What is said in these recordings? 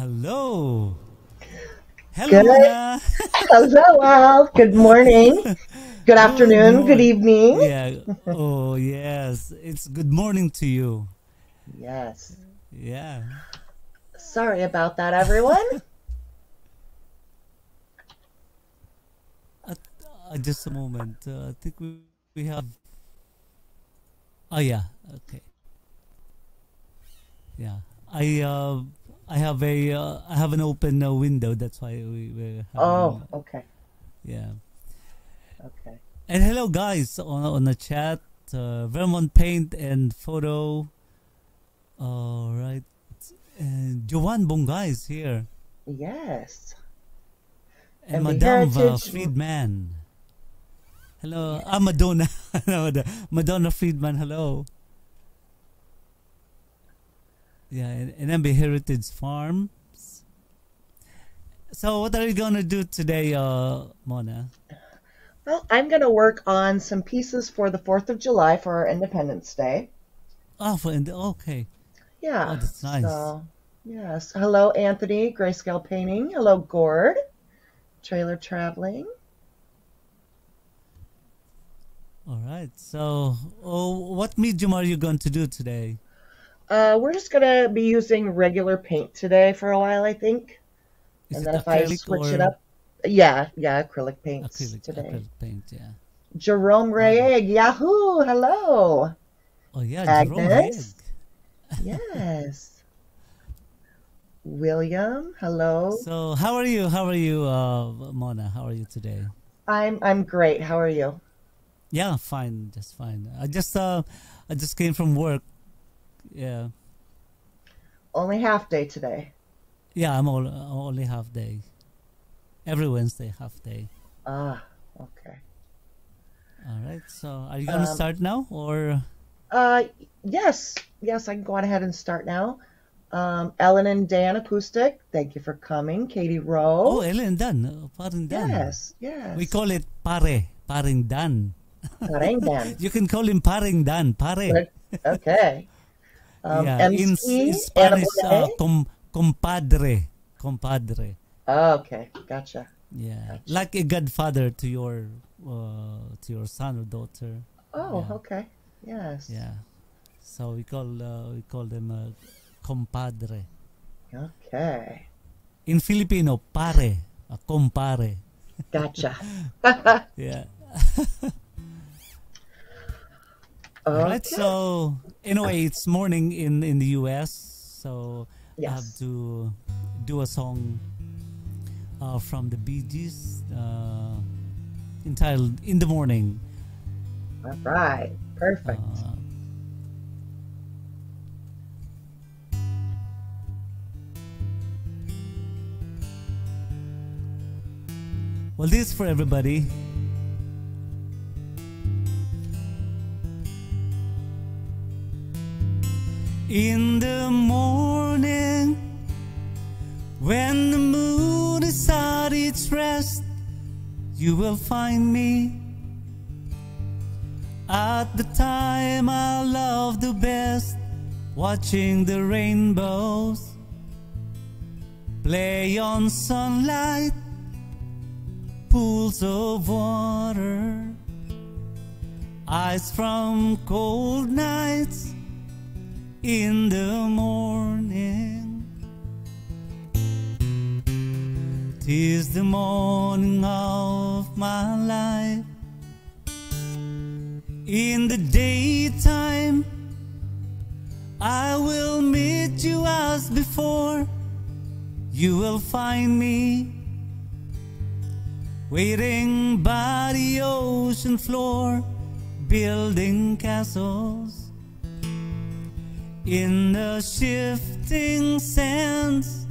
Hello. Hello, Good. Hello, Al. Good morning. Good afternoon. Good evening. Yeah. Oh, yes. It's good morning to you. Yes. Yeah. Sorry about that, everyone. Uh, just a moment. Uh, I think we, we have. Oh yeah. Okay. Yeah. I uh I have a uh, I have an open uh, window. That's why we we. Oh, okay. Yeah. Okay. And hello guys on on the chat. Uh, Vermont Paint and Photo. All right. And Joanne Bongga is here. Yes. And, And Madame Heritage- Friedman. Hello. Ah, Madonna. Madonna Friedman, hello. Yeah, and, MB Heritage Farms. So what are you gonna do today, uh, Mona? Well, I'm going to work on some pieces for the 4th of July for our Independence Day. Oh, for in the, okay. Yeah. Oh, that's nice. So, yes. Hello, Anthony, Grayscale Painting. Hello, Gord, Trailer Traveling. All right. So, oh, what medium are you going to do today? Uh, we're just going to be using regular paint today for a while, I think. Is and then if I switch or it up, yeah, yeah, acrylic paints acrylic, today. acrylic paint? Yeah. Jerome Rayeg, Yahoo! Hello. Oh yeah, Jerome Agnes? Yes. William, hello. So, how are you? How are you, uh, Mona? How are you today? I'm I'm great. How are you? Yeah, fine, just fine. I just uh, I just came from work. Yeah, Only half day today. yeah. I'm all, only half day. Every Wednesday, half day. Ah, okay. All right. So, are you gonna Um, start now or? Uh, yes, yes, I can go on ahead and start now. Um, Ellen and Dan Acoustic, thank you for coming. Katie Rowe. Oh. Ellen Dan, uh, paring Dan. yes, yes. We call it pare, paring Dan. Parang Dan. You can call him paring Dan, pare. Okay. Um, yeah, in, MC, in Spanish, uh, com, compadre, compadre. Oh, okay, gotcha. Yeah, Gotcha. like a godfather to your uh, to your son or daughter. Oh, Yeah. okay. Yes. Yeah, so we call uh, we call them uh, compadre. Okay. In Filipino, pare, uh, compare. Gotcha. Yeah. All right. Okay. So anyway, it's morning in in the U.S. So I have to do a song uh, from the Bee Gees uh, entitled "In the Morning." All right. Perfect. Uh, well, this is for everybody. In the morning, when the moon is at its rest, you will find me. At the time I love the best, watching the rainbows play on sunlight, pools of water, ice from cold nights in the morning. Tis the morning of my life. In the daytime, I will meet you as before. You will find me waiting by the ocean floor, building castles in the shifting sands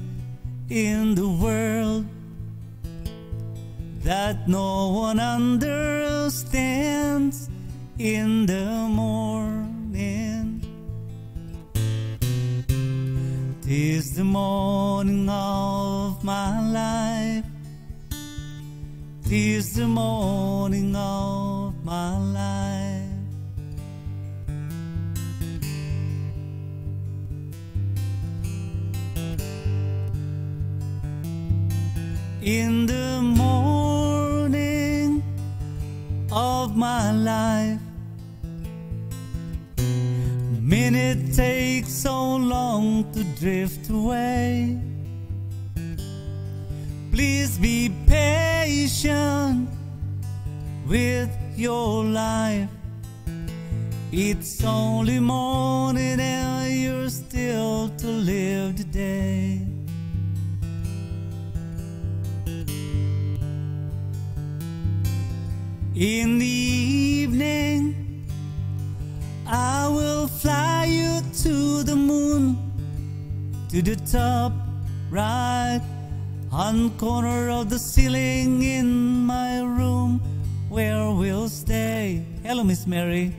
in the world that no one understands in the morning. Tis the morning of my life. Tis the morning of my life. in the morning of my life. Minute takes so long to drift away. Please be patient with your life. It's only morning and you're still to live today. In the evening, I will fly you to the moon, to the top right hand corner of the ceiling in my room where we'll stay. Hello, Miss Mary.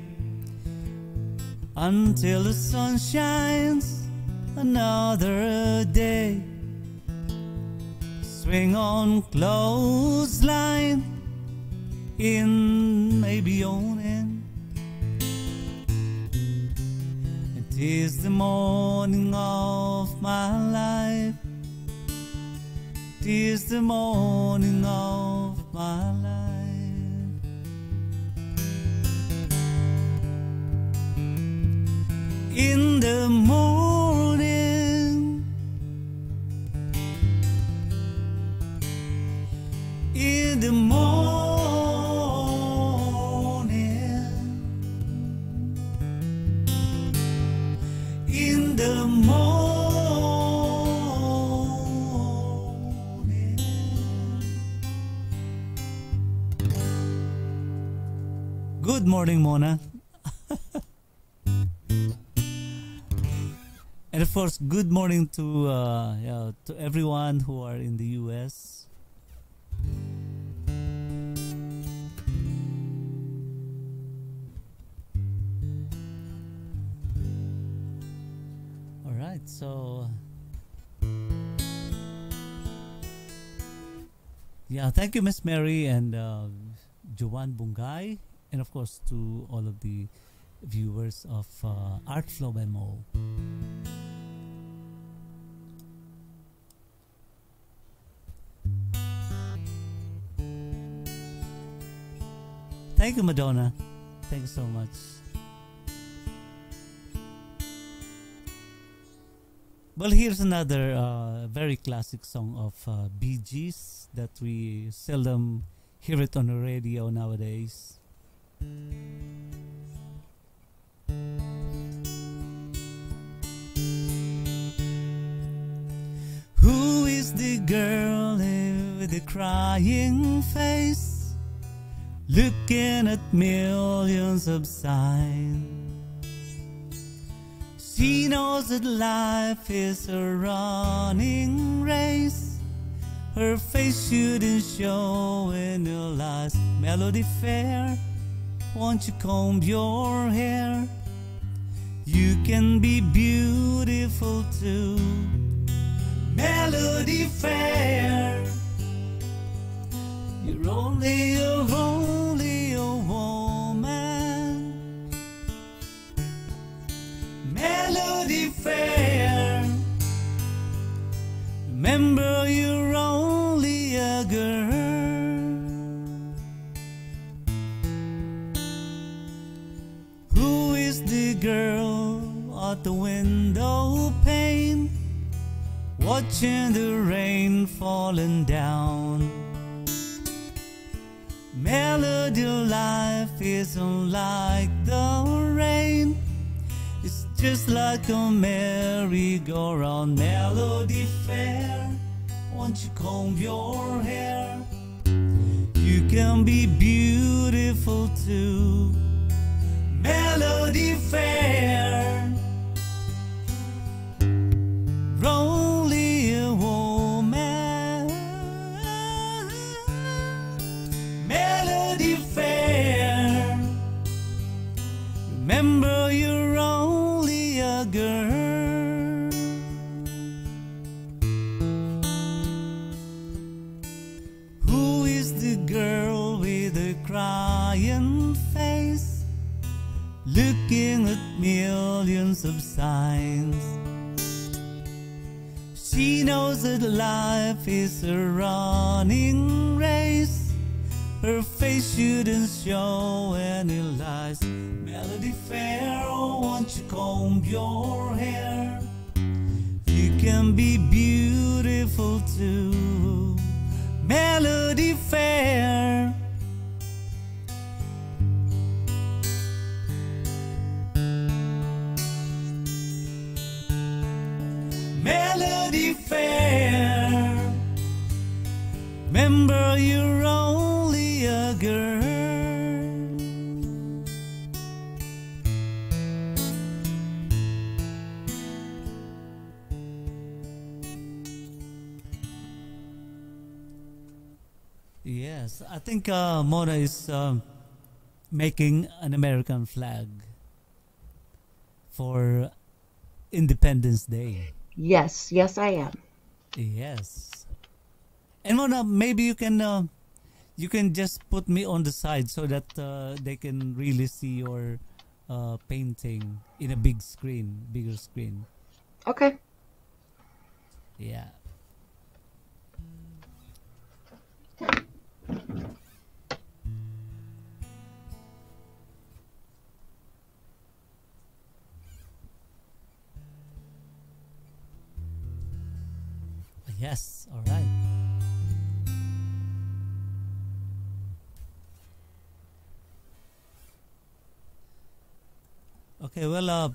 Until the sun shines another day. Swing on clothesline in maybe owning. It is the morning of my life. It is the morning of my life. In the morning, in the morning, Good morning, Mona. and of course, good morning to uh, yeah, to everyone who are in the U.S. All right, so yeah, thank you, Miss Mary and uh, Joanne Bungay, and of course to all of the viewers of uh, Art Flow by Mo. Thank you, Madonna. Thank you so much. Well, here's another uh, very classic song of uh, Bee Gees that we seldom hear it on the radio nowadays. Who is the girl with the crying face? Looking at millions of signs. She knows that life is a running race. Her face shouldn't show in your last melody fair. Won't you comb your hair? You can be beautiful too. Melody fair. You're only a only a woman. Melody fair. Think uh, Mona is um, making an American flag for Independence Day. Yes, yes, I am. Yes. And Mona, maybe you can uh, you can just put me on the side so that uh, they can really see your uh, painting in a big screen, bigger screen. Okay. Yeah. Yes, all right. Okay, well, uh,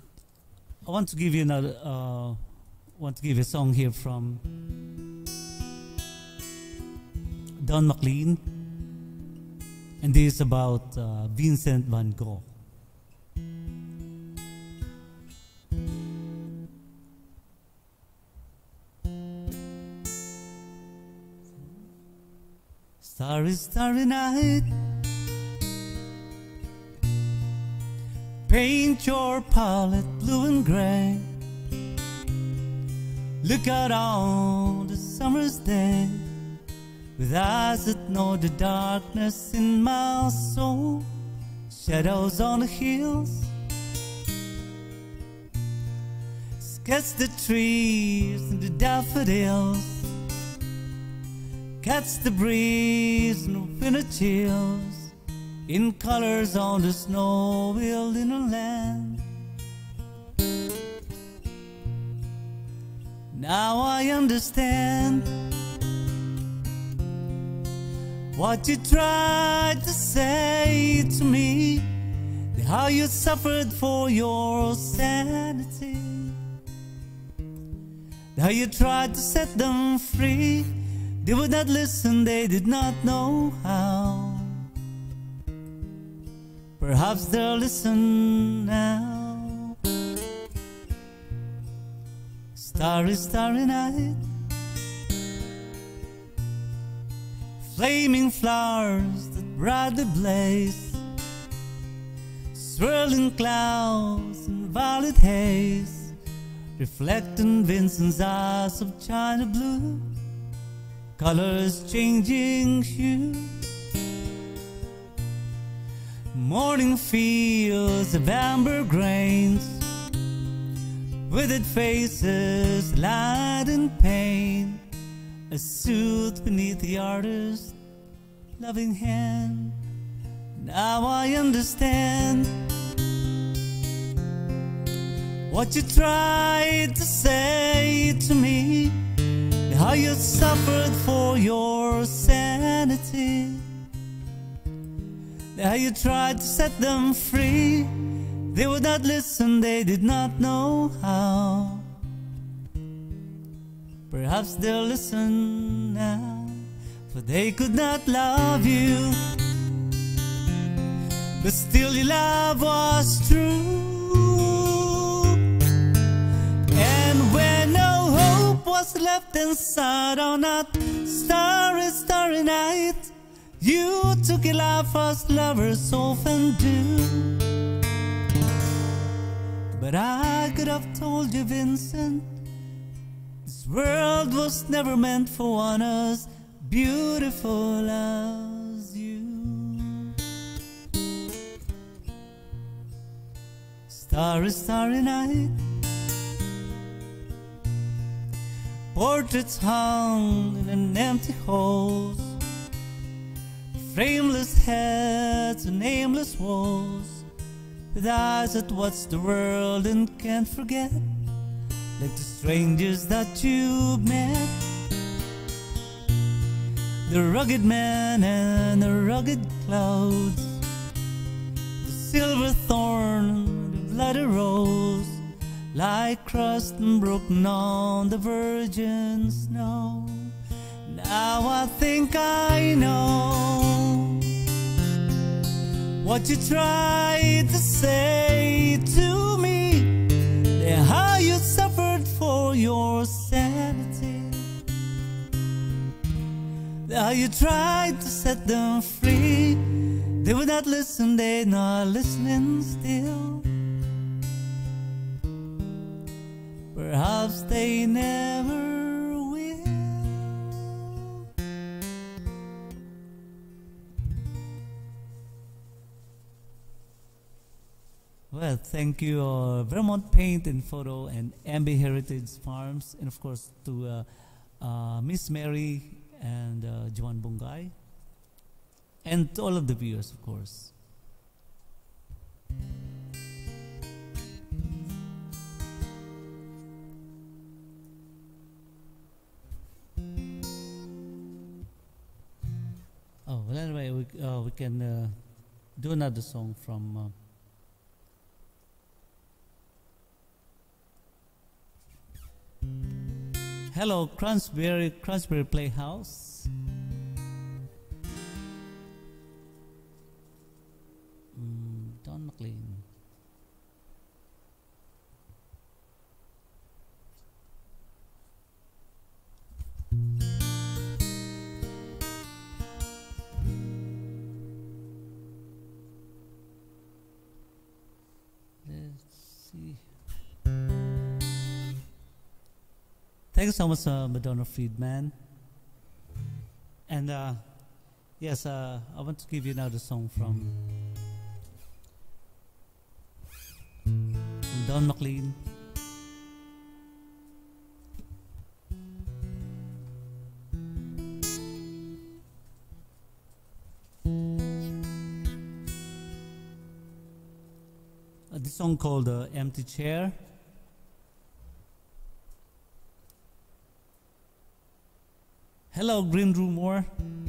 I want to give you another. Uh, want to give a song here from Don McLean, and this is about uh, Vincent Van Gogh. Starry, starry night. Paint your palette blue and gray. Look out on the summer's day with eyes that know the darkness in my soul. Shadows on the hills. Sketch the trees and the daffodils. Catch the breeze and winter chills in colors on the snow wilderness land. Now I understand what you tried to say to me, how you suffered for your sanity, how you tried to set them free. They would not listen, they did not know how. Perhaps they'll listen now. Starry, starry night. Flaming flowers that brightly blaze. Swirling clouds and violet haze. Reflecting Vincent's eyes of china blue colors changing hue. Morning fields of amber grains, withered faces, light pain, a soothed beneath the artist's loving hand. Now I understand what you tried to say to me how you suffered for your sanity, how you tried to set them free. They would not listen, they did not know how. Perhaps they'll listen now, for they could not love you. But still, your love was true. And when no hope was left inside on that starry, starry night, you took your life as lovers often do. But I could have told you, Vincent, this world was never meant for one as beautiful as you. Starry, starry night. Portraits hung in empty halls, frameless heads and nameless walls, with eyes that watch the world and can't forget, like the strangers that you met. The rugged man and the rugged clouds, the silver thorn, and the bloody rose, lie crust and broken on the virgin snow. Now I think I know what you tried to say to me, and how you suffered for your sanity, how you tried to set them free. They would not listen, they're not listening still. Perhaps they never will. Well, thank you, uh, Vermont Paint and Photo and MB Heritage Farms, and of course to uh, uh, Miss Mary and uh, Joan Bungay, and to all of the viewers, of course. Oh, well, anyway, we, uh, we can uh, do another song from. Uh, Hello, Cransberry, Cransberry Playhouse. See. Thank you so much, uh, Madonna Friedman. And uh, yes, uh, I want to give you another song from, from Don McLean. This song called uh, Empty Chair. Hello, Green Rumor. All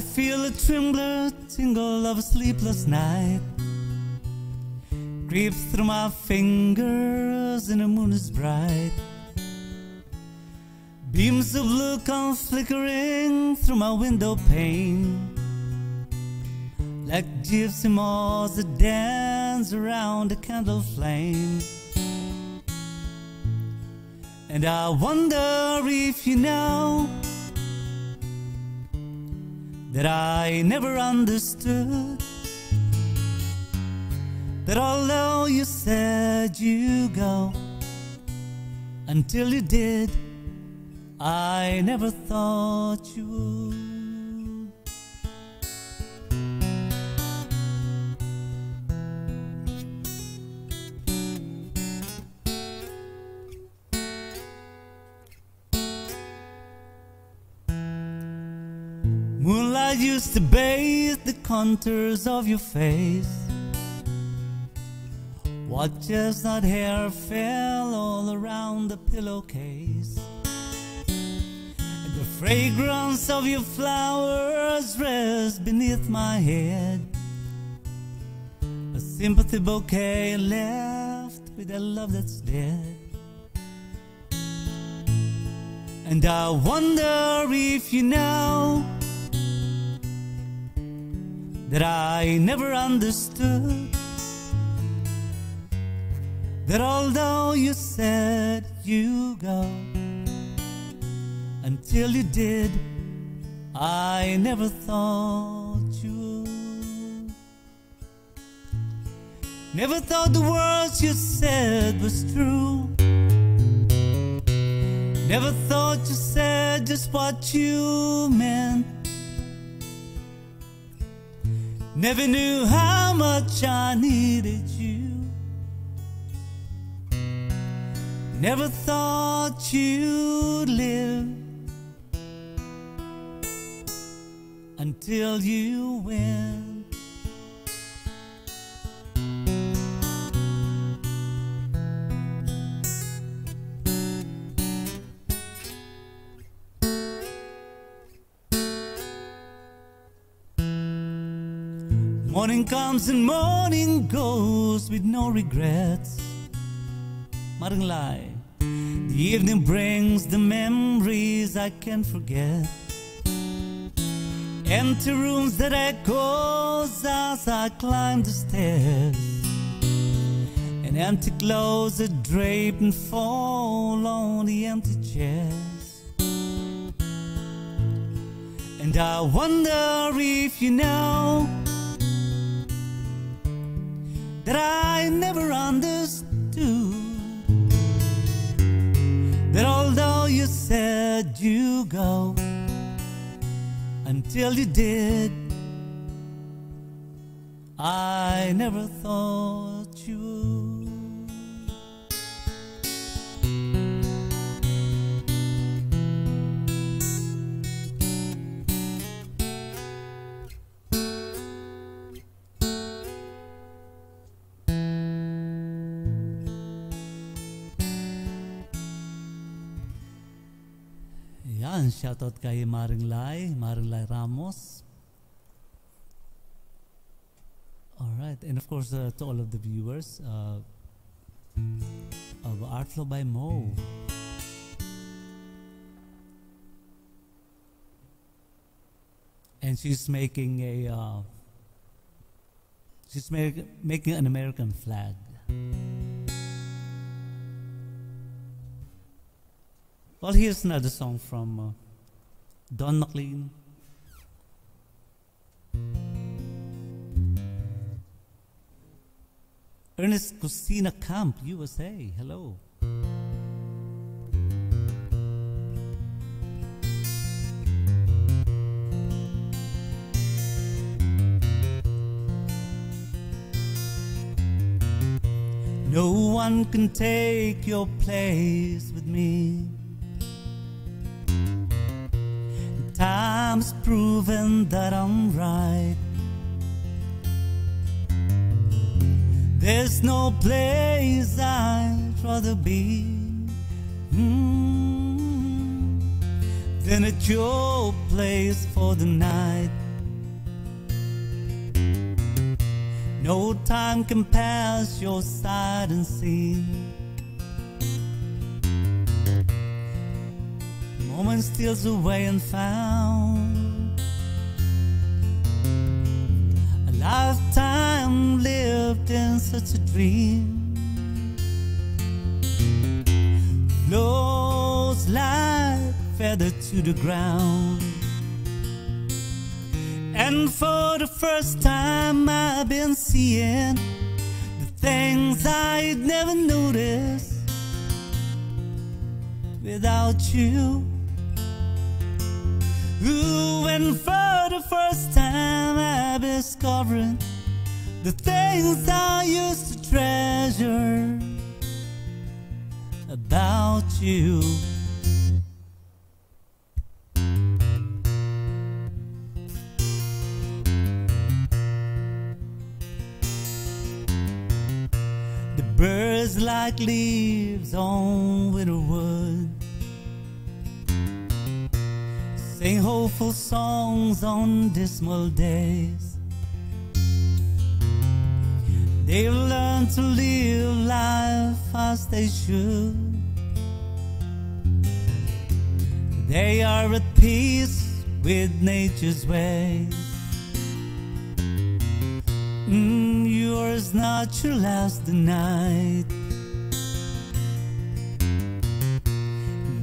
I feel a trembler tingle of a sleepless night creeps through my fingers and the moon is bright. Beams of blue come flickering through my window pane. Like gypsy moths that dance around a candle flame. And I wonder if you know that I never understood that although you said you go until you did, I never thought you would. Used to bathe the contours of your face. What chestnut hair fell all around the pillowcase. And the fragrance of your flowers rests beneath my head. A sympathy bouquet left with a love that's dead. And I wonder if you know that I never understood that although you said you go until you did, I never thought you. Never thought the words you said was true. Never thought you said just what you meant. Never knew how much I needed you. Never thought you'd live until you went. Morning comes and morning goes with no regrets. Marang lie. The evening brings the memories I can't forget. Empty rooms that echoes as I climb the stairs. And empty clothes that drape and fall on the empty chairs. And I wonder if you know that I never understood. That although you said you go, until you did, I never thought you would. Yan, shoutout kay Maring Lai, Maring Lai Ramos. All right, and of course uh, to all of the viewers uh, of Art Flo by Moe. And she's making a uh, she's make, making an American flag. Well, here's another song from uh, Don McLean. Ernest Cusina Camp, USA. Hello. No one can take your place with me. Time's proven that I'm right. There's no place I'd rather be mm, than at your place for the night. No time can pass your side and see. Moment steals away and found. Lifetime lived in such a dream. Flows like feather to the ground. And for the first time, I've been seeing the things I'd never noticed without you. Ooh, and for the first time, I'm discovering the things I used to treasure about you. The birds like leaves on winter wood Sing hopeful songs on dismal days. They've learned to live life as they should. They are at peace with nature's ways. Mm, yours not your last night.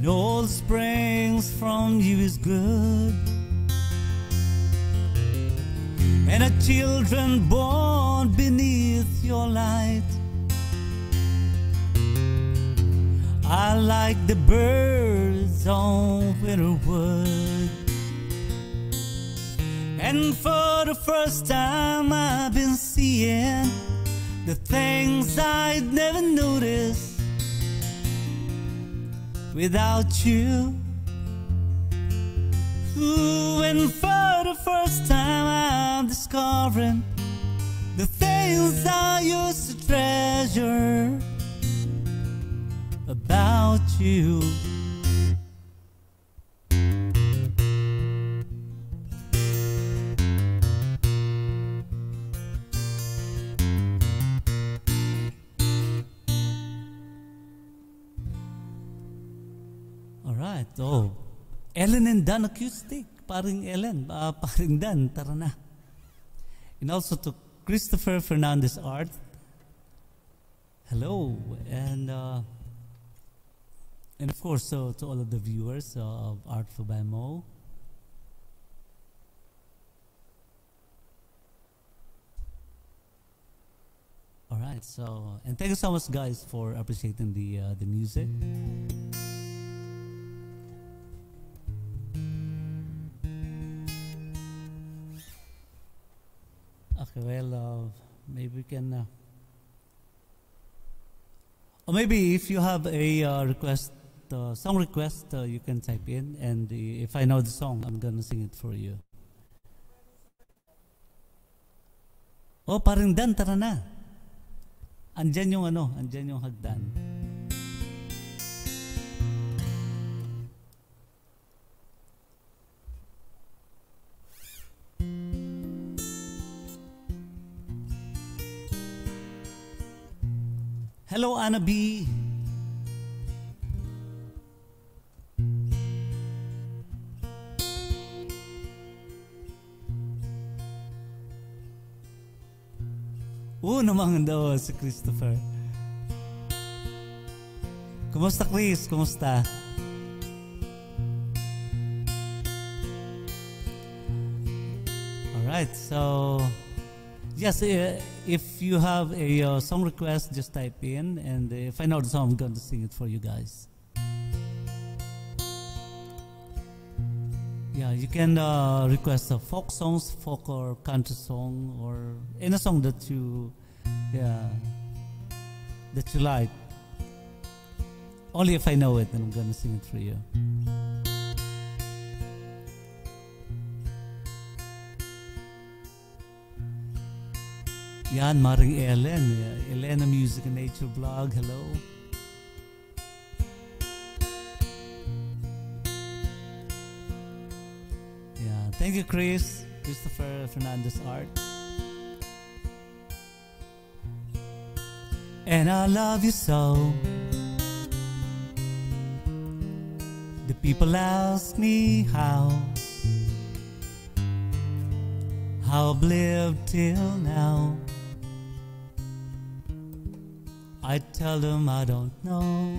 All springs from you is good. And a children born beneath your light. I like the birds on winter wood. And for the first time, I've been seeing the things I'd never noticed without you. Ooh, and for the first time, I'm discovering the things I used to treasure about you. Alright, oh. Ellen and Dan Acoustic. Paring Ellen, uh, paring Dan, tara na. And also to Christopher Fernandez Art. Hello. And uh, and of course, so to all of the viewers uh, of Art for Mo. All right, so and thank you so much, guys, for appreciating the uh, the music. Okay, well, uh, maybe we can. Uh, or maybe if you have a uh, request, uh, song request, uh, you can type in, and if I know the song, I'm gonna sing it for you. Oh, parang dan, tara na. Andyan yung ano, andyan yung hagdan. Hello, Anna B. Oo naman daw si Christopher. Kumusta Chris? Kumusta? Alright, so yes, uh, if you have a uh, song request, just type in, and if I know the song, I'm going to sing it for you guys. Yeah, you can uh, request a folk songs, folk or country song, or any song that you, yeah, that you like. Only if I know it, then I'm gonna sing it for you. Yan, Maring Ellen. Elena Music and Nature Blog. Hello. Yeah, thank you, Chris. Christopher Fernandez Art. And I love you so. The people ask me how. How I've lived till now. I tell them I don't know.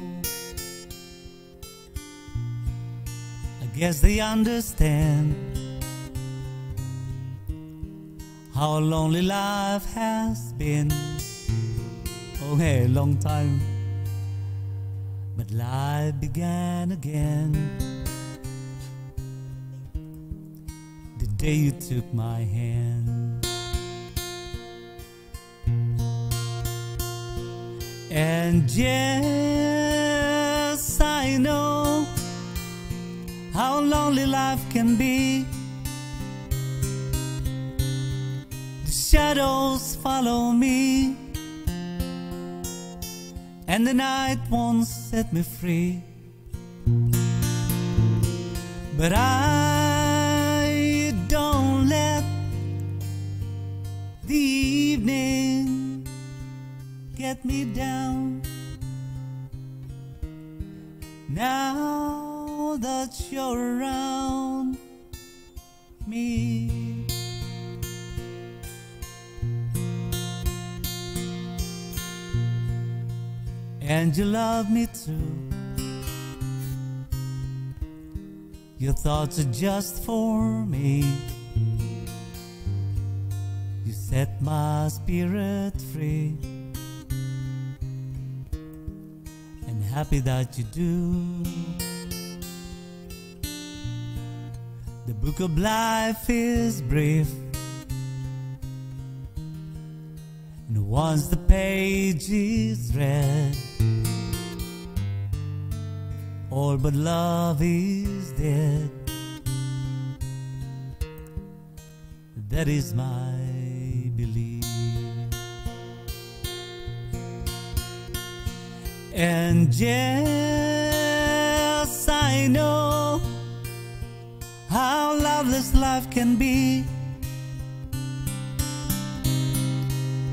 I guess they understand how lonely life has been. Oh, hey, long time. But life began again. The day you took my hand. And yes, I know how lonely life can be. The shadows follow me, and the night won't set me free. But I don't let the evening get me down. Now that you're around me. And you love me too. Your thoughts are just for me. You set my spirit free. Happy that you do. The book of life is brief. And once the page is read, all but love is dead. That is my belief. And yes, I know how loveless life can be.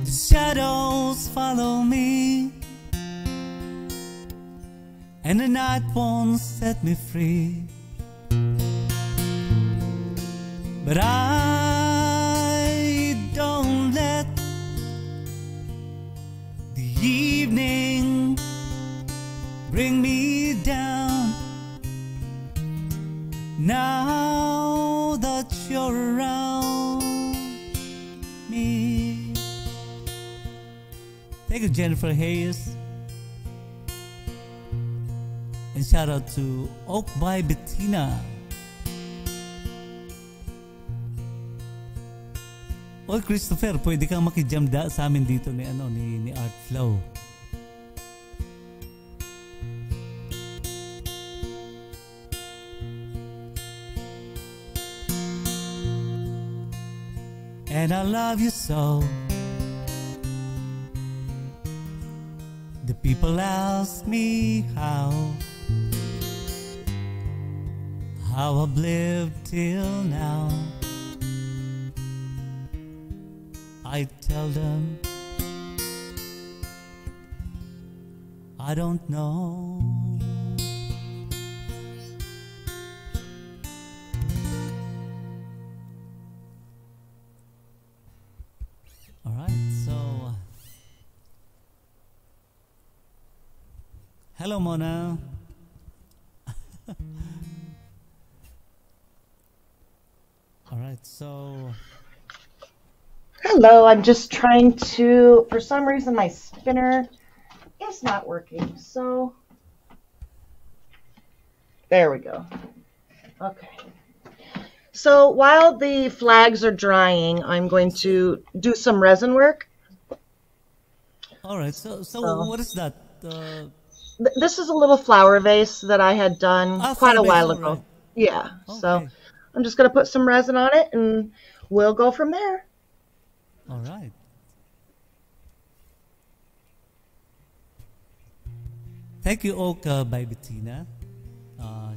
The shadows follow me, and the night won't set me free. But I Thank you, Jennifer Hayes. And shout out to Oak by Bettina. Oy, Christopher, pwede kang makijam da sa amin dito ni, ano, ni, ni Art Flo. And I love you so. People ask me how. How I've lived till now. I tell them I don't know. Hello, Mona. All right, so. Hello, I'm just trying to, for some reason, my spinner is not working. So, there we go. Okay. So, while the flags are drying, I'm going to do some resin work. All right. So, so So- what is that? Uh, Th- This is a little flower vase that I had done Ah, quite a while ago. right. Yeah. So, I'm just going to put some resin on it and we'll go from there. all right. Thank you, Oka by Bettina. Uh,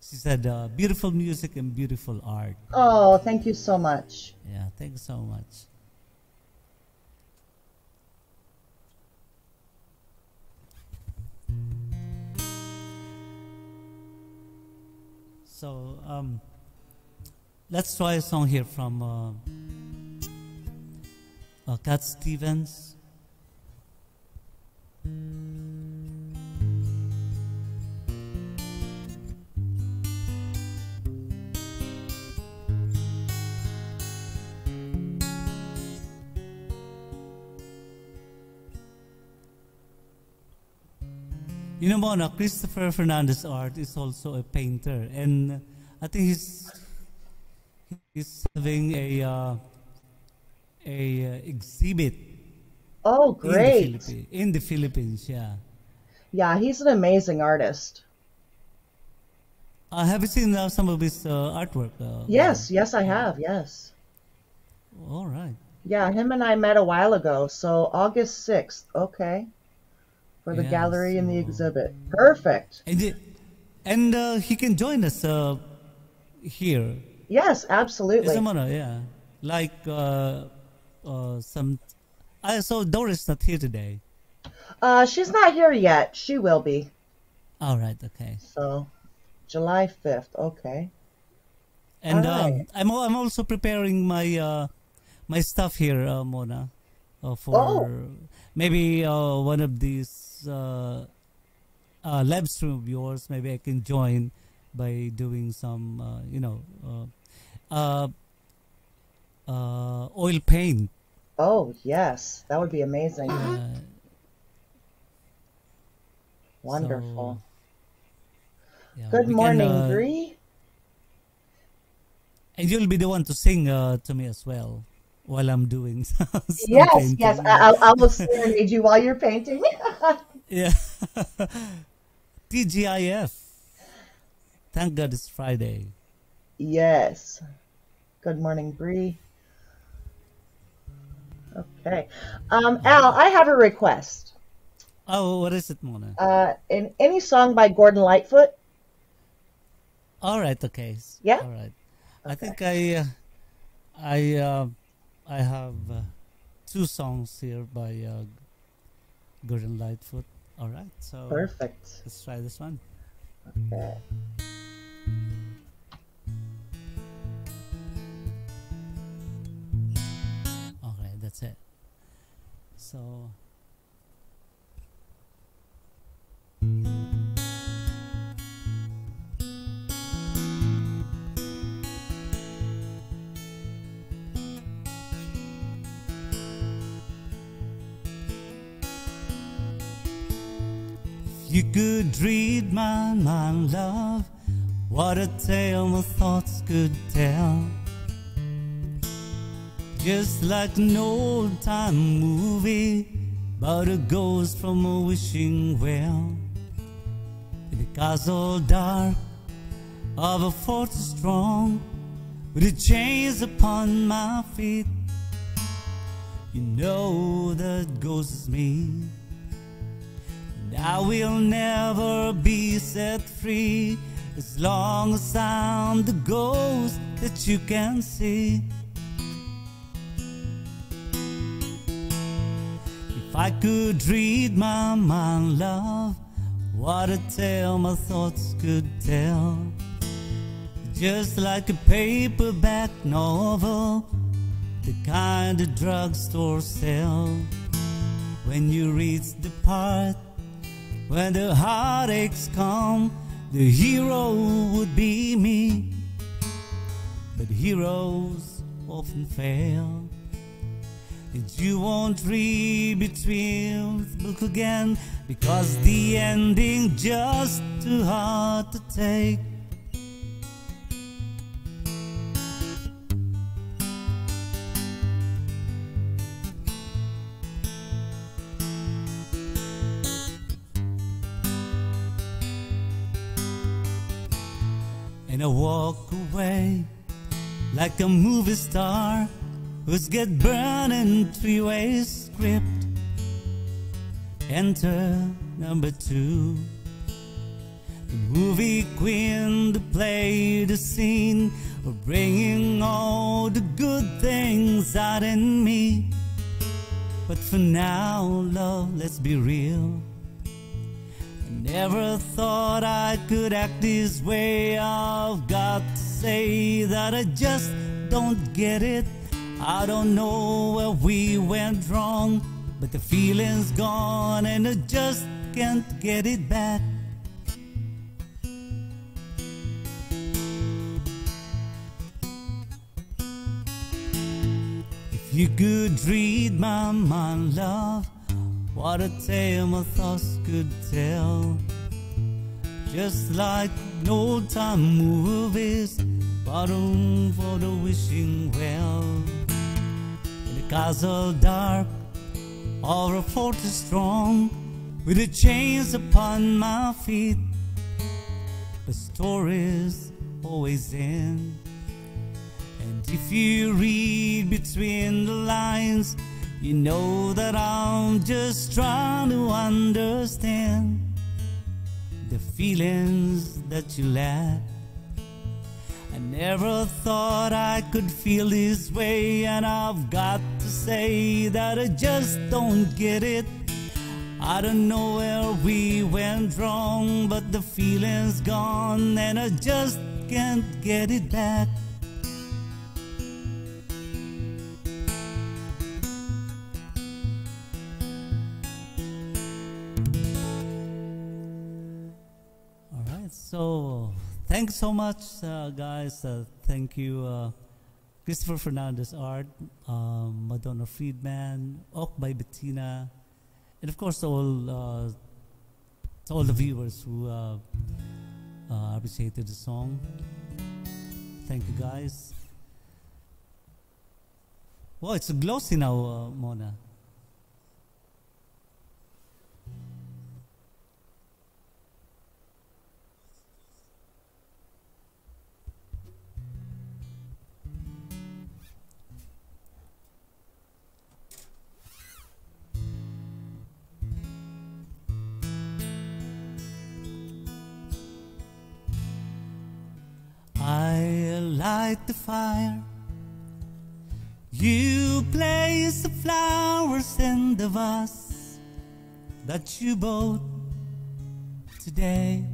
she said, uh, beautiful music and beautiful art. Oh, thank you so much. Yeah, thank you so much. So, um, let's try a song here from uh, uh, Cat Stevens. You know, Mona, Christopher Fernandez Art is also a painter, and I think he's he's having a uh, a uh, exhibit Oh, in the great. In the Philippines, yeah. Yeah, he's an amazing artist. Uh, have you seen uh, some of his uh, artwork? Uh, Yes, yes, I have. Yes. All right. Yeah, him and I met a while ago. So August 6th. Okay. For the Yeah, gallery and the exhibit. Perfect. And it, and uh, he can join us uh, here. Yes, absolutely. Mona? Yeah. Like uh, uh, some. I saw Doris not here today. Uh, she's not here yet. She will be. All right. Okay. So July 5th. Okay. And um, I'm I'm also preparing my uh, my stuff here, uh, Mona, uh, for Oh. maybe uh, one of these uh, uh, live stream of yours. Maybe I can join by doing some, uh, you know, uh, uh, uh, oil paint. Oh, yes. That would be amazing. Wonderful. so, yeah, Good can, morning, Bree. And you'll be the one to sing uh, to me as well while I'm doing. Yes, painting. yes. I, I, I will serenade you while you're painting. Yeah. TGIF. Thank God it's Friday. yes. Good morning, Bree. Okay. Um, Al, I have a request. Oh, what is it, Mona? Uh, in any song by Gordon Lightfoot. All right, okay. Yeah? All right. I think I, uh, I, uh, I have uh, two songs here by uh, Gordon Lightfoot. All right, so Perfect. let's try this one. Okay. Okay, that's it. So. You could read my mind, love, what a tale my thoughts could tell. Just like an old time movie about a ghost from a wishing well. In the castle dark of a fortress strong, with the chains upon my feet. You know that ghost is me. I will never be set free as long as I'm the ghost that you can see. If I could read my mind, love, what a tale my thoughts could tell. Just like a paperback novel, the kind of drugstore sell. When you reach the part when the heartaches come, the hero would be me. But heroes often fail. And you won't read between the book again because the ending just too hard to take. And I walk away like a movie star who's get burned in three-way script. Enter number two. The movie queen to play the scene of bringing all the good things out in me. But for now, love, let's be real. Never thought I could act this way. I've got to say that I just don't get it. I don't know where we went wrong, but the feeling's gone and I just can't get it back. If you could read my mind, love, what a tale my thoughts could tell. Just like an old time movies, bottom for the wishing well. In the castle dark, or a fortress strong, with the chains upon my feet. The stories always end. And if you read between the lines, you know that I'm just trying to understand the feelings that you lack. I never thought I could feel this way, and I've got to say that I just don't get it. I don't know where we went wrong, but the feeling's gone, and I just can't get it back. So thanks so much, uh, guys. Uh, thank you, uh, Christopher Fernandez Art, um, Madonna Friedman, Oak by Bettina, and of course all uh, all the viewers who uh, uh, appreciated the song. Thank you, guys. Well, it's glossy now, Mona. I light the fire. You place the flowers in the vase that you bought today.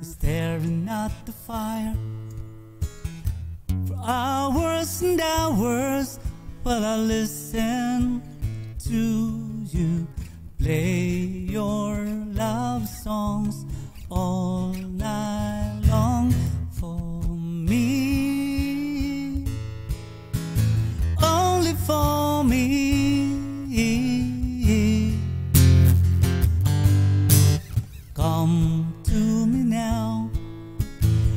Staring at the fire for hours and hours while I listen to you play your love songs all night long for me, only for me. Come to me now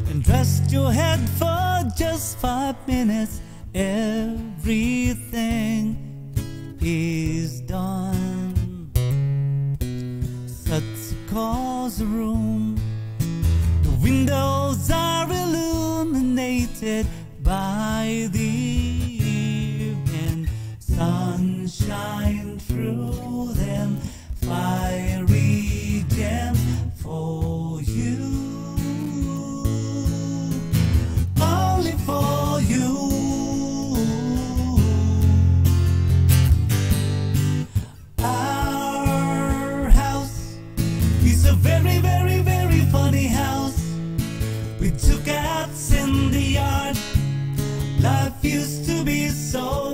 and rest your head for just five minutes. Everything is done. Such cause room. The windows are illuminated by the evening sunshine through them. Fiery gems for you, the yard. Life used to be so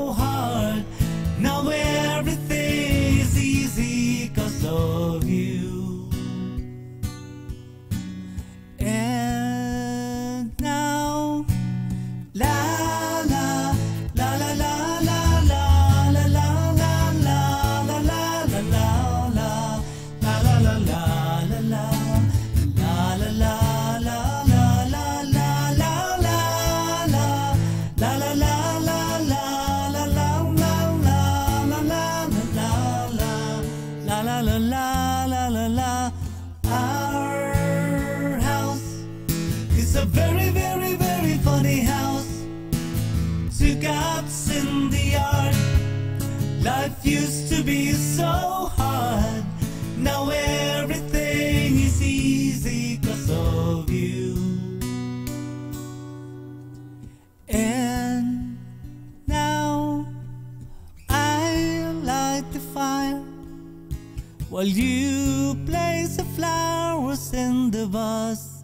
while you place the flowers in the vase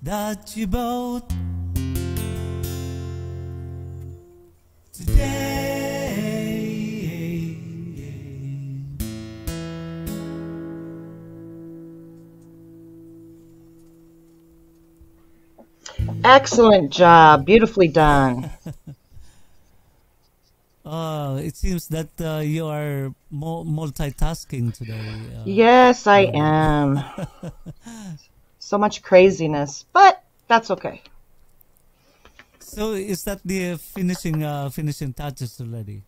that you bought today. Excellent job. Beautifully done. Oh, it seems that uh, you are mo- multitasking today. Uh, Yes, I am. So much craziness, but that's okay. so is that the finishing uh, finishing touches already?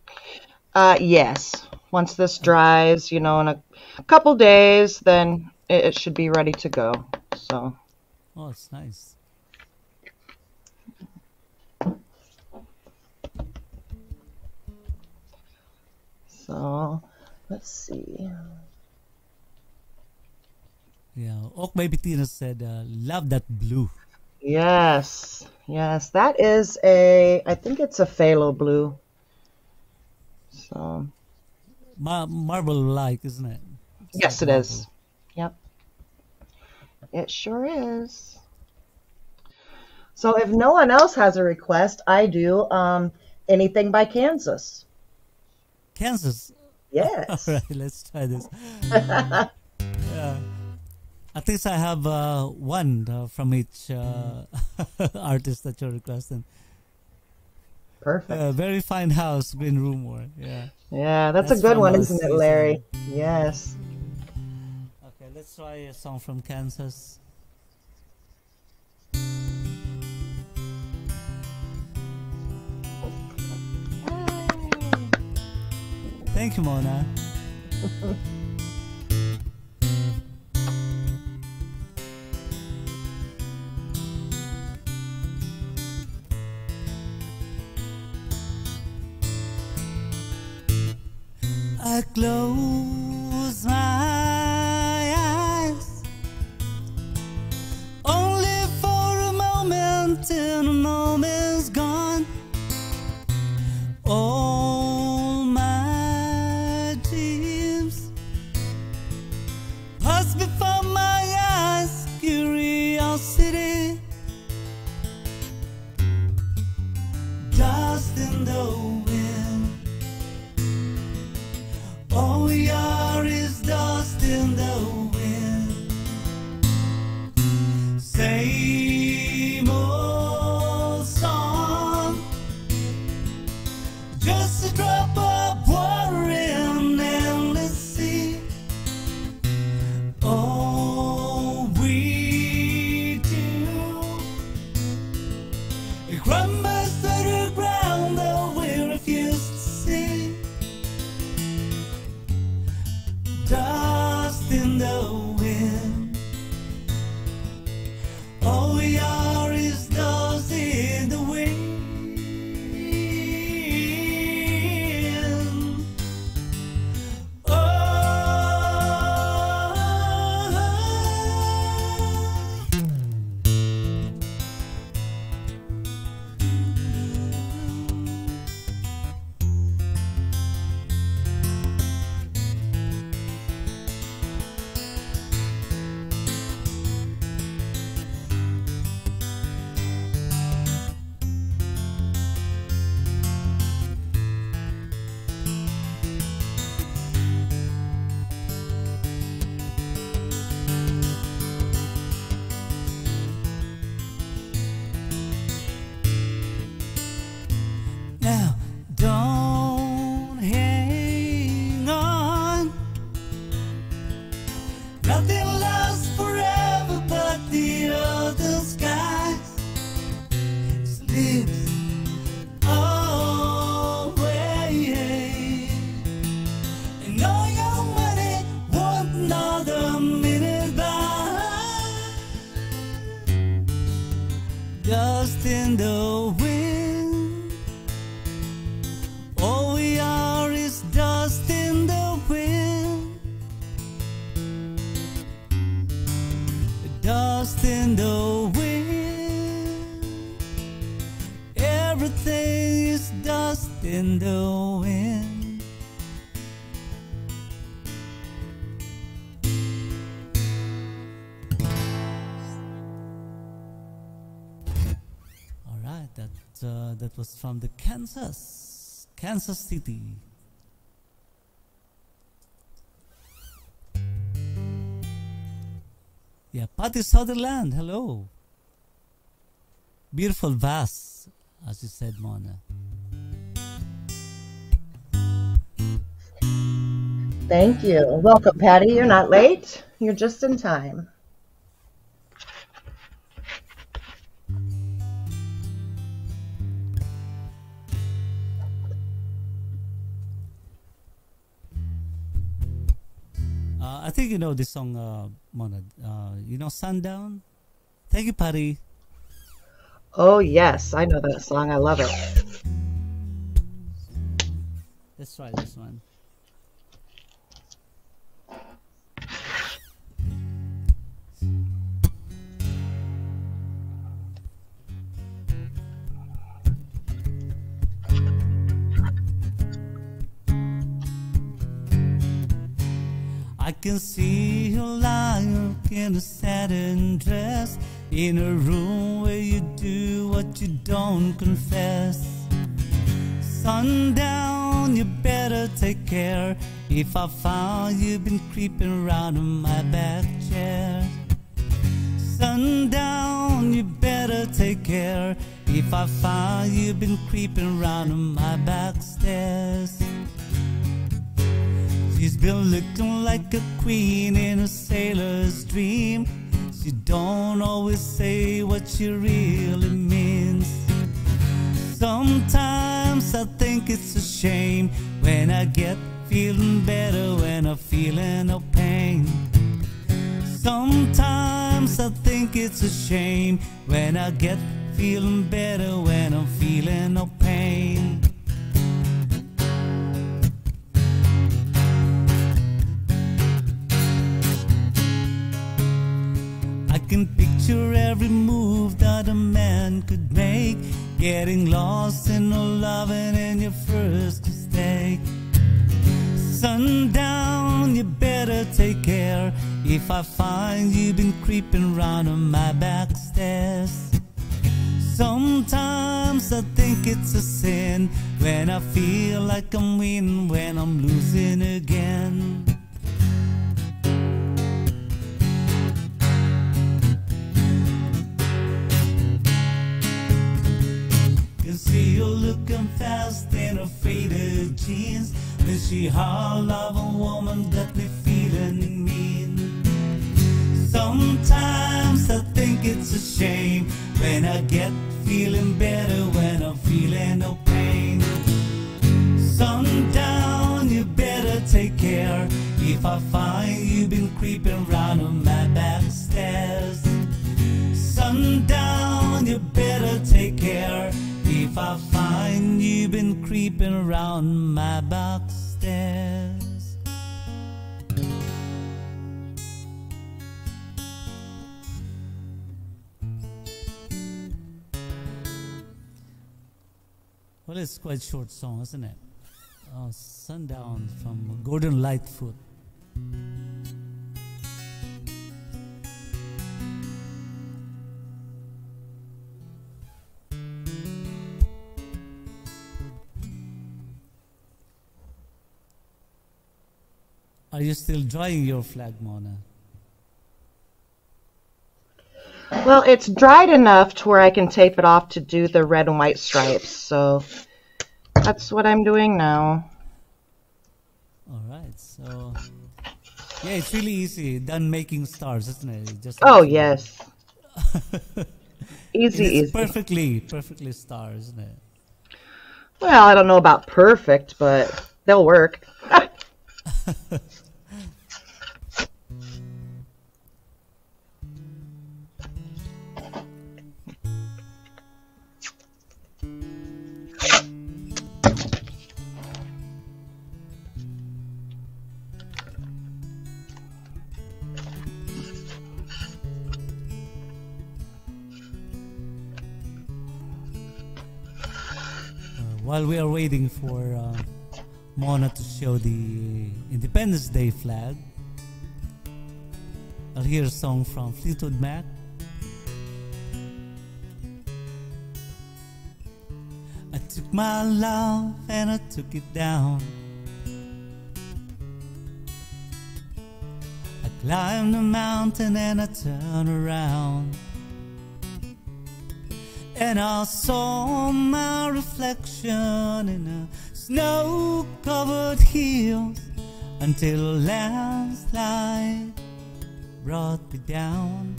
Uh, yes. Once this dries, you know, in a couple days, then it, it should be ready to go. So, Oh, it's nice. So let's see. Yeah. Oak Baby Tina said, uh, "Love that blue." Yes, yes, that is a. I think it's a phthalo blue. So, Ma- marble like, isn't it? It's yes, like it is. Yep, it sure is. So, if no one else has a request, I do. Um, anything by Kansas. Kansas. Yes. All right, let's try this. yeah. At least I have uh, one uh, from each uh, artist that you're requesting. Perfect. Uh, very fine house, Green Rumor. Yeah. Yeah, that's, That's a good one, isn't it. Larry? Yes. Okay, let's try a song from Kansas. Thank you, Mona. I close Kansas, Kansas City. Yeah, Patty Sutherland, hello. Beautiful vase, as you said, Mona. Thank you. Welcome, Patty. You're not late. You're just in time. Think you know this song, uh, Mona. Uh, you know Sundown? Thank you, Patty. Oh, yes. I know that song. I love it. Let's try this one. I can see you lying in a satin dress in a room where you do what you don't confess. Sundown, you better take care. If I found you've been creeping around in my back chair. Sundown, you better take care. If I found you've been creeping around in my back stairs. She's been looking like a queen in a sailor's dream. She don't always say what she really means. Sometimes I think it's a shame when I get feeling better when I'm feeling no pain. Sometimes I think it's a shame when I get feeling better when I'm feeling no pain. Can picture every move that a man could make, getting lost in no loving in your first mistake. Sundown, you better take care if I find you've been creeping round on my back stairs. Sometimes I think it's a sin when I feel like I'm winning when I'm losing again. See you looking fast in her faded jeans. Then she haul of a woman got me feeling mean. Sometimes I think it's a shame when I get feeling better when I'm feeling no pain. Sundown, you better take care if I find you've been creeping round on my back stairs. Sundown, you better take care I find you've been creeping around my back stairs. Well, it's quite short song, isn't it? Uh, Sundown from Gordon Lightfoot. Are you still drying your flag, Mona? Well, it's dried enough to where I can tape it off to do the red and white stripes. So that's what I'm doing now. All right, so yeah, it's really easy done making stars, isn't it? Just Oh, yes. Easy, it's easy. perfectly, perfectly stars, isn't it? Well, I don't know about perfect, but they'll work. Uh, while we are waiting for Mona to show the Independence Day flag, I'll hear a song from Fleetwood Mac. I took my love and I took it down. I climbed the mountain and I turned around. And I saw my reflection in a snow covered hills until a landslide brought me down.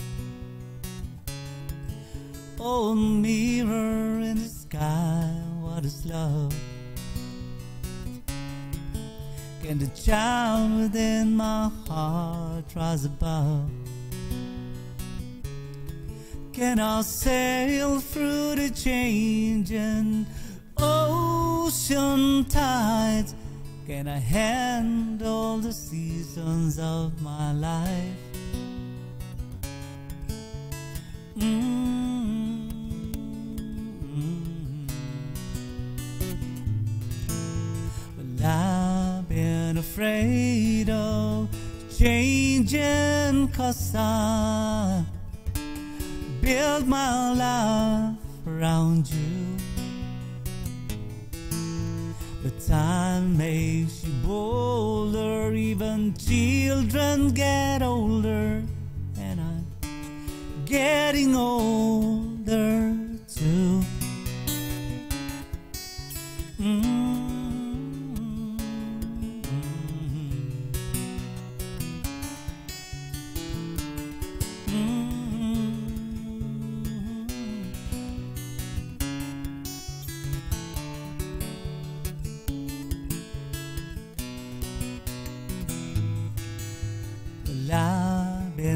Oh, mirror in the sky, what is love? Can the child within my heart rise above? Can I sail through the changing ocean tides? Can I handle the seasons of my life? Mm. Well, I've been afraid of changing cause I build my life around you. Time makes you bolder, even children get older, and I'm getting older too.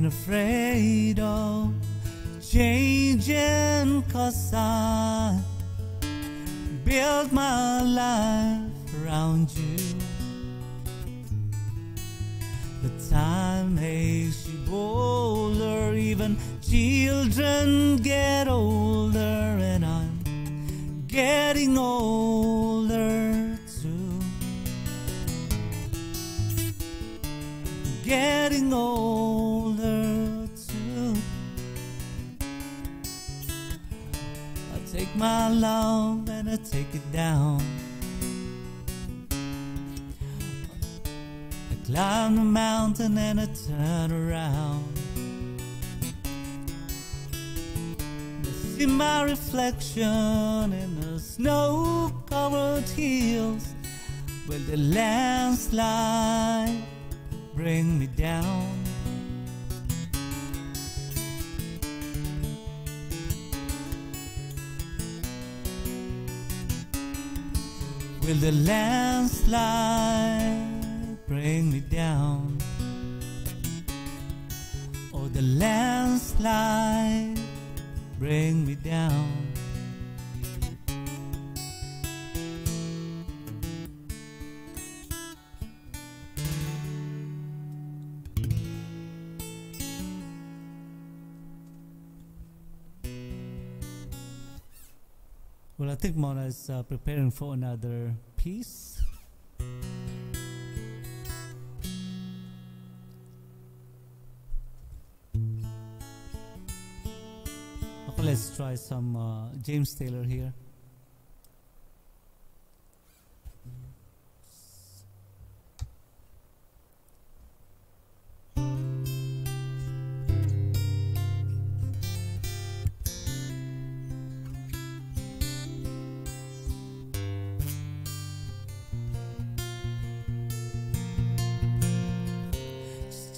Been afraid of changing cause I built my life around you. The time makes you bolder, even children get older, and I'm getting older Getting older too. I take my love and I take it down. I climb the mountain and I turn around. I see my reflection in the snow-covered hills where the landslide bring me down. Will the landslide bring me down? Or the landslide bring me down? Well, I think Mona is uh, preparing for another piece. Okay, let's try some uh, James Taylor here.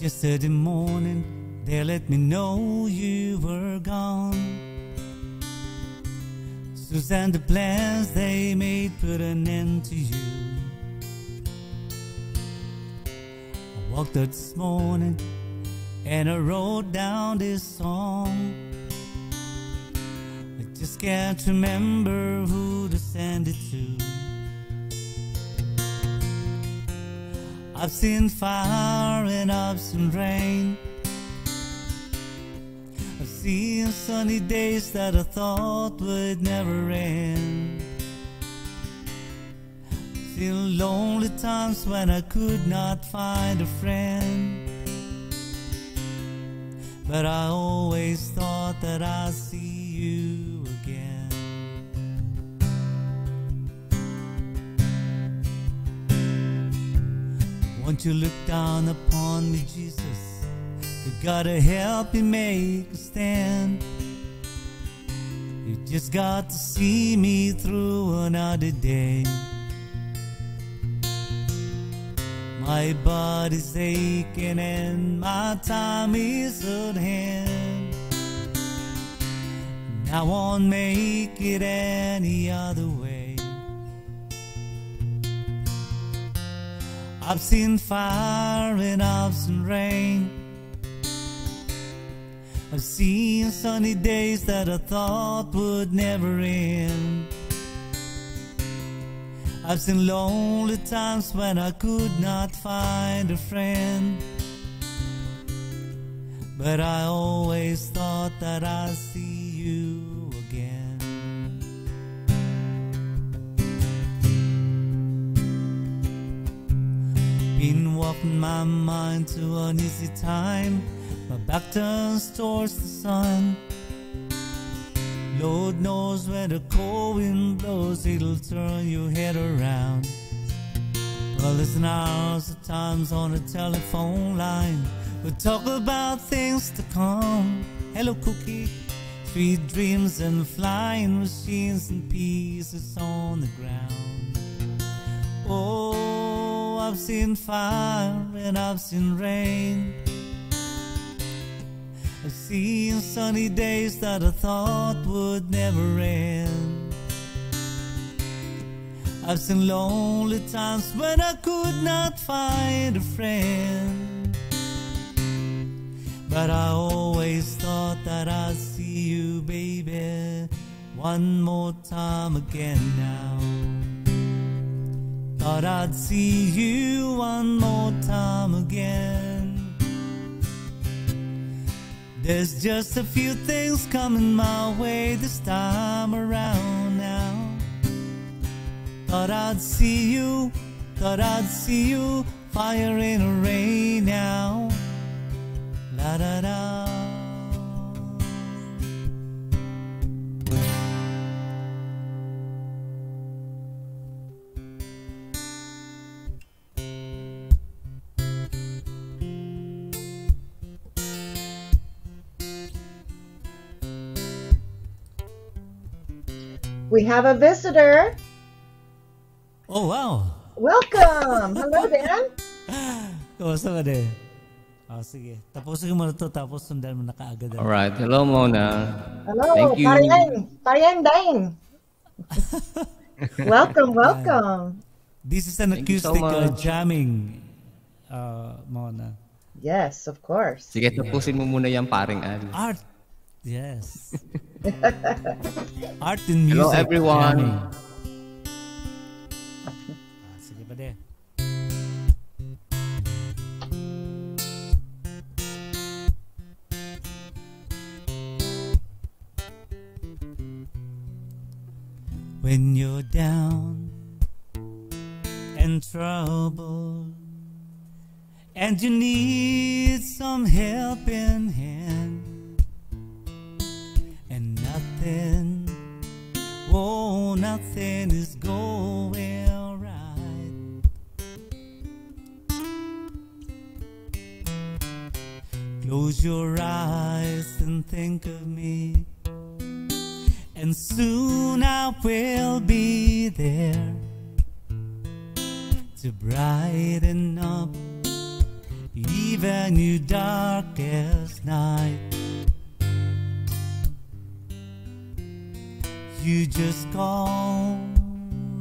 Yesterday morning, they let me know you were gone. Suzanne, the plans they made put an end to you. I walked out this morning and I wrote down this song. I just can't remember who to send it to. I've seen fire and I've seen rain. I've seen sunny days that I thought would never end. I've seen lonely times when I could not find a friend. But I always thought that I'd see you Won't you look down upon me, Jesus? You gotta help me make a stand. You just got to see me through another day. My body's aching and my time is at hand. And I won't make it any other way. I've seen fire and I've seen rain. I've seen sunny days that I thought would never end. I've seen lonely times when I could not find a friend. But I always thought that I'd see you Been walking my mind to an easy time. My back turns towards the sun. Lord knows when the cold wind blows, it'll turn your head around. Well, listen hours of times on the telephone line. We talk about things to come. Hello, Cookie. Sweet dreams and flying machines and pieces on the ground. Oh, I've seen fire and I've seen rain. I've seen sunny days that I thought would never end. I've seen lonely times when I could not find a friend. But I always thought that I'd see you, baby, one more time again now. Thought I'd see you one more time again. There's just a few things coming my way this time around now. Thought I'd see you, thought I'd see you, fire in a rain now. La da da. We have a visitor. Oh wow! Welcome. Hello, Dan. Kamusta ka din? Oh, sige. Tapusin ko muna to tapos sundan mo na kaagad. Alright. Hello, Mona. Hello, Thank you. Parian. Parian Dane. welcome, welcome. This is an Thank you so acoustic uh, jamming, uh, Mona. Yes, of course. Sige, tapusin mo muna yan, paring Al. Art. Yes. Art and music. Hello, everyone. jamming. Ah, sige pa din. When you're down and troubled and you need some helping hand and nothing. Oh nothing is going right. Close your eyes and think of me. And soon I will be there to brighten up even your darkest night. You just call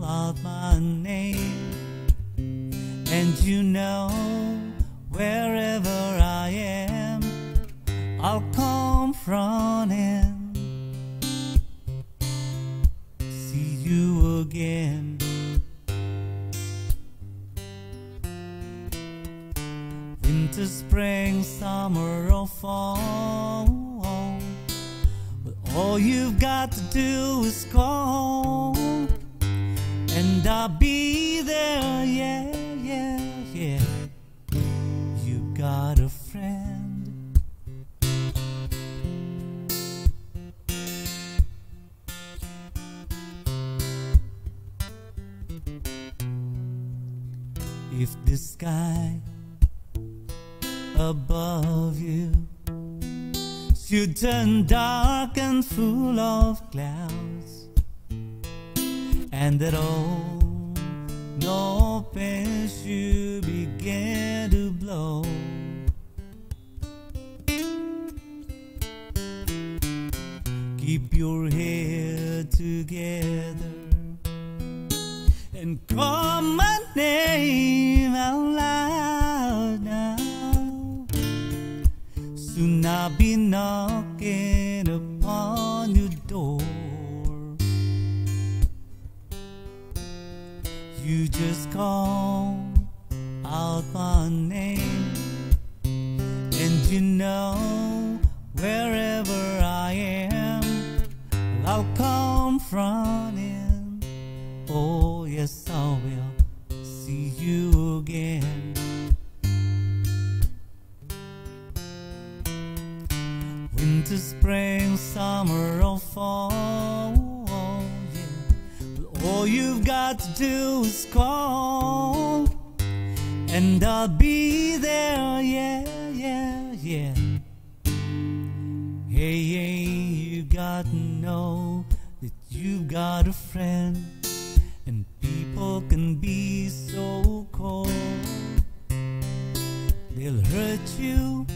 out my name, and you know wherever I am, I'll come running. See you again. Winter, spring, summer, or fall. All you've got to do is call, and I'll be there. Yeah, yeah, yeah. You got a friend. If the sky above you should turn dark and full of clouds, and that all no pain should begin to blow. Keep your head together and call my name out loud now. Soon I'll be knocking upon your door. You just call out my name, and you know wherever I am, I'll come running. Oh, yes, I will see you again. Winter, spring, summer, or fall. Yeah. But all you've got to do is call, and I'll be there. Yeah, yeah, yeah. Hey, hey, you got to know that you've got a friend, and people can be so cold. They'll hurt you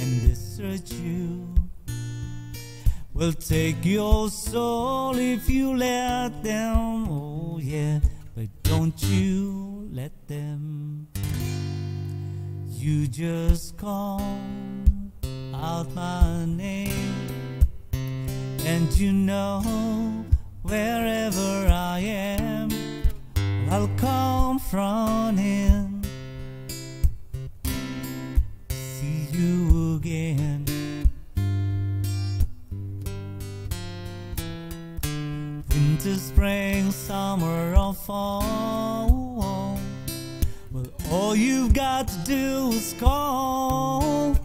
and desert you. Will take your soul if you let them. Oh, yeah, but don't you let them. You just call out my name. And you know, wherever I am, I'll confront him. See you again. Winter, spring, summer, or fall. Well, all you've got to do is call,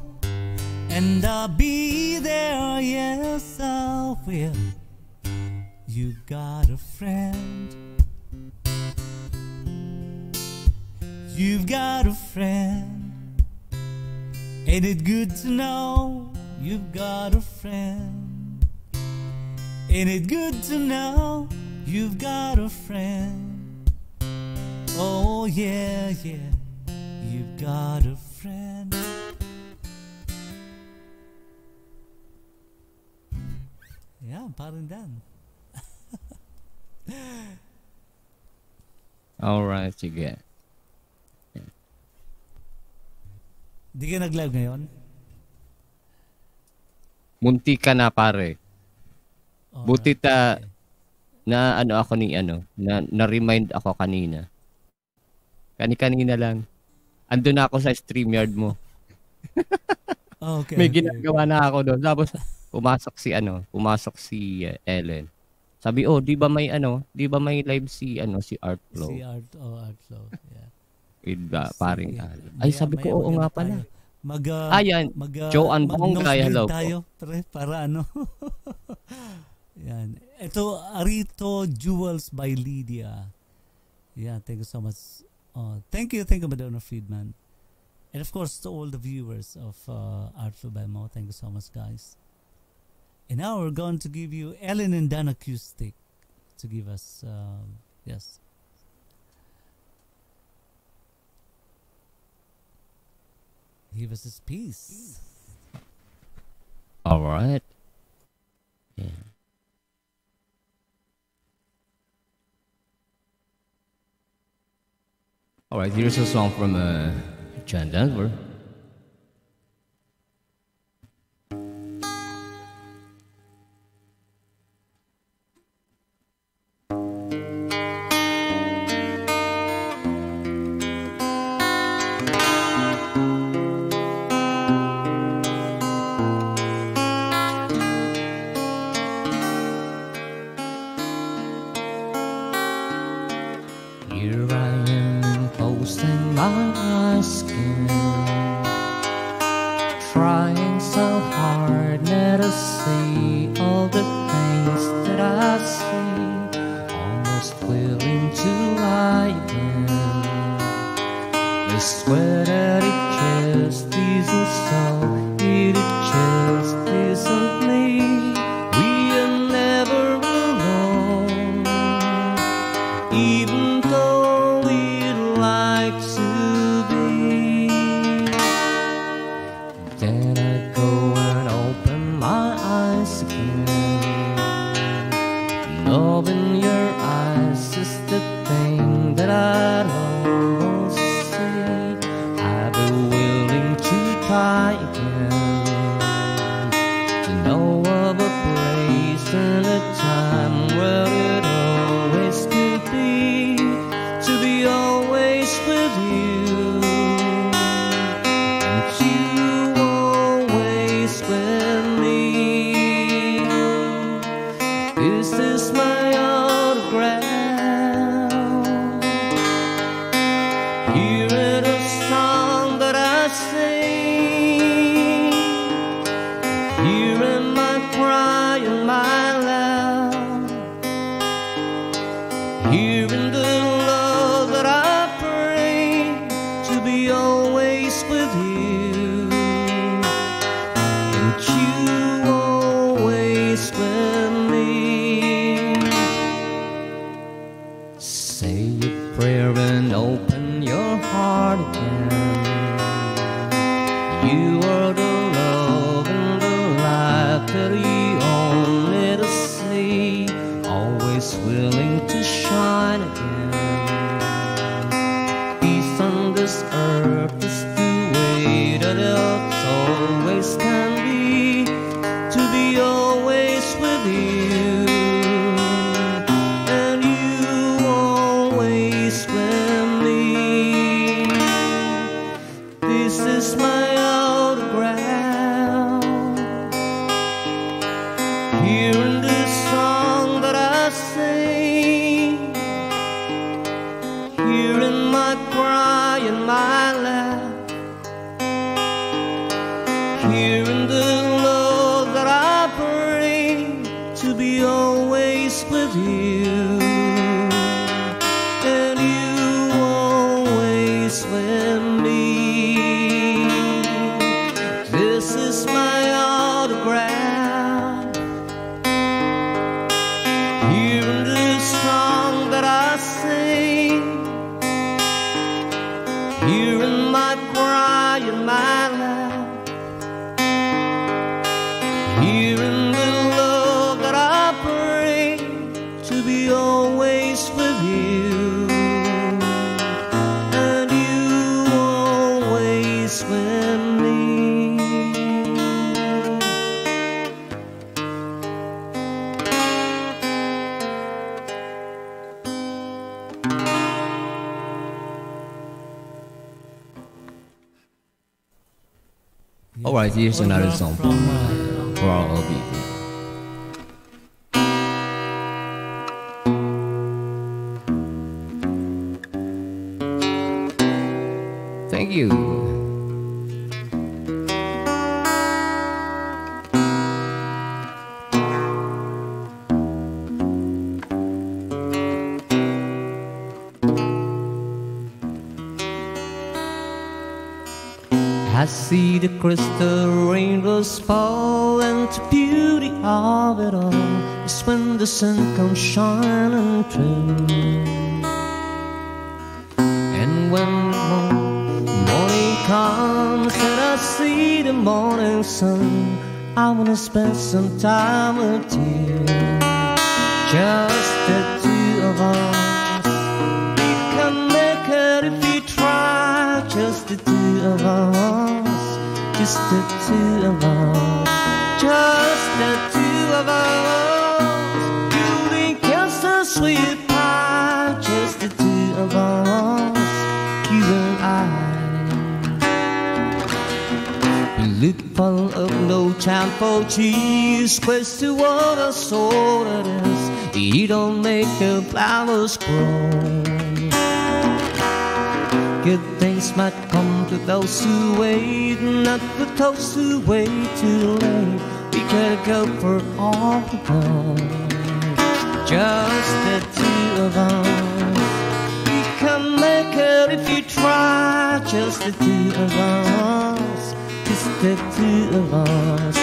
and I'll be there. Yes, I will. You got a friend. You've got a friend. Ain't it good to know you've got a friend? Ain't it good to know you've got a friend? Oh, yeah, yeah, you've got a friend. Yeah, parang dan. Alright, sige. Di ka nag-live ngayon? Munti ka na pare. Oh, Buti ta na ano ako ni ano, na na-remind ako kanina. Kani-kanina lang. Ando na ako sa StreamYard mo. Oh, okay. May okay. ginagawa na ako doon. Tapos pumasok si ano, pumasok si uh, Ellen. Sabi, "Oh, 'di ba may ano, 'di ba may live si ano si Art Flow?" Si Art, oh, Art Flow. Yeah. With uh, paring Sige. Alan. Ay, Maya- sabi ko, maya oo mag- nga pala. tayo. Mag, uh, Ah, yan. mag, uh, Joanne mag- Bongga, nose hello tayo, pre, para ano. yan. Ito, Arito Jewels by Lydia. Yeah, thank you so much. Uh, thank you, thank you, Madonna Friedman. And of course, to all the viewers of uh, Art Flo by Moe, thank you so much, guys. And now we're going to give you Ellen and Dan Acoustic to give us, uh, yes. Give us his piece. All right. Yeah. All right, here's a song from uh, John Denver. Alright, here's another song From, uh, the sun comes shining through. And when morning comes and I see the morning sun, I wanna spend some time with you. Just for cheese. Quest to water, so it is. You don't make the flowers grow. Good things might come to those who wait, not for those who wait too late. We could go for all the world, just the two of us. We can make it if you try, just the two of us. The two of us,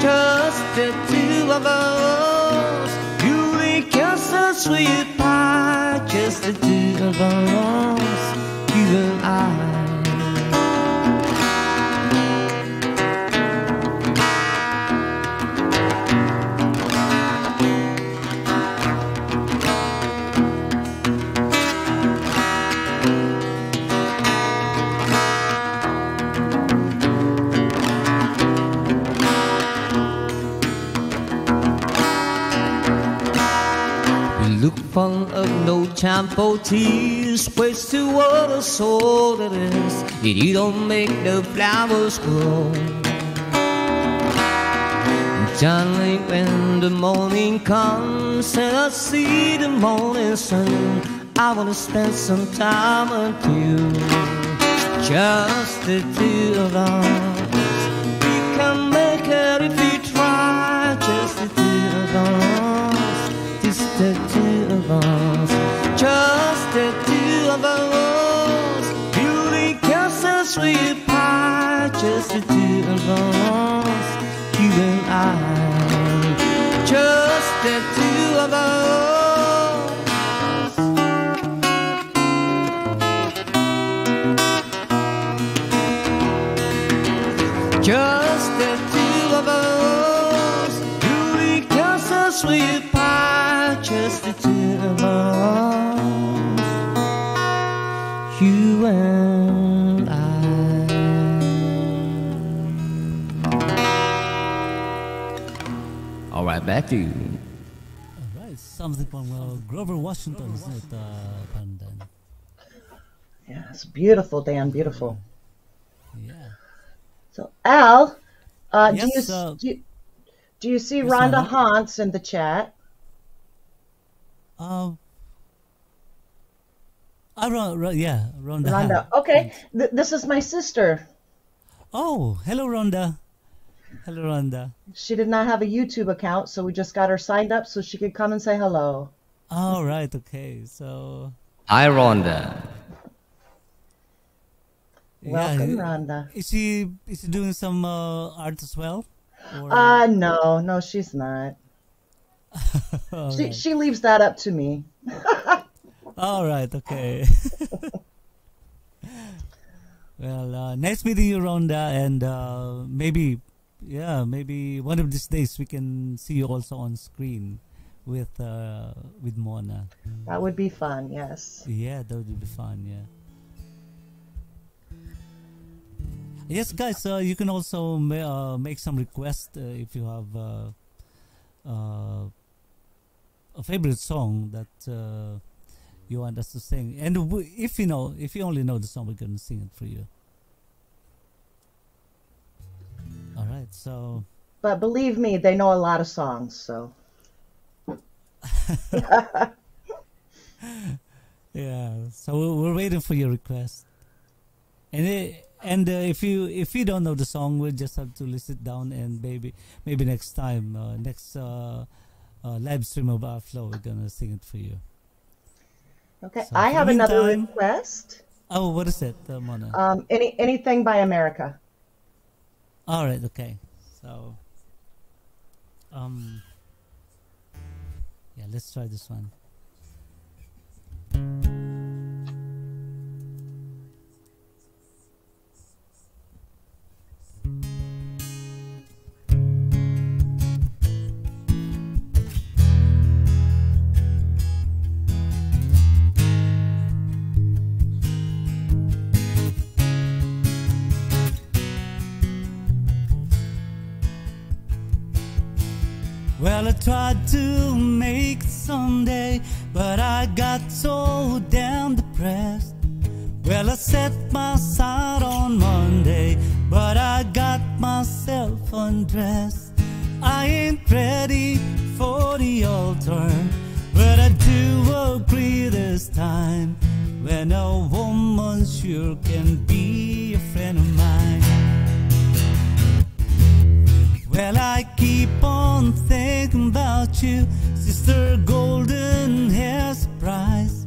just the two of us. You think you're so sweet pie, just the two of us, you and I. Look of no for tears, waste to water so that is. Yet you don't make the flowers grow. Darling, when the morning comes and I see the morning sun, I wanna spend some time with you. Just the two of us. We can make it if we try. Just the two of us. The two of us. Just the two of us. Beauty kisses, sweet pie. Just the two of us. You and I. Just the two of us. Just the two of. You and I. All right, back to you. Alright, something from uh, Grover Washington, isn't it, uh, Pandan? Yes, beautiful, Dan, beautiful. Yeah. So, Al, uh, do, you, uh, do, you, do you see yes, Rhonda Rhonda? Hans in the chat? Um, uh, Ro- Ro- yeah, Rhonda. Rhonda, okay. Th- this is my sister. Oh, hello, Rhonda. Hello, Rhonda. She did not have a YouTube account, so we just got her signed up so she could come and say hello. All right. Okay. So. Hi, Rhonda. Welcome, yeah, Rhonda. Is she is she doing some uh, art as well? Or- Uh, no, no, she's not. She right. she leaves that up to me. All right. Okay. well, uh, nice meeting you, Rhonda, and uh, maybe, yeah, maybe one of these days we can see you also on screen with uh, with Mona. That would be fun. Yes. Yeah, that would be fun. Yeah. Yes, guys. Uh, you can also ma- uh, make some requests uh, if you have uh, uh, a favorite song that uh, you want us to sing, and if you know, if you only know the song, we're gonna sing it for you. All right. So But believe me, they know a lot of songs, so Yeah, so we're, we're waiting for your request. And it, and uh, if you if you don't know the song, we'll just have to list it down and maybe maybe next time, uh, next uh, uh, live stream of our flow, we're gonna sing it for you. okay. So I have another meantime- request. Oh, what is it, uh, Mona? Um, any anything by America. All right, okay. So, um, yeah, let's try this one. Well, I tried to make someday, but I got so damn depressed. Well, I set my sight on Monday, but I got myself undressed. I ain't ready for the altar, but I do agree this time when a woman sure can be a friend of mine. Well, I keep on thinking about you, Sister Golden Hair Surprise.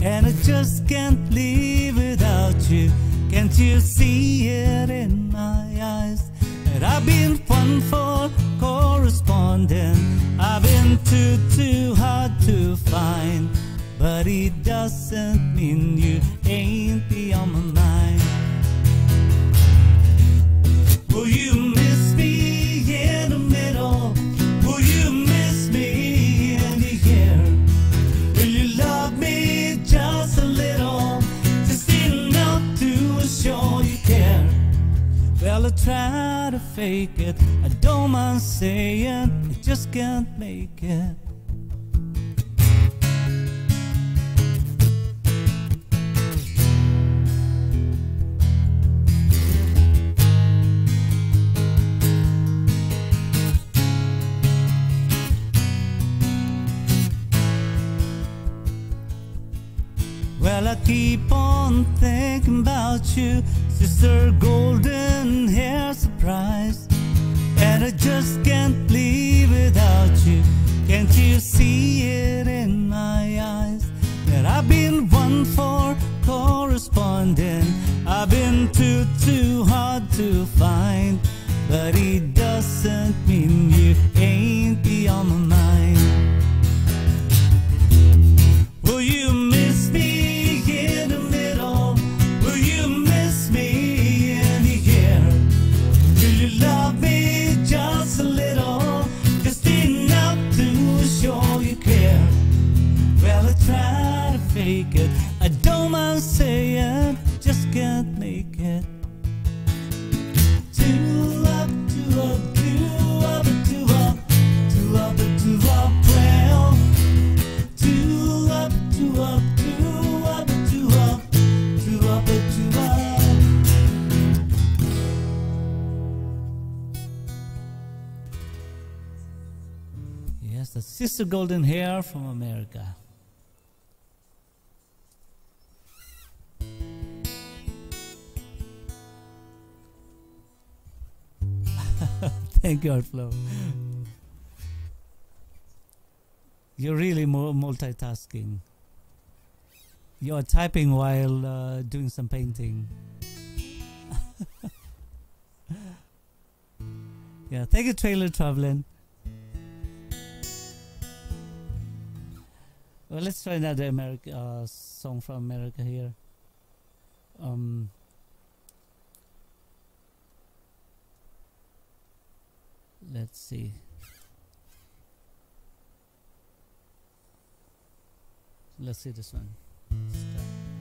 And I just can't live without you. Can't you see it in my eyes? That I've been one for corresponding. I've been too, too hard to find. But it doesn't mean you ain't beyond my mind. It. I don't mind saying I just can't make it. Well, I keep on thinking about you, Sister Golden Hair. I just Thank flow. You're really multitasking. You're typing while uh, doing some painting. yeah, thank you, Trailer Traveling. Well, let's try another America uh, song from America here. Um, let's see. Let's see this one. Muskrat,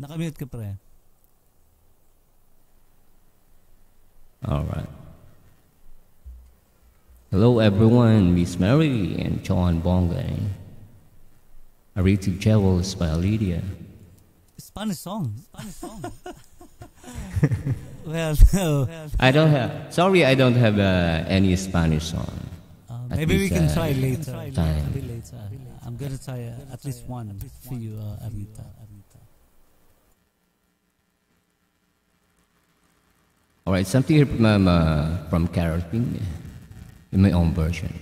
Nakamute ka pre. All right. Hello, everyone. Miss Mary and John Bongay. Ariti Jewels by Lydia. Spanish song. Spanish song. well, no. I don't have. Sorry, I don't have uh, any Spanish song. Uh, maybe we can uh, try later. time. Later. I'm gonna try uh, at least one for you, uh, Arita. All right, something here from, uh, from Carole King in my own version.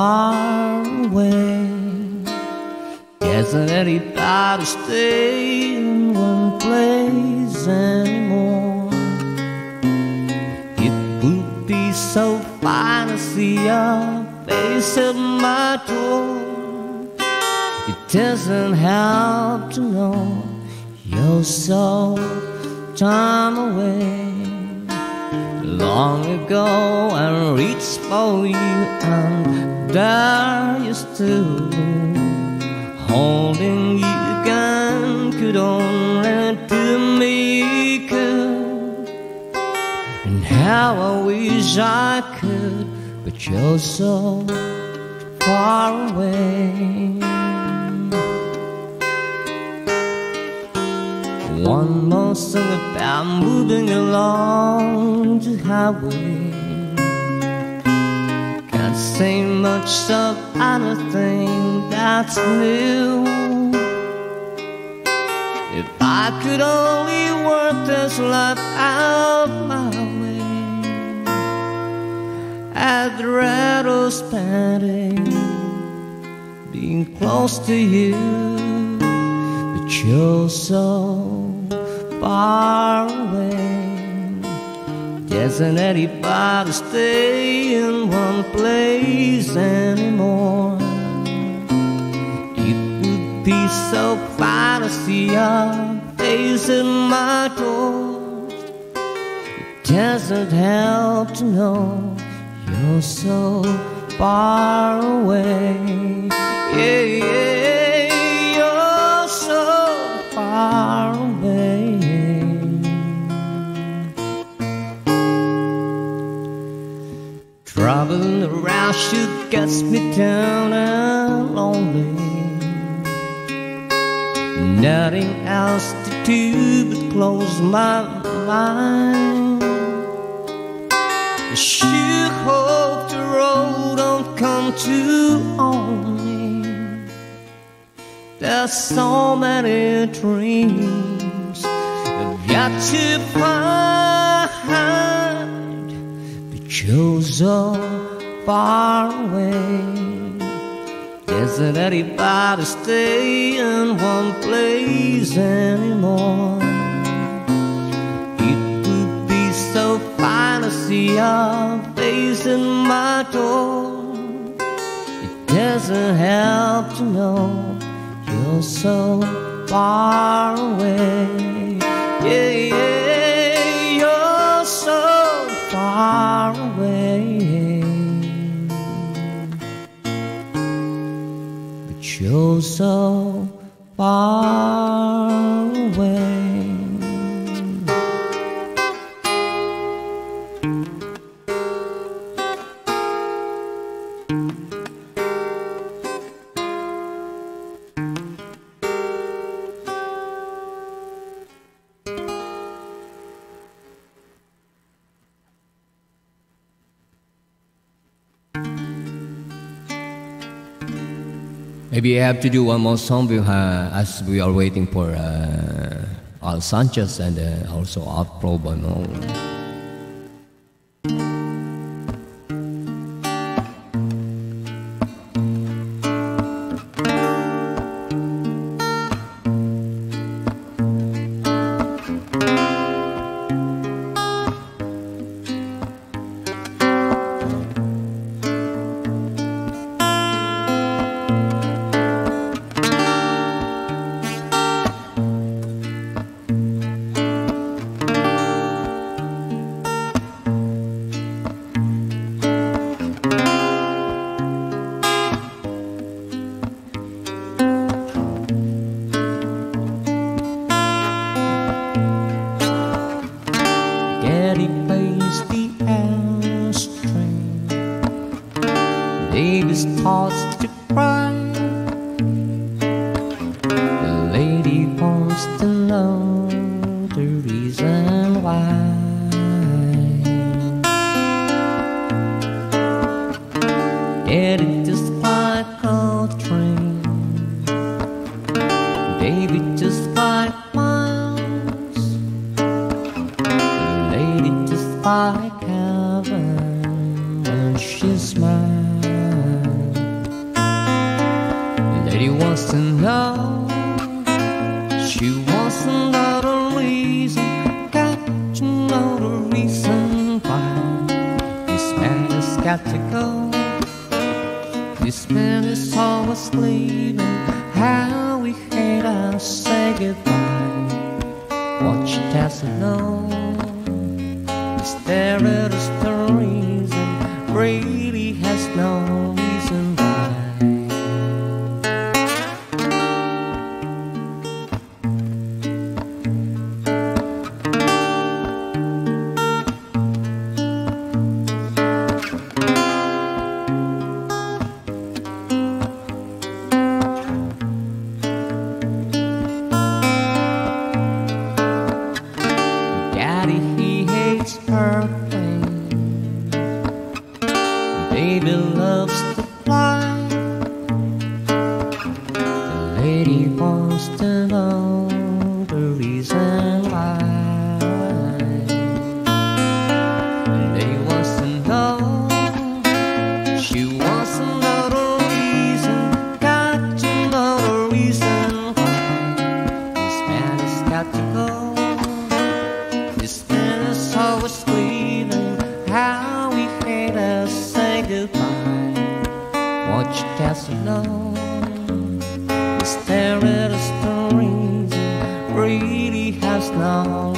Far away, doesn't anybody stay in one place anymore? It would be so fine to see your face at my door. It doesn't help to know you're so time away. Long ago I reached for you and there you stood Holding you again. Could only do me good. And how I wish I could But you're so far away One more song about moving along the highway. Can't say much of anything that's new. If I could only work this life out my way, I'd rather spend it being close to you. But you're so far away. Doesn't anybody stay in one place anymore? It would be so fine to see your face in my door. It doesn't help to know you're so far away. Yeah, yeah, you're so far away. Traveling around shit gets me down and lonely. Nothing else to do but close my mind. I sure hope the road don't come too on me. There's so many dreams I've got to find, so far away. Isn't anybody stay in one place anymore? It would be so fine to see your face in my door. It doesn't help to know you're so far away. Yeah, yeah, you're so far away. You're so far away. Maybe I have to do one more song uh, as we are waiting for uh, Al Sanchez and uh, also Afro Bono. There is the reason, really has no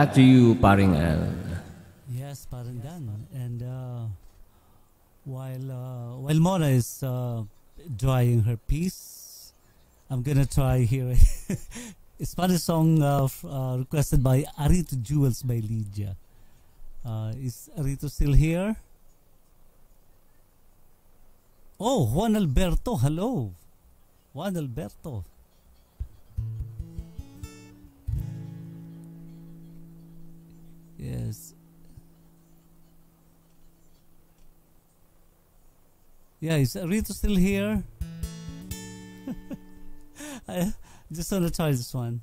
back to you, Paring L. Yes, parang done. And uh, while uh, while Mona is uh, drying her piece, I'm gonna try here a Spanish song uh, requested by Arito Jewels by Lydia. Uh, is Arito still here? Oh, Juan Alberto, hello. Juan Alberto. Yes. Yeah, is Rito still here? I just want to try this one.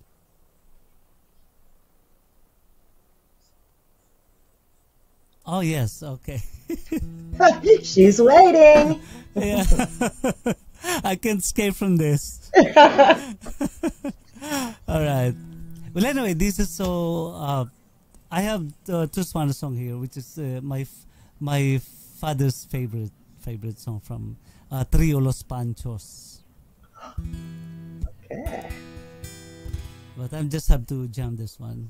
Oh yes, okay. She's waiting. yeah. I can't escape from this. All right. Well, anyway, this is so. Uh, I have uh, Spanish song here, which is uh, my my father's favorite favorite song from uh, Trio Los Panchos. Okay. But I just have to jam this one.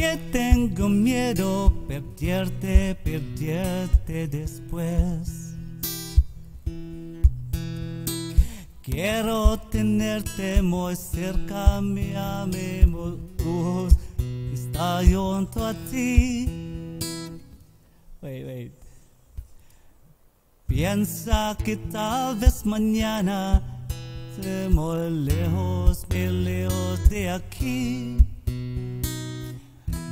Que tengo miedo perderte, perderte después. Quiero tenerte muy cerca, mi amigo, está junto a ti. Wait, wait. Piensa que tal vez mañana estemos lejos, muy lejos de aquí.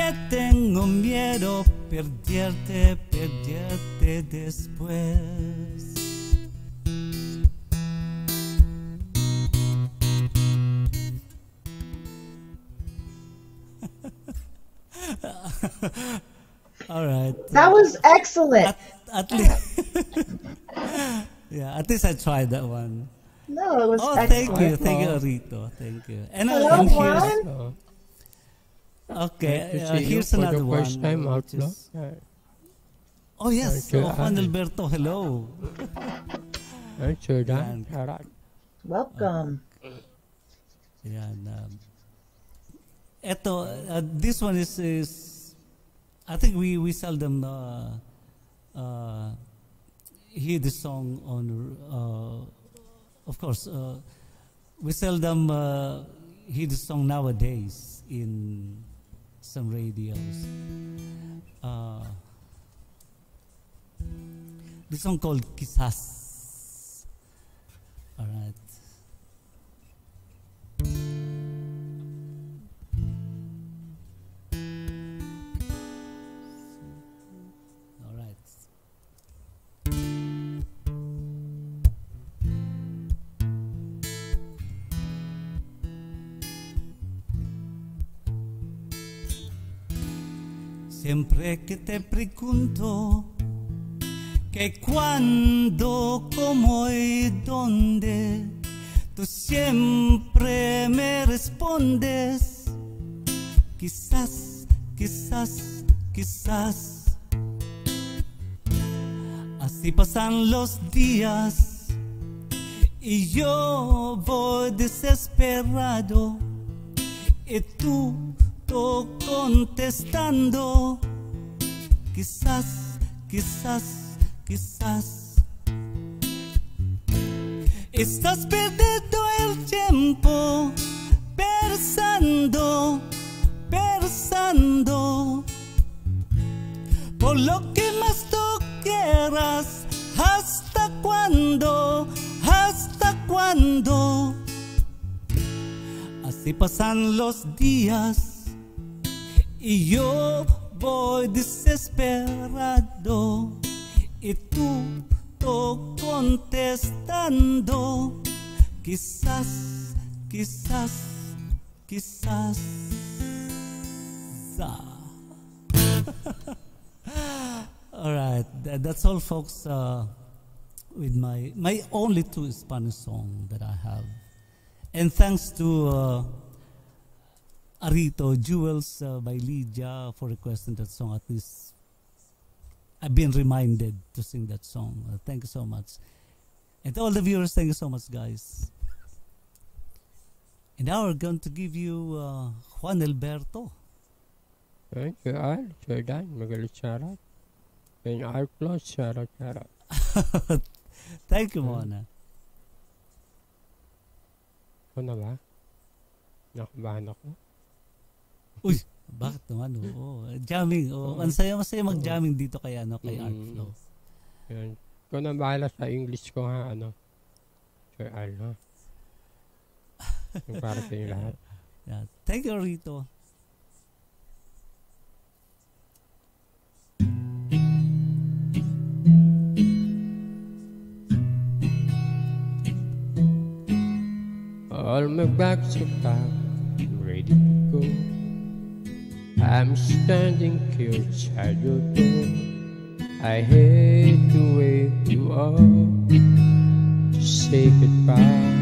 Que tengo miedo perderte, perderte después. All right. That was excellent. At, at least, yeah. At least I tried that one. No, it was Oh, excellent. thank you, thank you, Rito. Thank you. And, Hello, and here's Juan. So, okay. nice Uh, here's another the first one. time which outlaw. is- Yeah. Oh yes, Thank oh, Juan Alberto. Hello. Right, sure, Yeah. Dan. Welcome. Yan. Um, eto, uh, this one is, is I think we, we seldom uh, uh, hear the song on, uh, of course, uh, we seldom uh, hear the song nowadays in some radios. Uh, this song called Quizás. All right. Siempre que te pregunto que cuándo, cómo y dónde, tú siempre me respondes, quizás, quizás, quizás. Así pasan los días y yo voy desesperado y tú contestando. Quizás, quizás, quizás. Estás perdiendo el tiempo pensando, pensando. Por lo que más tú quieras hasta cuándo, hasta cuándo Así pasan los días y yo voy desesperado y tú, tú contestando quizás, quizás, quizás. All right, tha- that's all, folks. Uh, with my my only two Spanish song that I have. And thanks to uh, Arito Jewels uh, by Lydia for requesting that song. At least I've been reminded to sing that song. Uh, thank you so much. And to all the viewers, thank you so much, guys. And now we're going to give you uh, Juan Alberto. Right, sure, Al. Sure, Dan. Magalit shoutout. And outlaw, shoutout, shoutout. Thank you, Mona. Na ba? Nakabahan ako. Bakit naman? Oo. Jamming. Oo. Ang saya masaya mag-jamming dito kay, ano, kay Mm. Art Flow. Yan. Ikaw na bahala sa English ko ha, ano. Sir Al, ha? Yung para sa inyo lahat. Yeah. Thank you, Rito. All my bags are packed, ready to go. I'm standing here outside your door. I hate to wake you to say goodbye.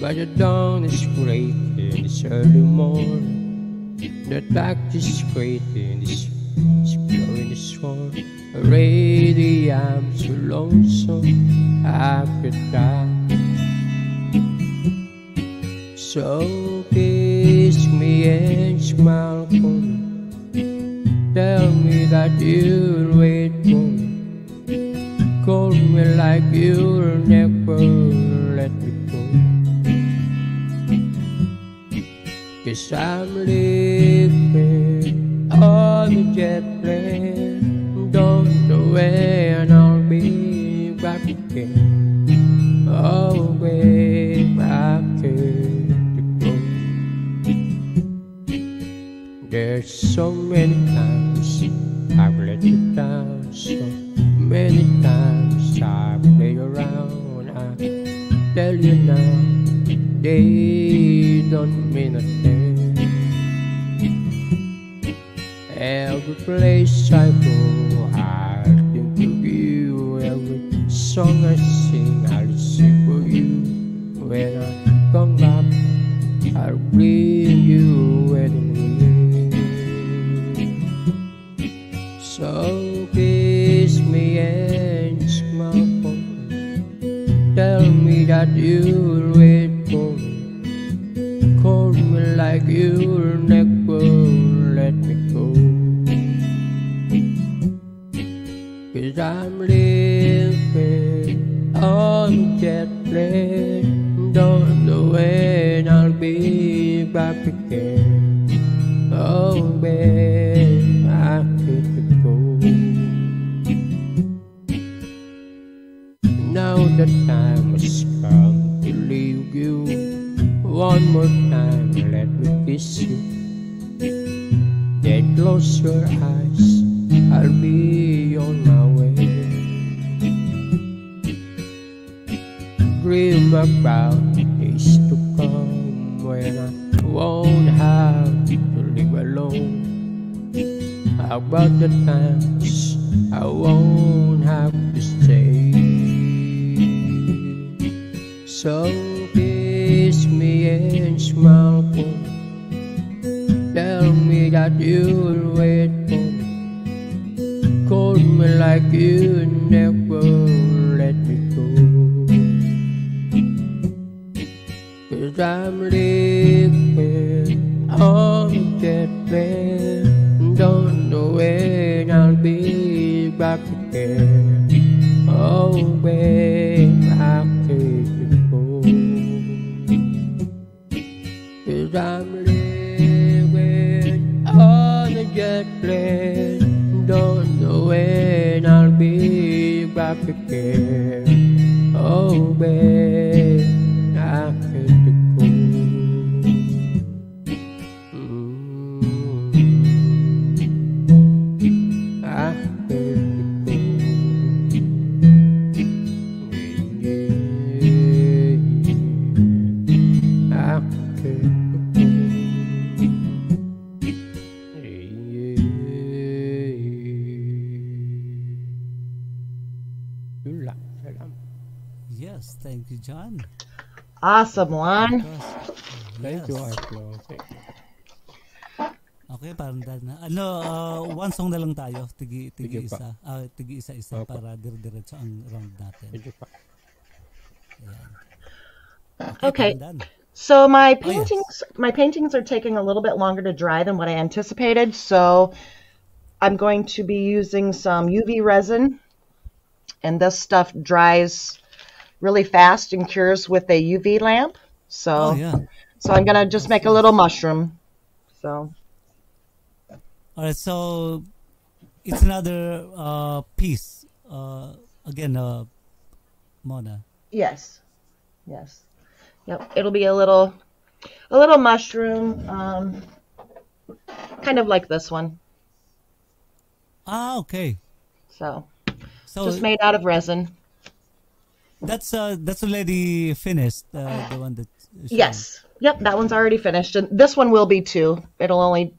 But the dawn is breaking, it's early morning. The dark is creating, it's, it's blowing the sword. Already I'm so lonesome, I could die. So kiss me and. Tell me that you'll wait for me. Call me like you'll never let me go. Cause I'm living on a jet plane. Don't know when I'll be back again. Oh, way back again. There's so many times I've let you down. So many times I've played around. I tell you now, they don't mean a thing. Every place I go, I think of you. Every song I sing, I'll sing for you. When I come back, I'll bring that you'll wait for me. Call me like you'll never let me go. Cause I'm living on jet plane. Don't know when I'll be back again. Oh, babe, I could go. Now the time is. One more time, let me kiss you. Then close your eyes, I'll be on my way. Dream about days to come when I won't have to live alone. How about the times I won't have to stay? So smile for. Tell me that you'll wait for. Call me like you never let me go. Cause I'm living on jet plane. Don't know when I'll be back again. Oh, babe, I'm living on a jet plane. Don't know when I'll be back again. Oh, babe, Yes, John. Awesome, Juan. Thank you, Yes. Arlo. Thank. Okay, parang done na. Ano, uh, one song na lang tayo. Tigi, tigi Sige pa. isa. Ah, tigi isa-isa Opo. para dire-diretso ang round natin. Medyo pa. Ayan. Okay. parang. So my Oh, yes. paintings, my paintings are taking a little bit longer to dry than what I anticipated. So I'm going to be using some UV resin, and this stuff dries really fast and cures with a UV lamp. Oh, So, yeah. so I'm gonna just make a little mushroom. So Alright, so it's another uh, piece. Uh, again, uh, Mona. Yes. Yes. Yep. It'll be a little a little mushroom. Um kind of like this one. Ah, okay. So So just made out of resin. That's uh that's already finished. Uh, the one that. Yes. Yep, that one's already finished. And this one will be too. It'll only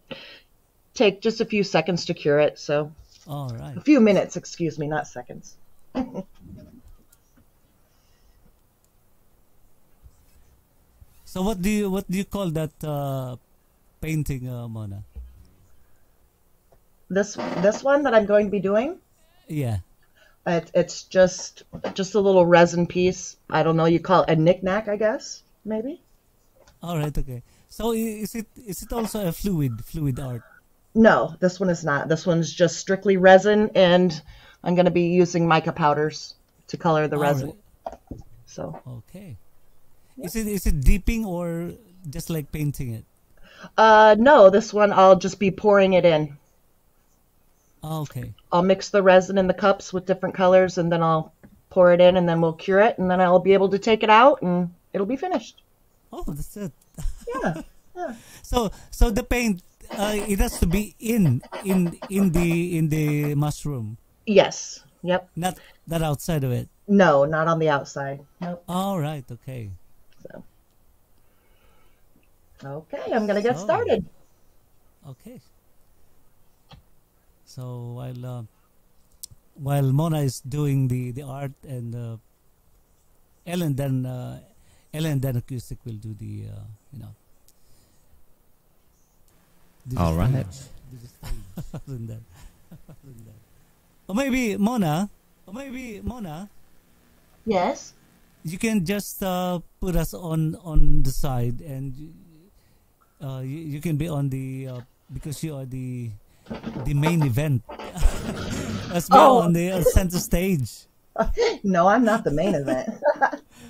take just a few seconds to cure it, so All right. a few minutes, excuse me, not seconds. So what do you what do you call that uh, painting, uh, Mona? This this one that I'm going to be doing, Yeah. It, it's just just a little resin piece. I don't know, you call it a knickknack, I guess, maybe. All right. Okay. So is it is it also a fluid fluid art? No, this one is not. This one's just strictly resin, and I'm going to be using mica powders to color the All resin. right. So, Okay. Is it is it dipping or just like painting it? uh, no, this one I'll just be pouring it in. Okay. I'll mix the resin in the cups with different colors, and then I'll pour it in, and then we'll cure it, and then I'll be able to take it out, and it'll be finished. Oh, that's it. Yeah. So so the paint uh, it has to be in in in the in the mushroom, yes. Yep. not not outside of it. No, not on the outside. Nope. All right. Okay. So. Okay, I'm gonna get So- started. Okay. So while uh, while Mona is doing the the art and uh, Ellen then uh, Ellen then acoustic will do the uh, you know. All right. stage. Do the stage. Other than that. Other than that. Or maybe Mona. Or maybe Mona. Yes. You can just uh, put us on on the side and uh, you, you can be on the uh, because you are the the main event. Let's be Oh. on the uh, center stage. No, I'm not the main event.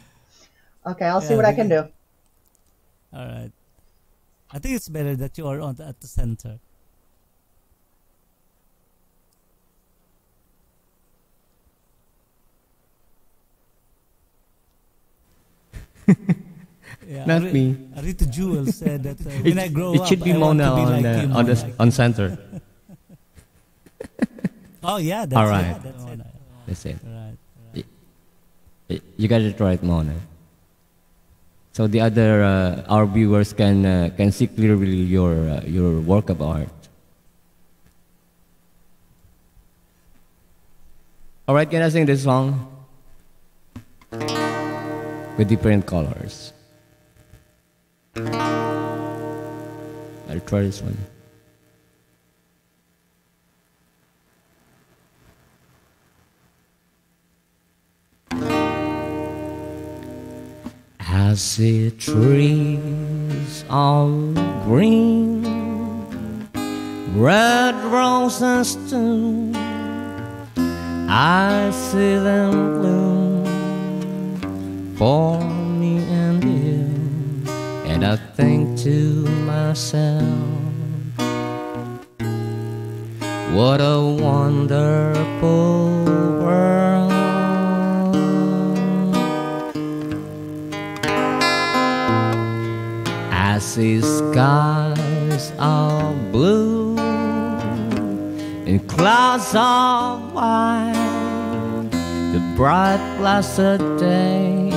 okay, I'll see what I can do. All right. I think it's better that you are on the, at the center. yeah, Not Ari- me. Arita Jewel said that uh, when I grow it up, should be I want Mona to be on like the on the Mona. on center. Oh yeah, that's All it. That's it. That's it. Right. Y- You got to draw it right, Mona. So the other uh, our viewers can uh, can see clearly your uh, your work of art. All right, can I sing this song with different colors? I'll try this one. I see trees all green, red roses too. I see them bloom for me and you, and I think to myself, what a wonderful world. I see skies of blue and clouds of white. The bright blessed day,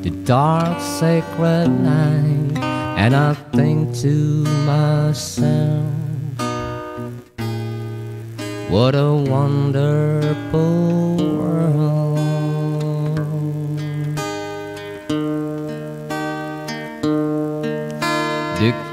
the dark sacred night, and I think to myself, what a wonderful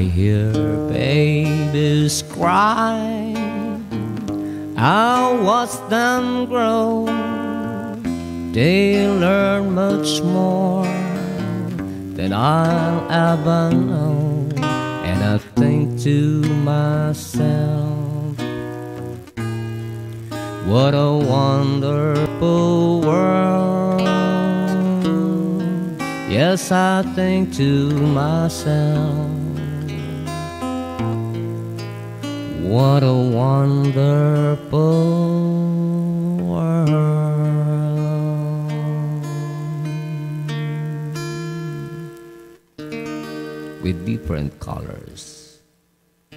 I hear babies cry I'll watch them grow. They learn much more than I'll ever know. And I think to myself, what a wonderful world. Yes, I think to myself. What a wonderful world with different colors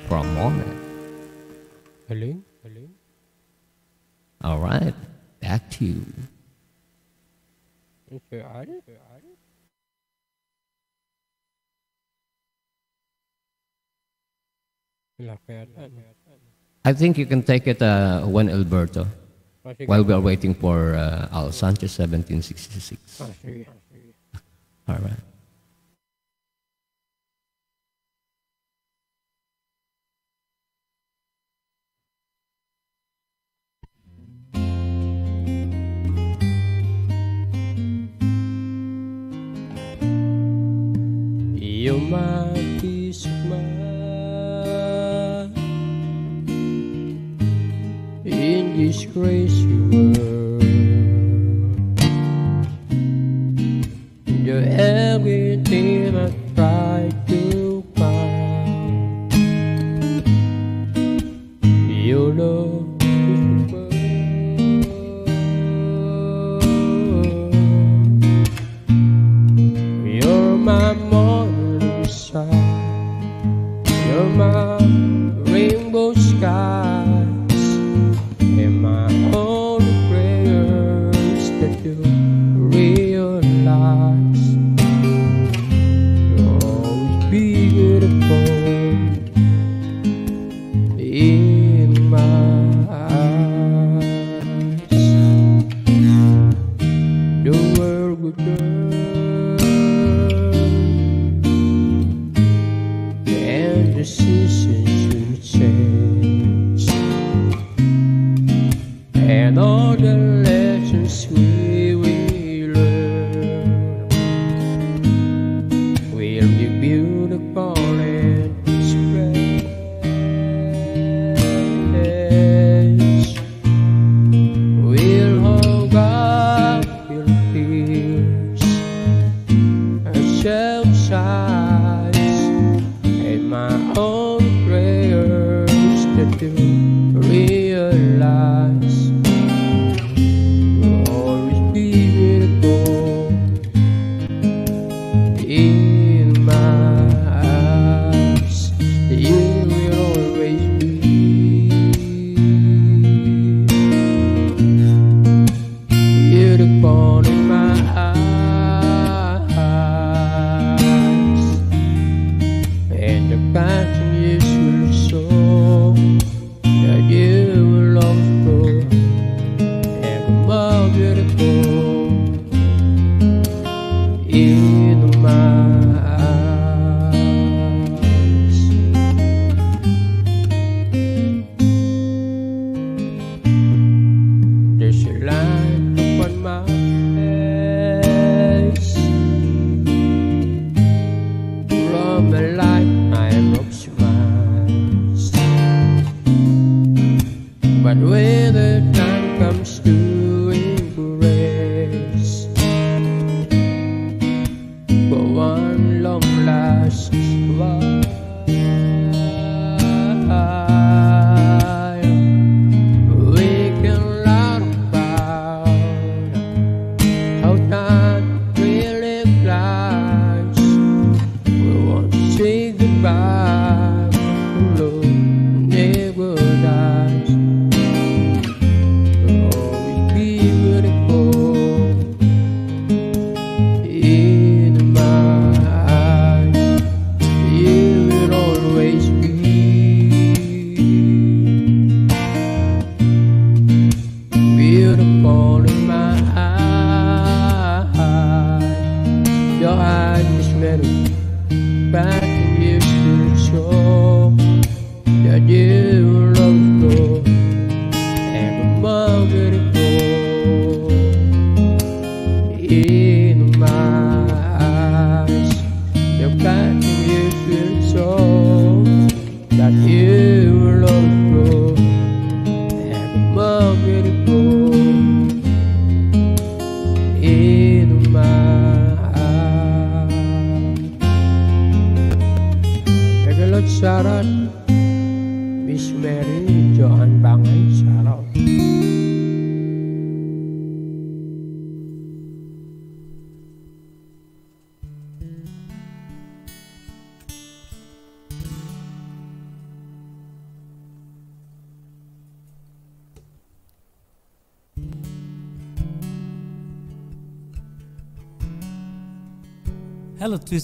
from Monet. Galing, galing. All right, back to you. Ang saan? Laki ata. I think you can take it uh, Juan Alberto Ah, while we are waiting for uh, Al Sanchez 1766. Ah. All right. You're my this crazy world. You're everything I try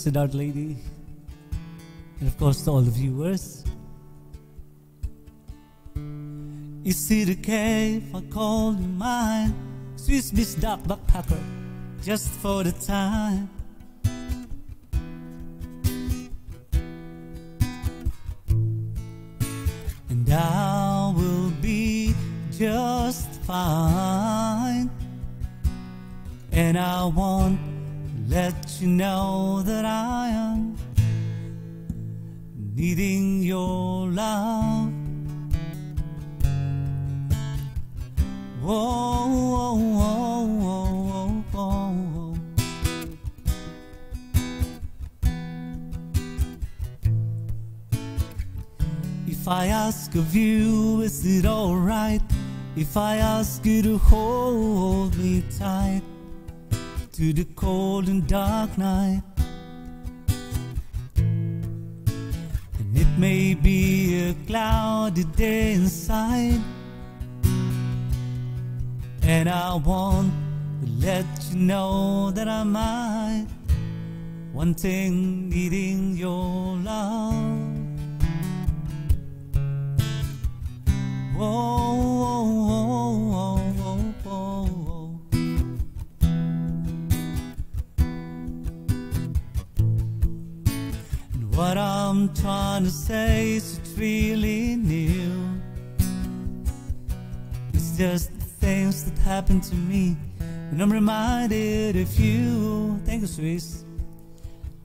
Art Lady. And of course, to all the viewers. Is it okay if I call you mine? Swiss Miss Duck Backpacker, just for the time. And I will be just fine. And I won't you know that I am needing your love. Whoa, whoa, whoa. If I ask of you, is it alright? If I ask you to hold me tight to the cold and dark night. And it may be a cloudy day inside. And I want to let you know that I might wanting, needing your love. Whoa, whoa, whoa, whoa, what I'm trying to say is it's really new. It's just the things that happen to me. And I'm reminded of you. Thank you, Swiss.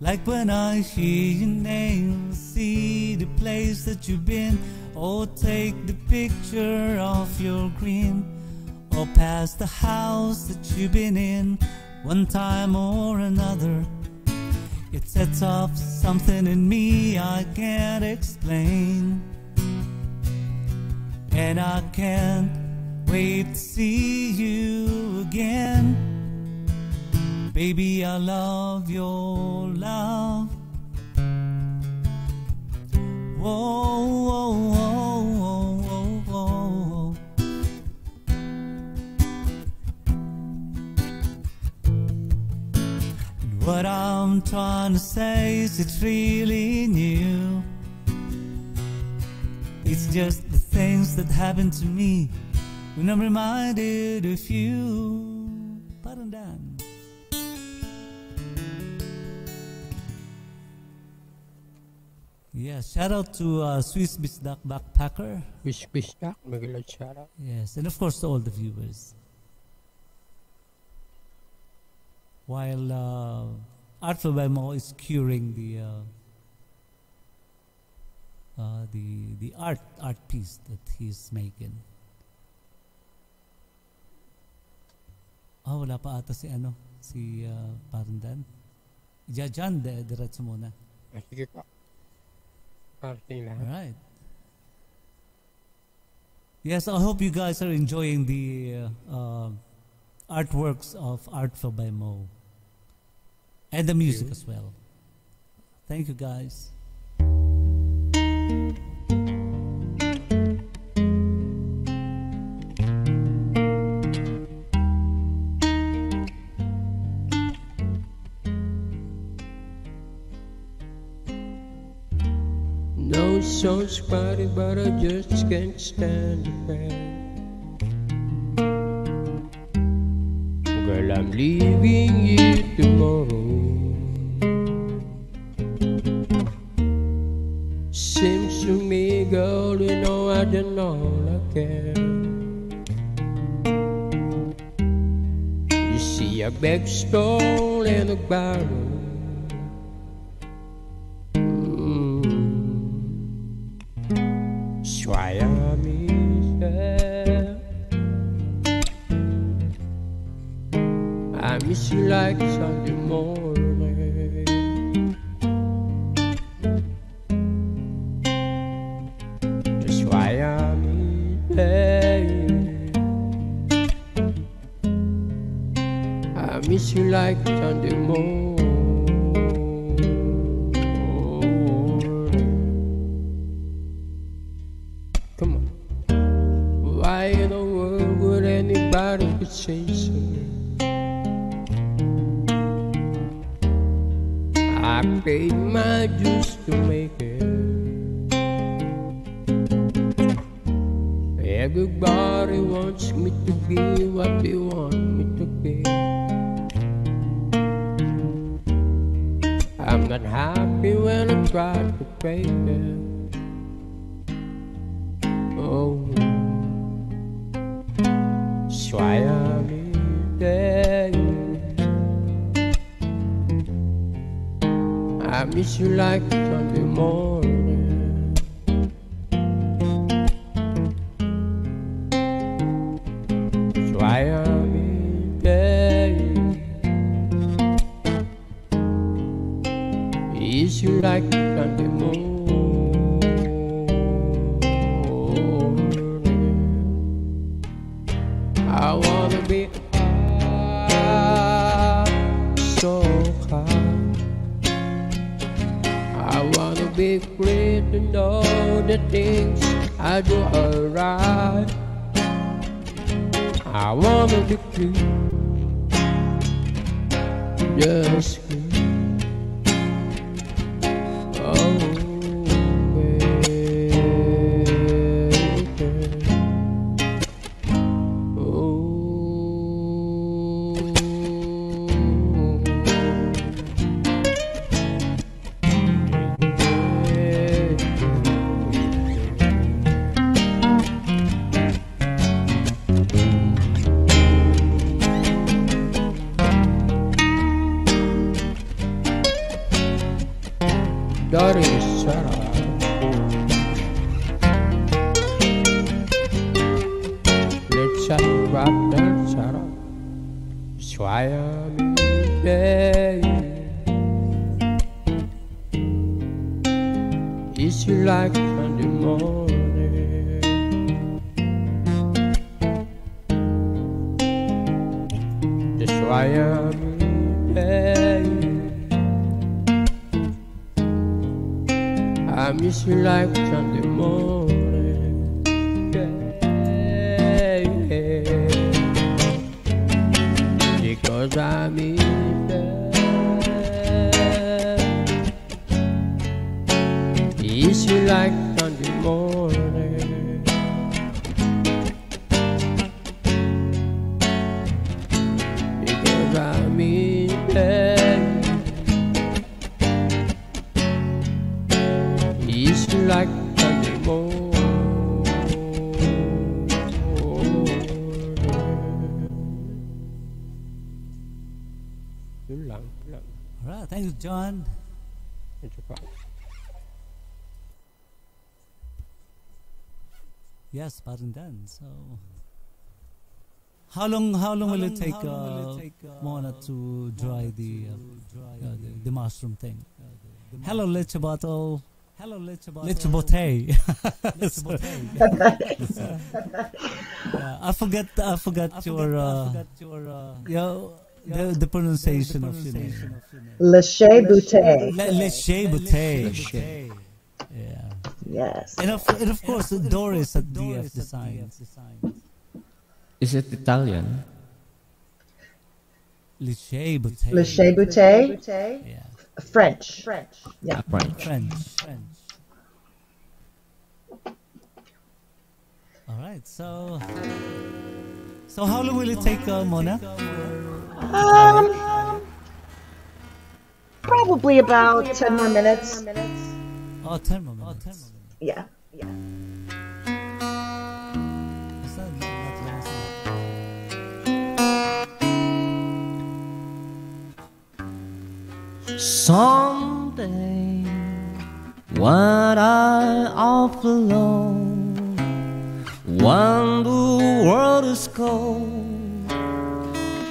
Like when I hear your name, see the place that you've been, or take the picture of your green, or oh, pass the house that you've been in one time or another. It sets off something in me I can't explain. And I can't wait to see you again. Baby, I love your love. Whoa, whoa, whoa, whoa, what I'm trying to say is it's really new. It's just the things that happen to me when I'm reminded of you. Parang dan. Yeah, shout out to uh, Swiss Duck Backpacker. Wish Bistak Magalot Sarat Yes, and of course to all the viewers. While uh, Art Flo by Moe is curing the uh, uh, the the art art piece that he's making. Ah, wala pa ata si ano, si uh, Parandan. Diyan, de, diretso muna. Ah, Sige po Parating lahat Alright. Yes, I hope you guys are enjoying the uh, uh, artworks of Art Flo by Moe. And the music as well. Thank you guys. No sounds party, but I just can't stand the. Girl, I'm leaving you tomorrow. Big stone and a barrel. Done. So, how long? How long will it take, uh, Mona to dry the uh, uh, the, the mushroom thing? Hello, Lechabato. Hello, Lechabato. Lechabote. yeah, I forget. I forgot your. Uh, yeah, the, the pronunciation of your name. Lachey Boutte. Le, Lechabote. Yeah. Yes. And of, and of course, Doris at DF Designs. Is it Italian? Lachey Boutte. Lachey Boutte. Yeah. French. French. Yeah. French. French. French. All right. So, so how long will it take, uh, Mona? Um, probably about 10 more minutes. Oh, 10 more minutes. Yeah. Yeah. Is that not long enough? Someday, when I off alone, when the world is cold,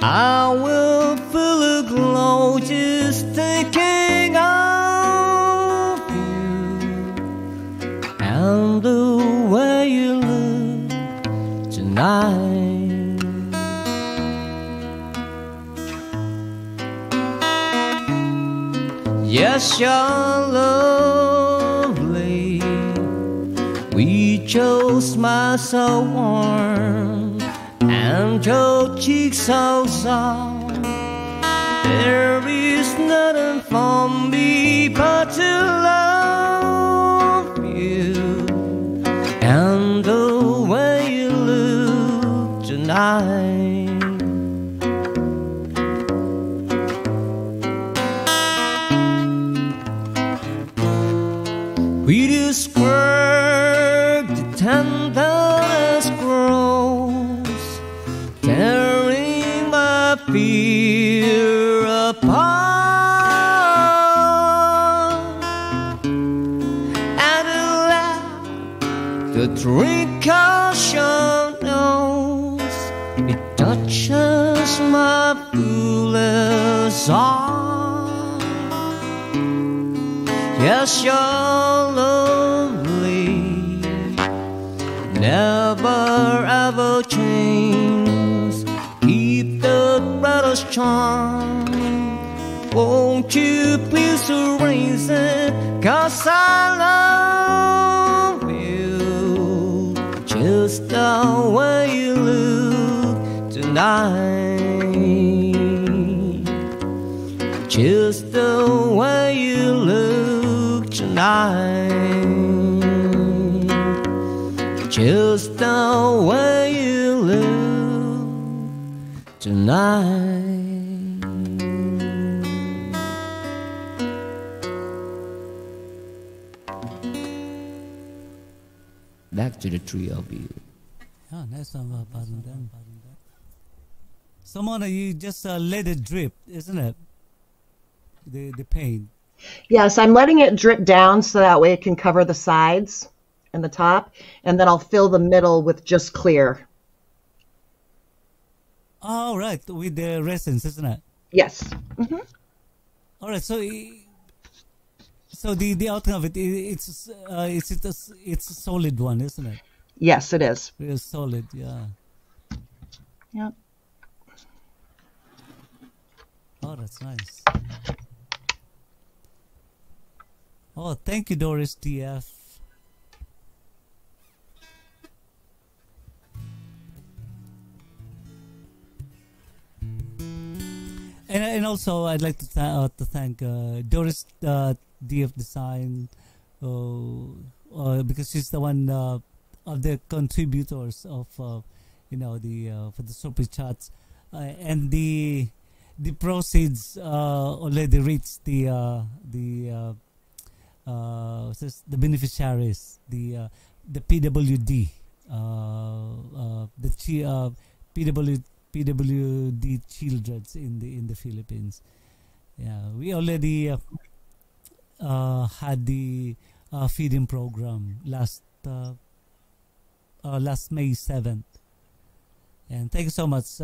I will feel a glow just thinking of and the way you look tonight. Yes, you're lovely. We chose smile so warm and your cheeks so soft. There is nothing for me but to love. We describe the tenderness grows, tearing my fear apart. And the twinkle knows my foolish heart. Yes, you're lovely, never ever change. Keep the brother's charm. Won't you please erase it? Cause I love you just the way you look tonight. Just the way you look tonight. Just the way you look tonight. Back to the tree of you. Yeah, nice one. Simona, you just uh, let it drip, isn't it? The the paint. Yes, I'm letting it drip down so that way it can cover the sides and the top, and then I'll fill the middle with just clear. All right, with the resins, isn't it? Yes. All right, so so the the outcome of it, it's uh, it's it's a, it's a solid one, isn't it? Yes, it is. Real solid, yeah. Yep. Oh, that's nice. Oh, thank you, Doris DF. And, and also, I'd like to, th- uh, to thank uh, Doris uh, DF Design uh, uh, because she's the one uh, of the contributors of you know the for the super chats and the the proceeds already reached the the uh, the beneficiaries the uh, the PWD uh, uh, the uh, PW, PWD children in the in the Philippines yeah we already uh, had the feeding program last last May 7th and thank you so much,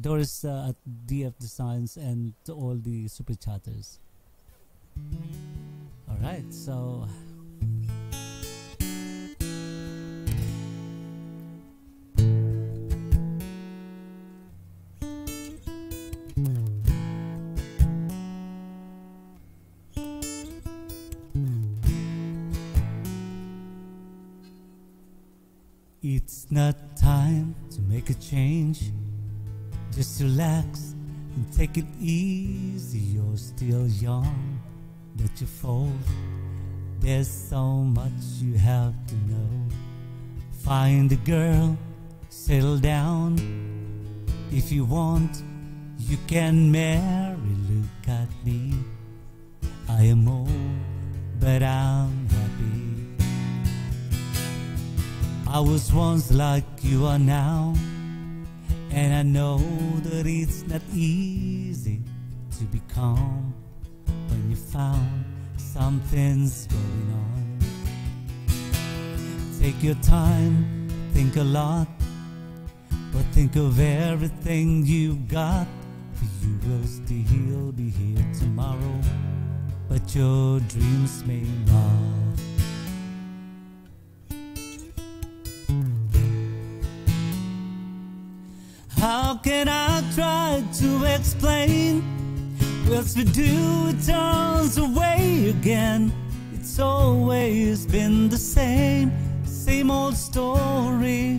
Doris at DF Designs and to all the super chatters. All right, so it's not time to make a change. Just relax and take it easy. You're still young, but you fall. There's so much you have to know. Find a girl, settle down. If you want, you can marry. Look at me. I am old, but I'm happy. I was once like you are now. And I know that it's not easy to be calm you found something's going on. Take your time, think a lot, but think of everything you've got. For you will still be here tomorrow, but your dreams may not. How can I try to explain Whilst we do, it turns away again. It's always been the same, same old story.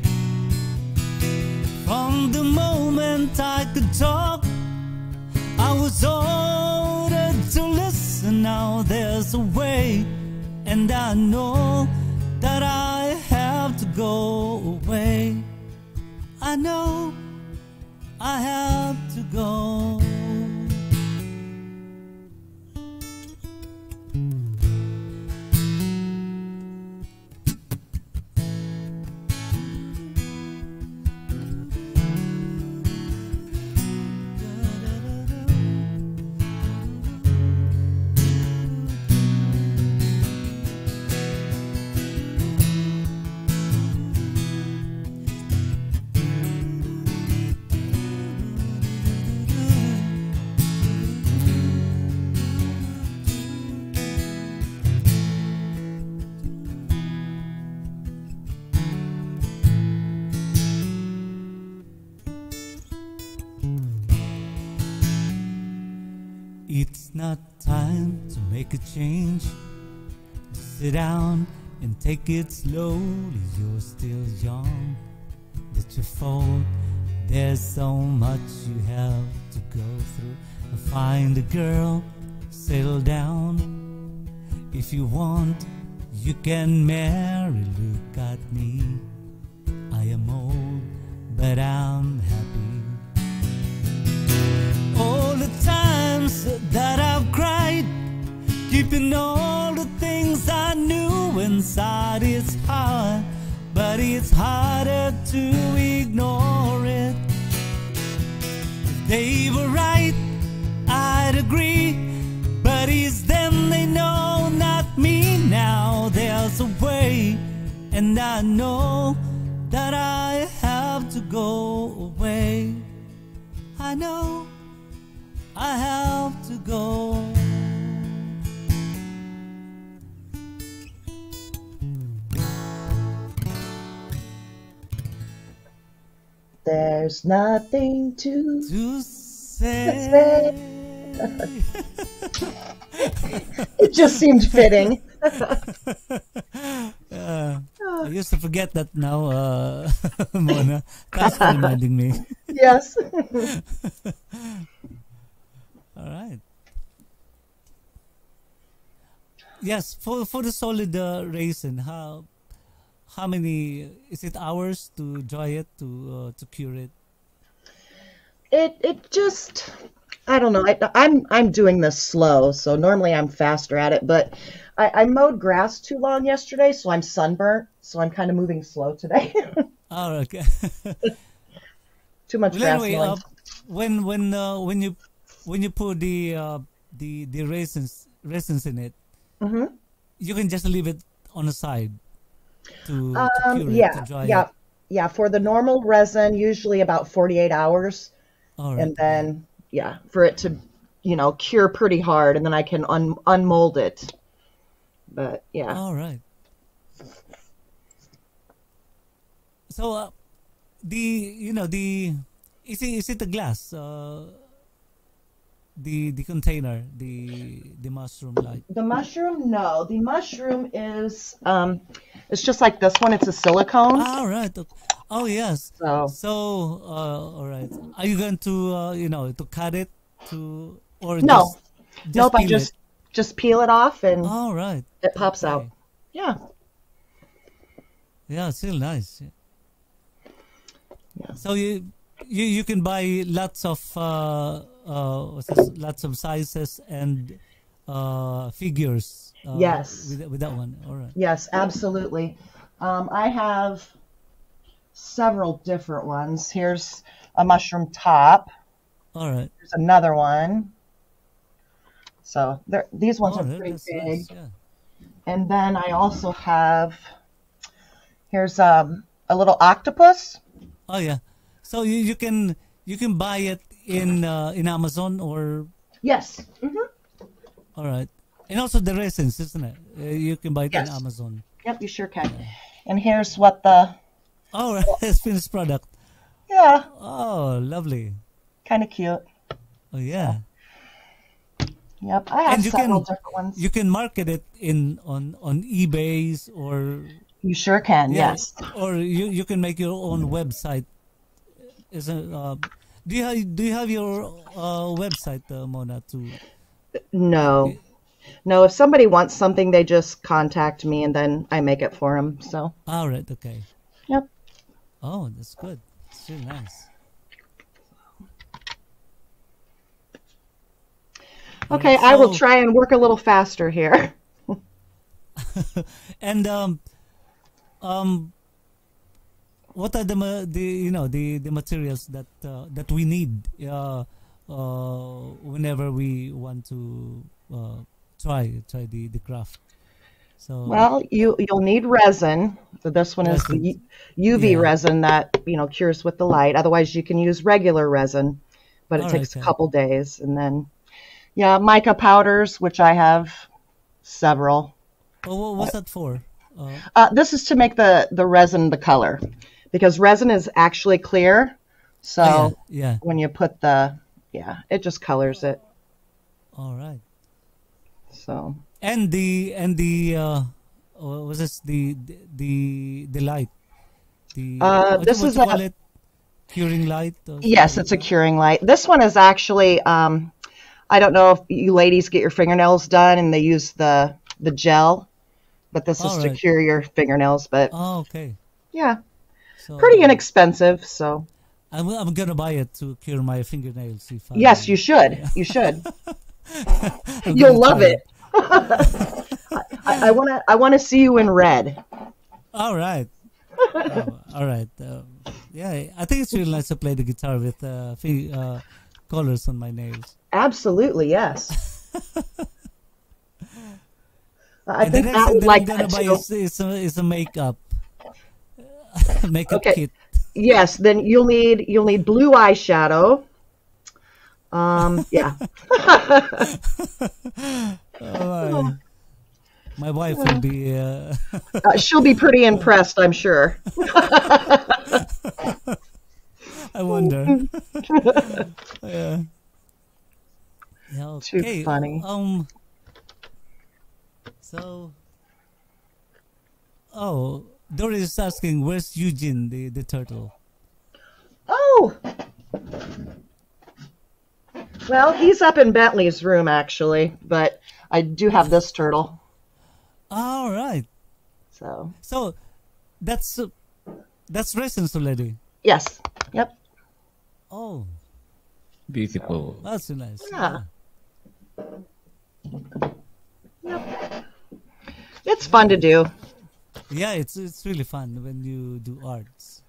From the moment I could talk, I was ordered to listen. Now there's a way, and I know that I have to go away. I know I have to go. Make a change. Sit down and take it slowly. You're still young. That you fall. There's so much you have to go through. Find a girl, settle down. If you want, you can marry. Look at me. I am old, but I'm happy all the times that I've cried, keeping all the things I knew inside. It's hard, but it's harder to ignore it. If they were right, I'd agree, but it's them they know, not me. Now there's a way, and I know that I have to go away. I know I have to go. There's nothing to. To say. It just seemed fitting. I used to forget that now, uh, Mona. Thanks for reminding me. yes. All right. Yes, for for the solid uh, raisin, how how many is it hours to dry it to uh, to cure it? It it just I don't know. I, I'm I'm doing this slow, so normally I'm faster at it. But I, I mowed grass too long yesterday, so I'm sunburnt. So I'm kind of moving slow today. Oh, okay. too much well, grass anyway, uh, when when uh, when you when you put the uh, the the raisins raisins in it, Mhm. you can just leave it on the side to, to Um, cure it, yeah, to dry yeah, it. yeah. For the normal resin, usually about 48 hours, right. and then yeah, for it to you know cure pretty hard, and then I can un unmold it. But yeah, All right. So uh, the you know the is it is it the glass uh, the the container the the mushroom like the mushroom, no, the mushroom is um, it's just like this one. It's a silicone. all right oh yes So so uh, all right are you going to uh, you know to cut it to or No. just, just nope, I just it? just peel it off and all right it pops out. okay. Yeah. yeah still nice Yeah. So you you you can buy lots of uh, uh, lots of sizes and uh, figures. Uh, Yes. With, with that one, all right. Yes, absolutely. Um, I have several different ones. Here's a mushroom top. All right. There's another one. So there, these ones Oh, are pretty big. nice, yeah. And then I also have here's um, a little octopus. Oh yeah. So you, you can you can buy it in uh, in Amazon or Yes. hmm all right, and also the resins, isn't it? Uh, you can buy it Yes. in Amazon. Yep, you sure can. And here's what the All right, it's finished product. yeah, Oh, lovely. kind of cute. Oh yeah. Yep, I have And you several can- different ones. You, You can market it in on on eBay's or You sure can. yeah, Yes. or you you can make your own website. Is it, uh, do you have do you have your uh, website, uh, Mona? To No. No, if somebody wants something, they just contact me and then I make it for them. So, all right, okay. yep. Oh, that's good. It's really nice. Okay, I will try and work a little faster here. And um, um, what are the the you know the the materials that uh, that we need uh, uh, whenever we want to uh, try try the the craft? So Well, you you'll need resin. So this one is the Resin. U- UV Yeah. resin that you know cures with the light. Otherwise, you can use regular resin, but it All takes right, a okay. couple days. And then, yeah, mica powders, which I have several. oh, what was that for? Uh, Uh, this is to make the the resin the color, because resin is actually clear. So oh, yeah, yeah. when you put the yeah, it just colors it. All right. So And the and the uh, what was this the the the light? The Uh, this is a-? Curing light. or Yes, it's a curing light. This one is actually, um, I don't know if you ladies get your fingernails done and they use the the gel, but this is to cure your fingernails. But Oh, okay. yeah, So pretty inexpensive. So I'm I'm gonna buy it to cure my fingernails. If I, yes, you should. You should. You'll love it. I, I wanna I wanna see you in red. All right. Oh, all right. Um, yeah, I think it's really nice to play the guitar with uh, uh, colors on my nails. Absolutely, yes. I and think the next would that like I'm that buy too. is, is, a, is a makeup makeup Okay. kit. Yes, then you'll need you'll need blue eyeshadow. Um, yeah. Oh, my. my wife will be. Uh, Uh, she'll be pretty impressed, I'm sure. I wonder. yeah. Yeah, Too funny. Um. So. Oh, Doris is asking, "Where's Eugene, the the turtle?" Oh. Well, he's up in Bentley's room actually, but I do have this turtle. All right. So So, that's uh, that's resins already. yes, yep. Oh, Beautiful. that's nice. Yeah. Yep. It's fun to do. Yeah, it's it's really fun when you do arts.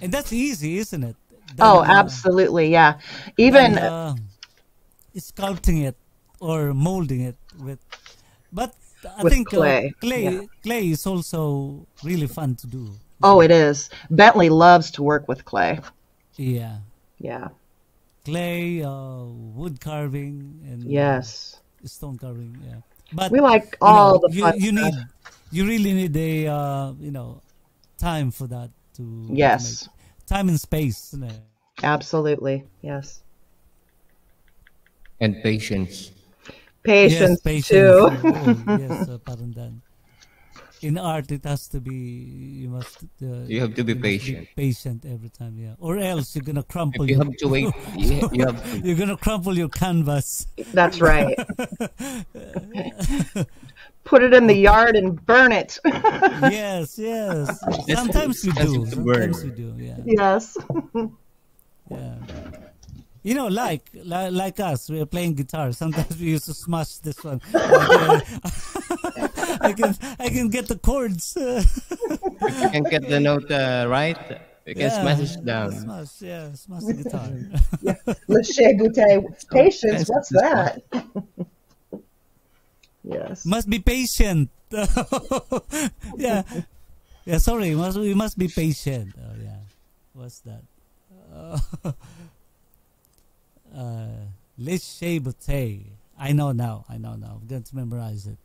And that's easy, isn't it? Oh, uh, absolutely, yeah. Even than, uh, sculpting it or molding it with. But I With think uh, clay, clay yeah. clay is also really fun to do. oh, it is. Bentley loves to work with clay. Yeah, Yeah. clay, uh, wood carving, and Yes. stone carving. Yeah, but We like you all know, the you, fun you need you really need a uh, you know time for that to Yes. time and space? Absolutely. Yes. And patience. Patience, yes, patience. too. Oh, yes, uh, parang dan. In art, it has to be you must uh, You have to be must patient. patient every time, yeah, or else you're gonna crumple. If you your- have to wait, you, you have to. you're gonna crumple your canvas. That's right. Put it in the yard and burn it. yes, yes. Sometimes we do. expensive to burn. Sometimes we do. Yeah. yes. Yeah. You know, like, like like us, we're playing guitar. Sometimes we used to smash this one. I can I can get the chords. If you can get the note uh, right, you can yeah. smash it down. Smash, yeah, smash the guitar. Le Chez Boutet. Patience. What's that? yes. must be patient. yeah, yeah. Sorry, must we must be patient. Oh yeah, what's that? Uh, uh, Boutet. I know now. I know now. I'm going to memorize it.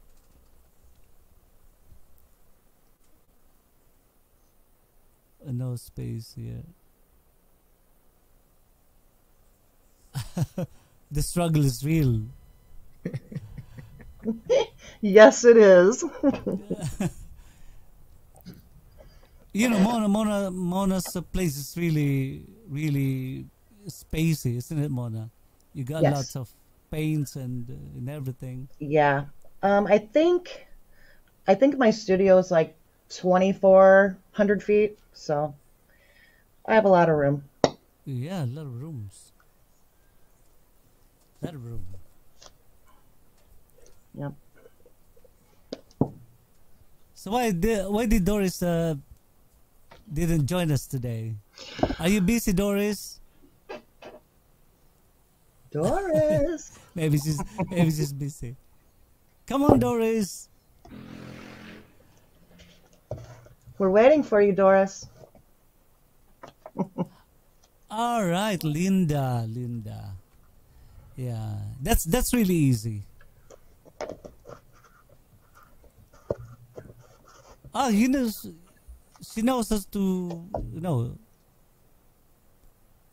Uh, no space here. the struggle is real. Yes, it is. You know, Mona, Mona, Mona's place is really, really spacey, isn't it, Mona? You got Yes. lots of paints and uh, and everything. yeah. Um, I think, I think my studio is like 2,400 feet, so I have a lot of room. Yeah, a lot of rooms. A lot of room. Yep. So why did why did Doris uh, didn't join us today? Are you busy, Doris? Doris. Maybe she's maybe she's busy. Come on, Doris. We're waiting for you, Doris. All right, Linda, Linda. Yeah, that's that's really easy. Oh, he knows. She knows us to, you know,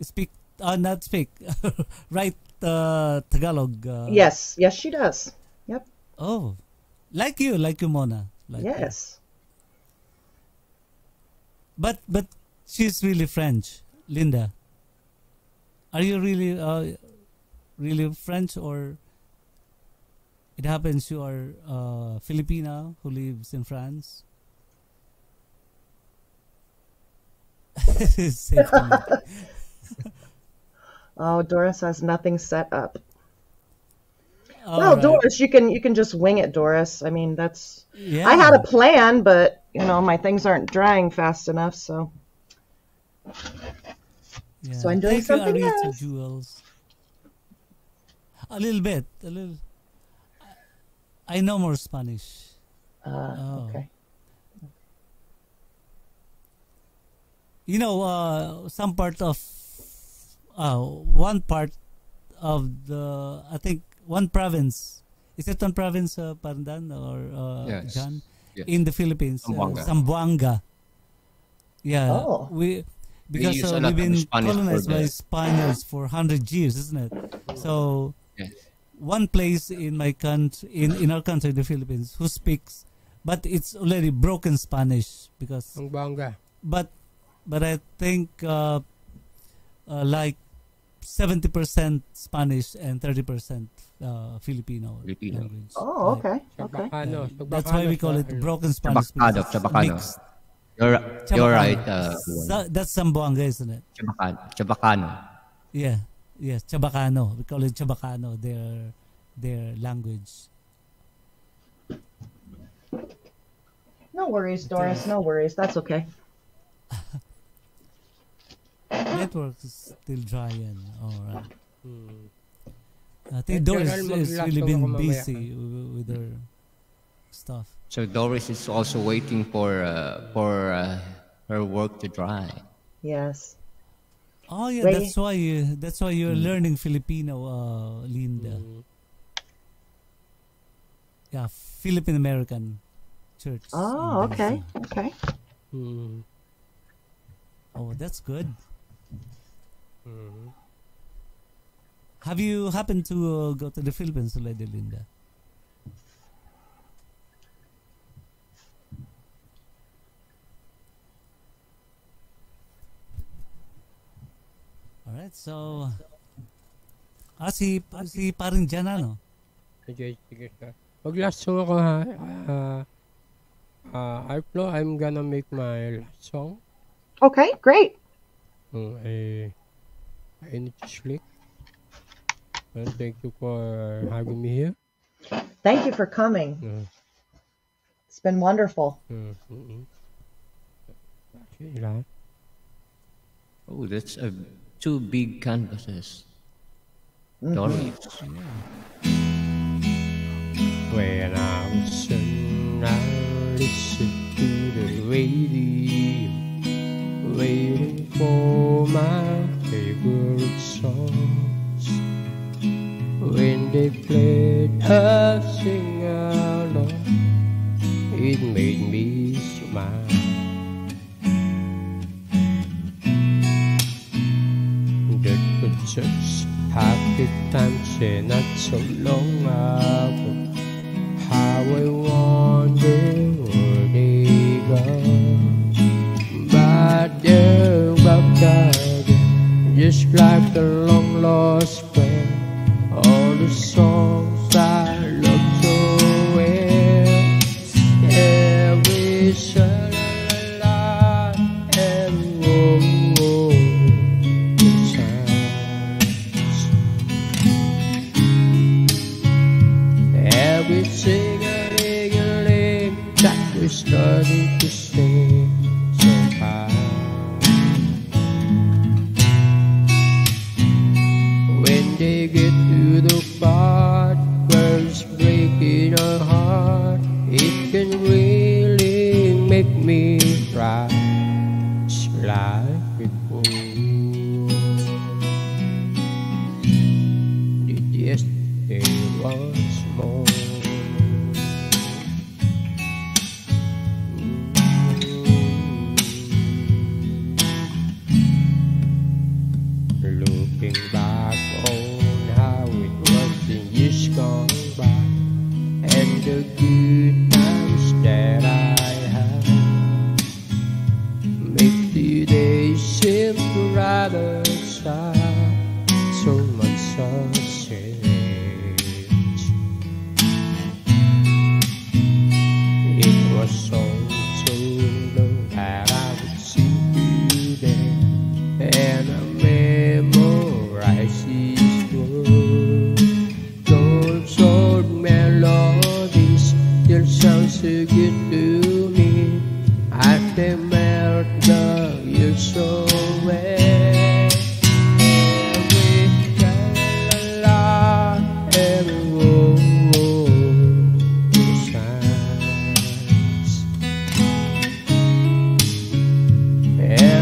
speak. Uh, not speak. right, uh, Tagalog. Uh, Yes, yes, she does. Yep. Oh, like you, like you, Mona. Like you. Yes. But but she's really French, Linda. Are you really uh, really French or it happens you are uh, Filipina who lives in France? Safe to me. Oh, Doris has nothing set up. All well, right. Doris, you can you can just wing it, Doris. I mean, that's. Yeah. I had a plan, but you know my things aren't drying fast enough, so. Yeah. so I'm doing something else. Jewels. A little bit, a little. I know more Spanish. Uh, Oh. Okay. you know uh, some part of uh, one part of the I think one province is it one province uh, Pandan or uh, Yes. John Yes. in the Philippines uh, Zamboanga. Zamboanga yeah Oh. we because uh, we've been colonized by Spaniards for 100 years isn't it so Yes. one place in my country in, in our country the Philippines who speaks but it's already broken Spanish because Ang bangga. but but I think uh, uh, like seventy percent Spanish and thirty percent uh, Filipino, Filipino. language. Oh, okay. Sa Okay. Bacano. Yeah. sa That's why we call it broken Spanish. Chabacano, Chabacano. mixed. You're, you're right. Uh, Sa- that's Zamboanga, isn't it? Chabacano. Chabacano. Yeah, yes, Chabacano. We call it Chabacano. Their their language. No worries, Doris. No worries. That's okay. Network is still drying. All right. Hmm. I think Doris General, has really been busy with, with her stuff. So Doris is also waiting for uh, for uh, her work to dry. Yes. Oh yeah, Wait. that's why you that's why you're learning Filipino, uh, Linda. Hmm. Yeah, Philippine American church. Oh, okay. Okay. Hmm. Oh, that's good. Hmm. Have you happened to uh, go to the Philippines already, Linda? Alright, so Ah, si, si paring dyan ano? Sige, sige sir. Pag last song ako ha, uh, uh, Art Flo, I'm gonna make my last song. Okay. Great. Hmm, I, I need to. And thank you for having me here. Thank you for coming. Uh, It's been wonderful. mm, mm, mm. Actually, lahat. Oh, that's a, two big canvases. Doris. When I was young, I listened to the radio, waiting for my favorite songs. When they played a sing along, it made me smile. That could just Happy times say not so long ago. How I wonder where they go. But back again, just like a long lost friend.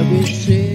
Every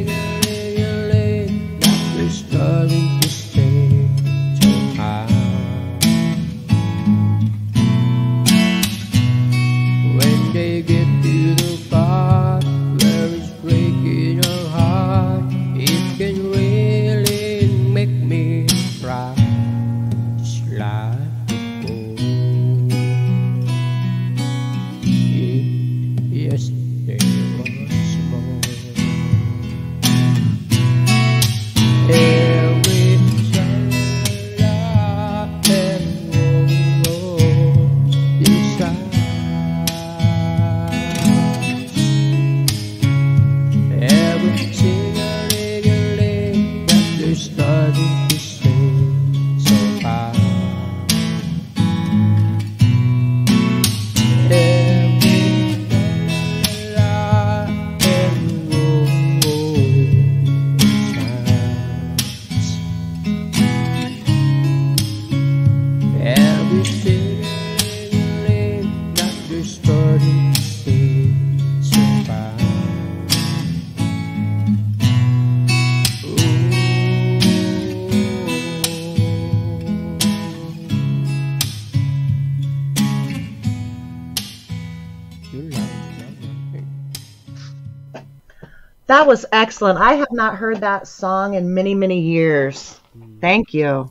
That was excellent. I have not heard that song in many, many years. Thank you.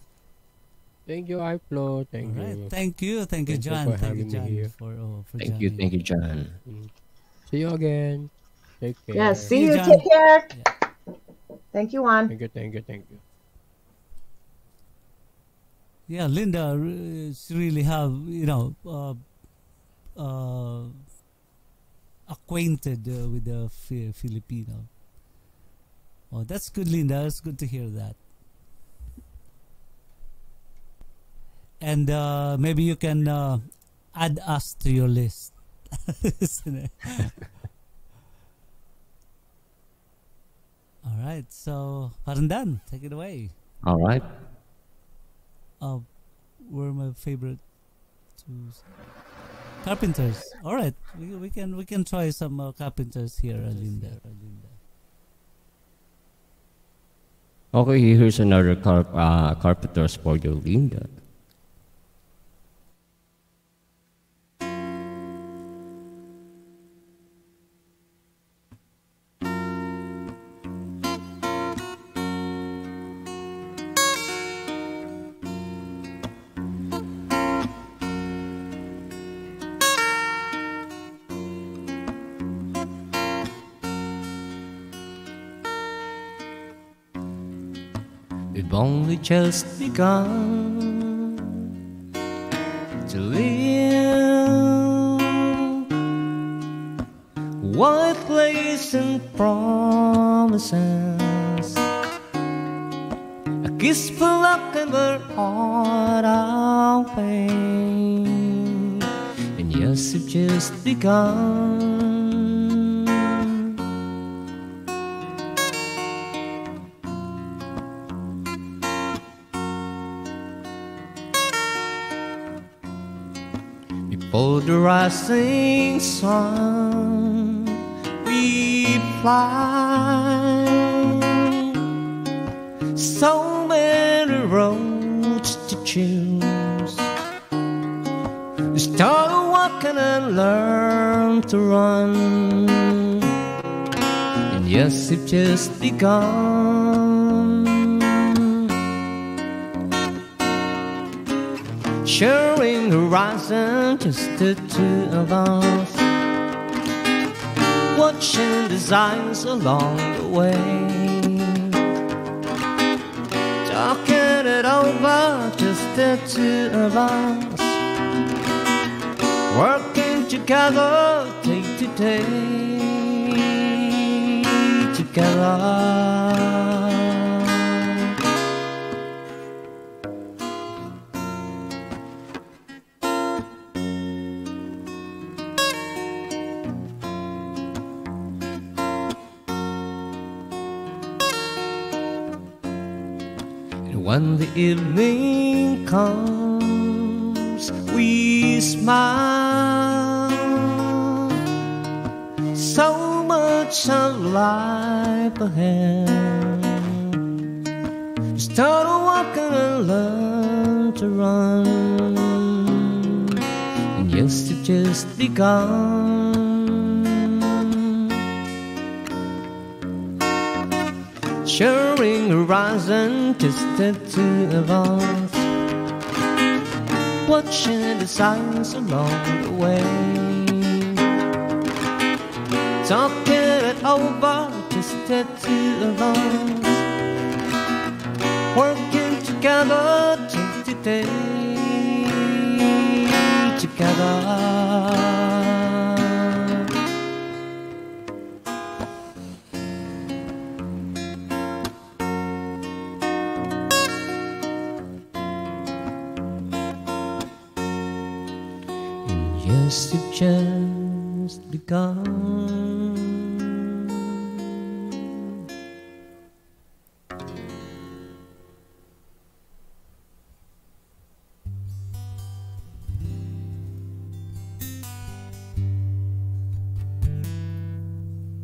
Thank you, iFlow. Thank All right. you. Thank you. Thank you, Thank you John. for Thank you, having me John, here. for oh, for Thank you, thank you, John. See you again. Take care. Yes, see See you, you. John. Take care. Thank you, Juan. Thank you, thank you, thank you. Yeah, Linda uh, really have you know uh, uh, acquainted uh, with the Fi- Filipino. Oh, that's good, Linda. It's good to hear that. And uh, maybe you can uh, add us to your list. All right, so Parandan, take it away. All right. uh, were my favorite two carpenters. All right, we, we can we can try some uh, carpenters here, Alinda. Okay, here's another car, uh, carpenters for you, only just begun to live. White lace and promises. A kiss for luck and we're on our way. And yes, we've just begun. Before the rising sun, we fly. So many roads to choose. Start walking and learn to run. And yes, it's just begun. Sharing the horizon, just the two of us. Watching designs along the way. Talking it over, just the two of us. Working together, day to day. Together. When the evening comes, we smile. So much of life ahead. Start walking and learn to run. And yes, it just begun. Sharing horizon, the two of us. Watching the signs along the way. Talking it over, two of us. Working together, just today. Together. You've just begun.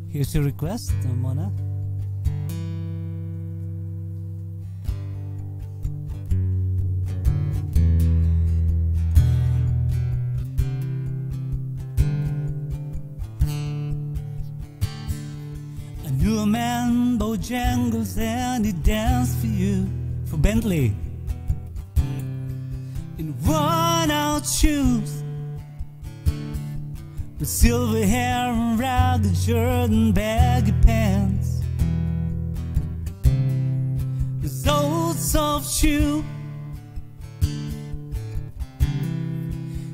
Here's your request, Mona. Man, Bojangles, and he danced for you, for Bentley. In worn out shoes, with silver hair and ragged shirt and baggy pants. His old soft shoe.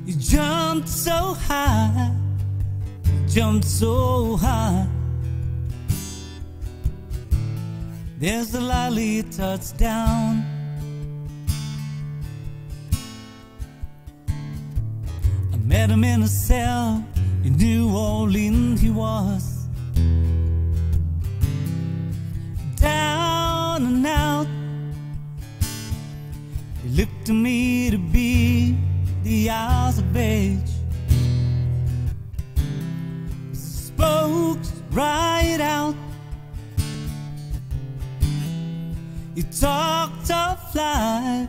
You jumped so high, jumped so high. There's the lily touchdown. I met him in a cell in New Orleans. He was down and out. He looked to me to be the eyes of age. Spoke right out. He talked of life,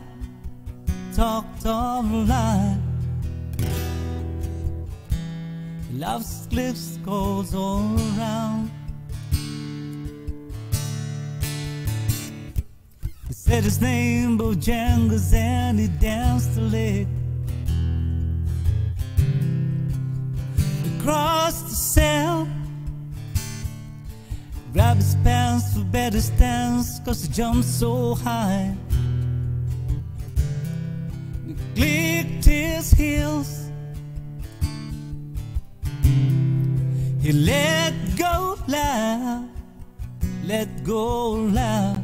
talked of life. Love's cliffs goes all around. He said his name Bojangles and he danced a lick across the cell. Out his pants for better stance, cause he jumped so high. He clicked his heels. He let go loud, let go loud.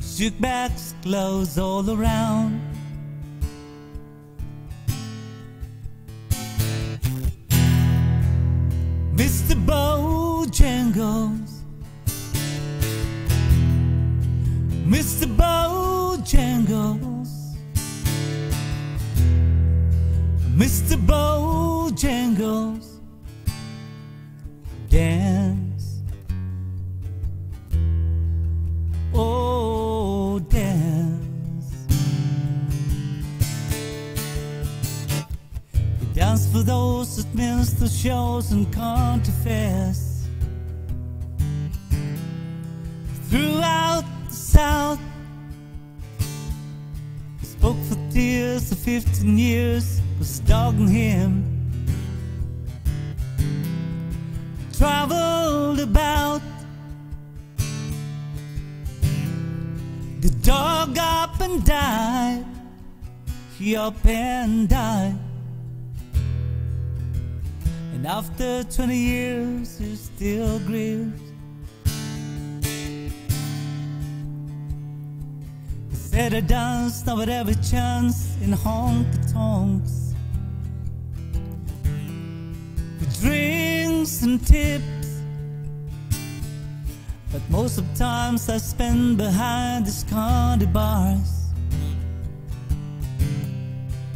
Shook back clothes all around. And country. Throughout the South, spoke for tears of 15 years, was dogging him. Traveled about, the dog up and died, he up and died. And after 20 years, he still grieves. He said I danced now at every chance in honky tonks. With drinks and tips. But most of the times I spend behind these candy bars.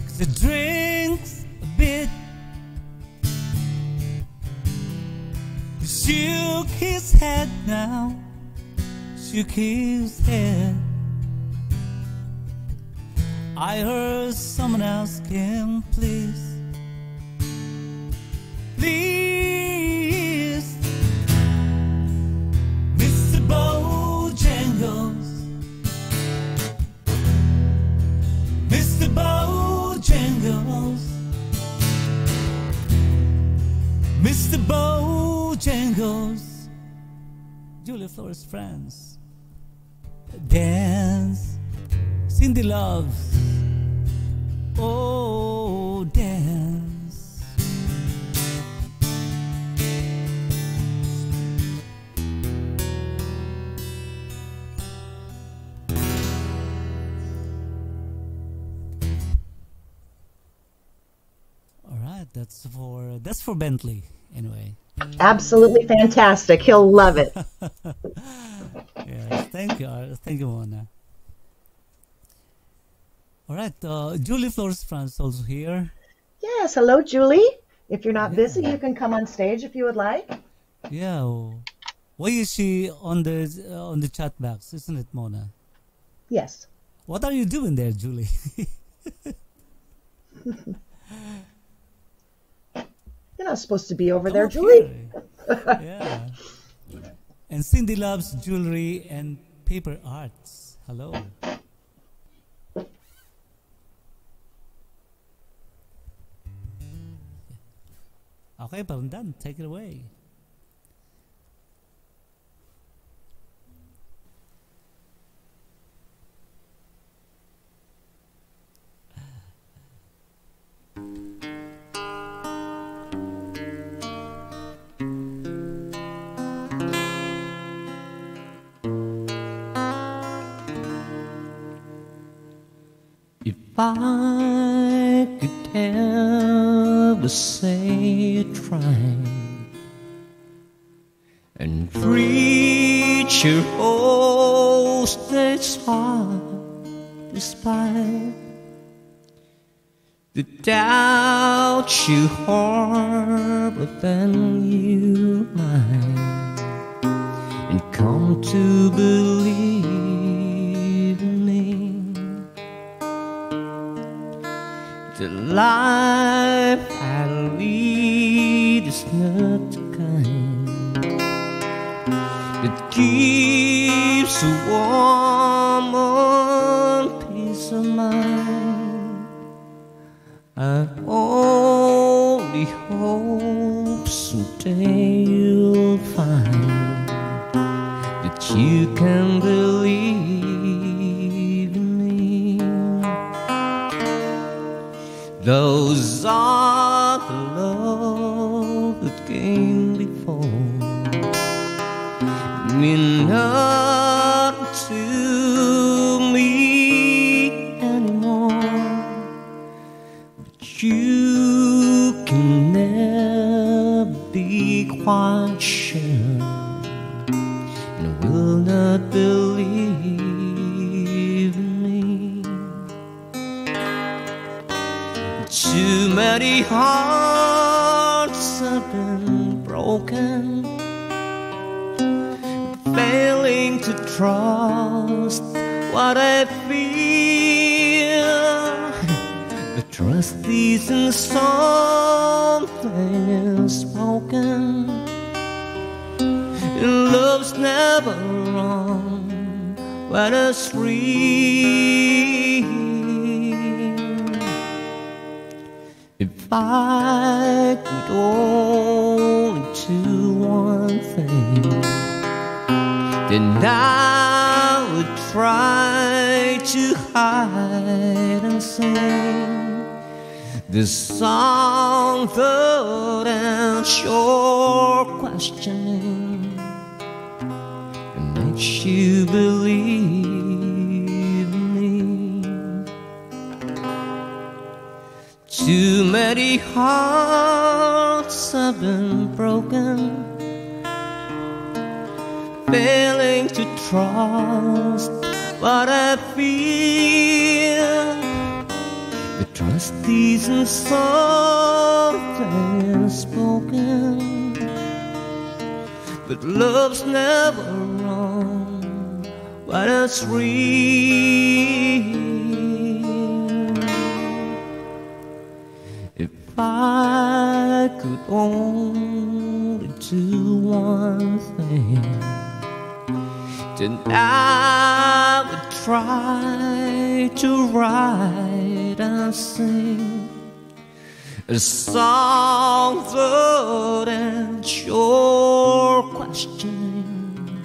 Cause the drinks shook his head now, shook his head. I heard someone ask him, please, please, Mr. Bojangles, Mr. Bojangles. Mr. Bojangles, Julia Flores' friends, dance, Cindy loves, oh, dance. All right, that's for that's for Bentley anyway. Absolutely fantastic. He'll love it. Yes, thank you, thank you, Mona. All right, uh, Julie Flores France also here. Yes. Hello, Julie. If you're not busy, you can come on stage if you would like. Yeah, why is she on the uh, on the chat box? Isn't it, Mona? Yes. What are you doing there, Julie? You're not supposed to be over there, Julie. Yeah. And Cindy loves jewelry and paper arts. Hello. Okay, parang done. Take it away. I could ever say trying and reach your host that's hard despite the doubt you harbor then you might and come to believe life I lead is not the kind that keeps a woman peace of mind. I only hope someday Those are the love that came before mean nothing to me anymore. But you can never be quite Many hearts have been broken failing to trust what I feel. But trust isn't something spoken. And love's never wrong when it's real. If I could only do one thing. Then I would try to hide and sing the song ends your questioning and makes you believe Too many hearts have been broken failing to trust what I feel. But trust isn't something spoken. But love's never wrong, but it's real. I could only do one thing. Then I would try to write and sing a song that ends your question,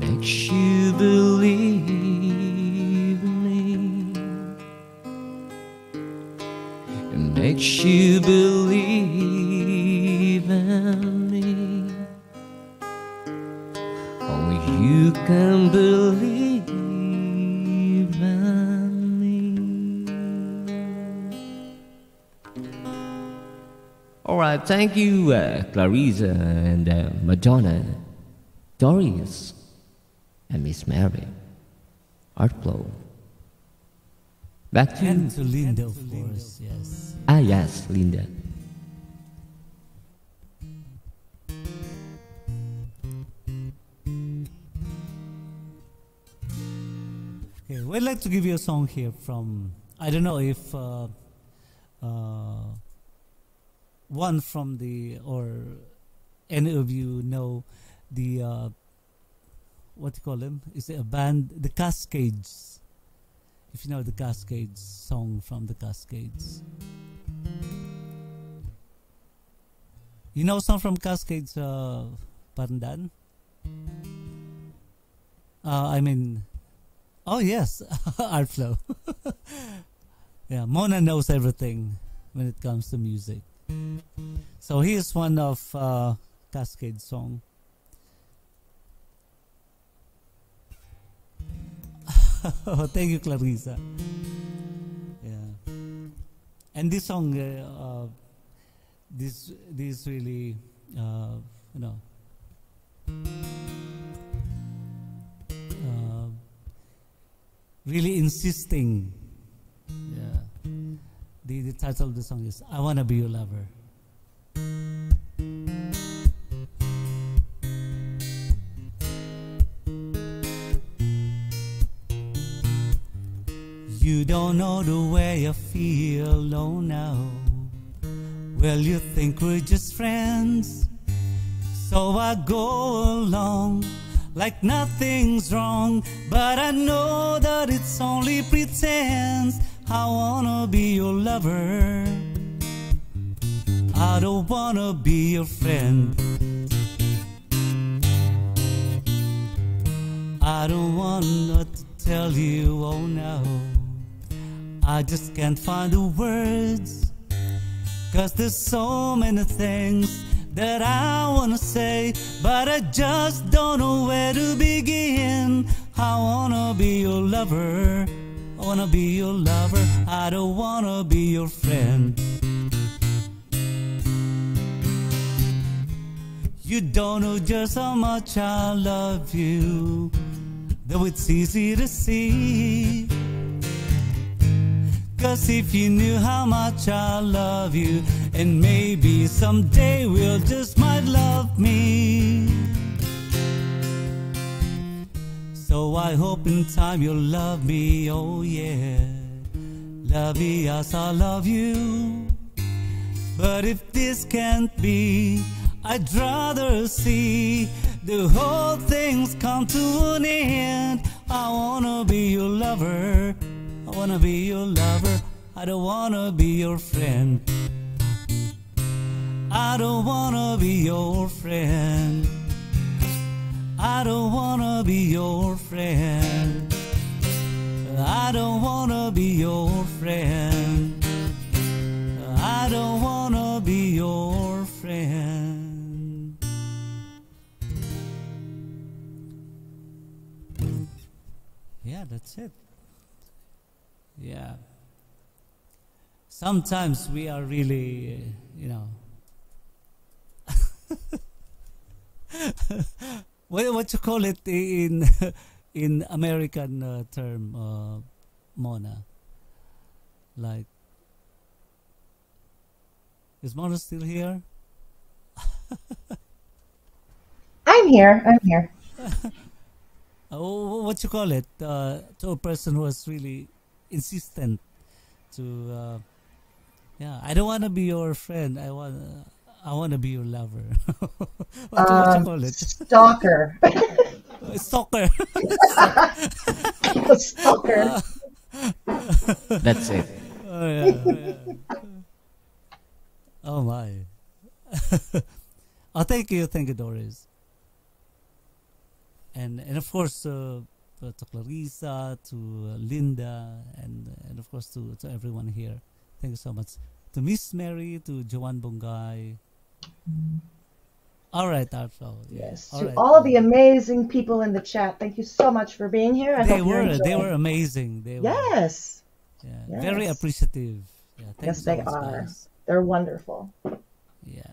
makes you believe makes you believe in me. Only you can believe in me. All right, thank you, uh, Clarissa and uh, Madonna, Doris, and Miss Mary. Art Flo. Back to And to Linda, of course, yes. Ah yes, Linda. Okay, we'd like to give you a song here from, I don't know if uh, uh, one from the, or any of you know the, uh, what do you call them? Is it a band? The Cascades. If you know the Cascades song from the Cascades. You know song from Cascades, uh, Pandan? Uh, I mean, oh yes, Art Flo. yeah, Mona knows everything when it comes to music. So here's one of uh, Cascade song. thank you, Clarissa. And this song, uh, uh, this this really, uh, you know, uh, really insisting. Yeah, the the title of the song is "I Wanna Be Your Lover." You don't know the way I feel, oh now. Well, you think we're just friends. So I go along like nothing's wrong. But I know that it's only pretense. I wanna be your lover. I don't wanna be your friend. I don't to tell you, oh no. I just can't find the words. Cause there's so many things that I wanna say, but I just don't know where to begin. I wanna be your lover. I wanna be your lover. I don't wanna be your friend. You don't know just how much I love you, though it's easy to see. Cause if you knew how much I love you, and maybe someday we'll just might love me. So I hope in time you'll love me, oh yeah. Love me as I love you. But if this can't be, I'd rather see the whole thing's come to an end. I wanna be your lover. I wanna be your lover. I don't wanna be your friend. I don't wanna be your friend. I don't wanna be your friend. I don't wanna be your friend. I don't wanna be your friend. Yeah, that's it. Yeah. Sometimes we are really, uh, you know. what what you call it in in American uh, term, uh, Mona? Like, is Mona still here? I'm here. I'm here. Oh, what you call it? Uh, to a person who is really insistent to, uh, yeah, I don't want to be your friend. I want, I want to be your lover. what, you- what you Um, call it? Stalker. Stalker. Stalker. That's it. oh, yeah, yeah. oh my. oh, thank you, thank you, Doris. And and of course uh, uh, to Clarissa, to uh, Linda, and and of course to to everyone here. Thank you so much. To Miss Mary, to Joanne Bungay. All right, Arfo. Yes. All to right. all the amazing people in the chat, thank you so much for being here. I They were they were amazing. They were Yes, very appreciative. Yeah, thank Yes, you so they are. guys. they're wonderful. Yeah.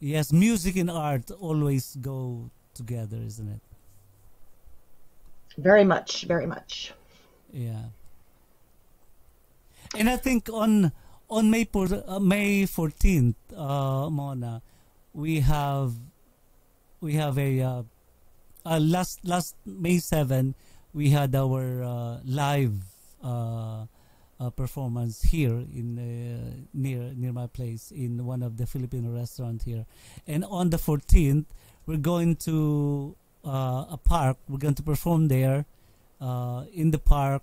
Yes, music and art always go together, isn't it? Very much, very much. Yeah. And I think on on May uh, May fourteenth, uh, Mona, we have we have a uh, uh, last last May seven, we had our uh, live uh, uh, performance here in uh, near near my place in one of the Filipino restaurant here, and on the fourteenth, we're going to a park. We're going to perform there uh, in the park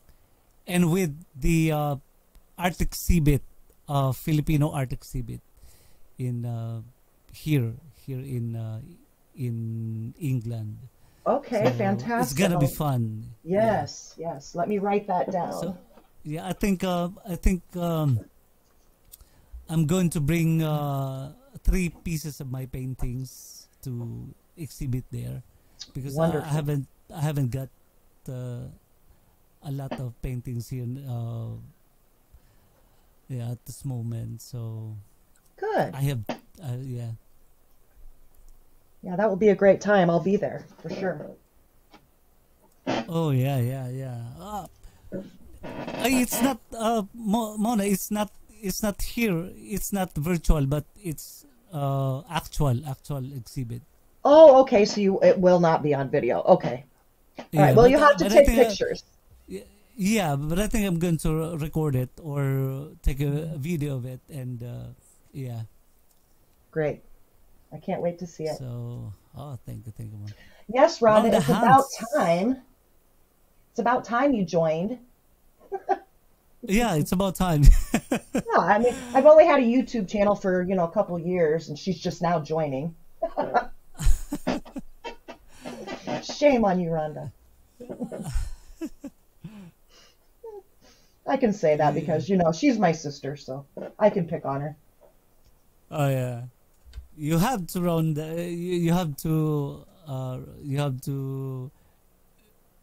and with the uh, art exhibit, uh, Filipino art exhibit in uh, here here in uh, in England. Okay, So fantastic. It's gonna be fun. Yeah. Yes, yes. Let me write that down. So yeah, I think uh, I think um, I'm going to bring uh, three pieces of my paintings to exhibit there because I, I haven't I haven't got uh, a lot of paintings here. Uh, yeah, at this moment, so Good. I have uh, yeah. Yeah, that will be a great time. I'll be there for sure. Oh yeah, yeah, yeah. Uh, it's not uh, Mo- Mona. It's not. It's not here. It's not virtual, but it's uh, actual, actual exhibit. Oh, okay. So you it will not be on video. Okay. All Yeah, right. Well, you have to take pictures. Yeah, but I think I'm going to record it or take a video of it, and uh, yeah. Great. I can't wait to see it. So, oh, thank you, thank you. Mona. Yes, Rhonda it's about time. It's about time you joined. Yeah, it's about time. No, I mean, I've only had a YouTube channel for, you know, a couple years, and she's just now joining. Shame on you, Rhonda. I can say that because, you know, she's my sister, so I can pick on her. Oh yeah, you have to run. The, you, you have to. Uh, you have to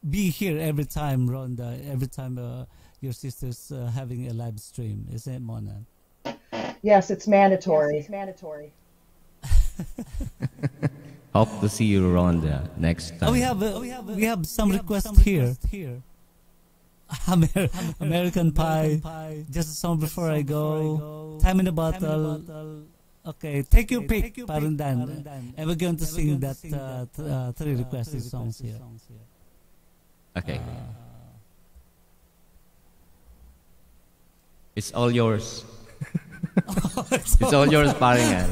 be here every time, Rhonda. Every time uh, your sister's uh, having a live stream, isn't it, Mona? Yes, it's mandatory. it's mandatory. Hope to see you around uh, next time. Oh, we have. Uh, we have. we have some requests here. Here. Amer- American, Pie. Just a song before I go. Time in a bottle. Okay, take your pick, Parandan. And we're going to sing that uh, th- uh, three requested songs here. Okay. it's all yours. it's all yours, Paringan.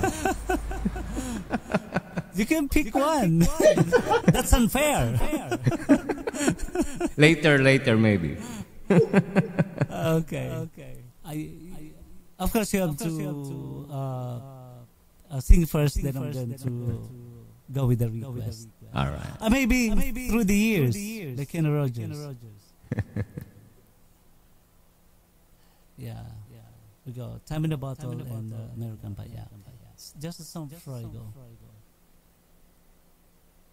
You can pick one. That's unfair. later, later, maybe. okay. Okay. I, I, of course, you have to you have uh, uh, sing first, then I'm going to go with the request. All right. Uh, maybe, through the years, like Kenny Rogers. yeah. We go. Time in the bottle and uh, American Pie. Yeah. Just a song before I go.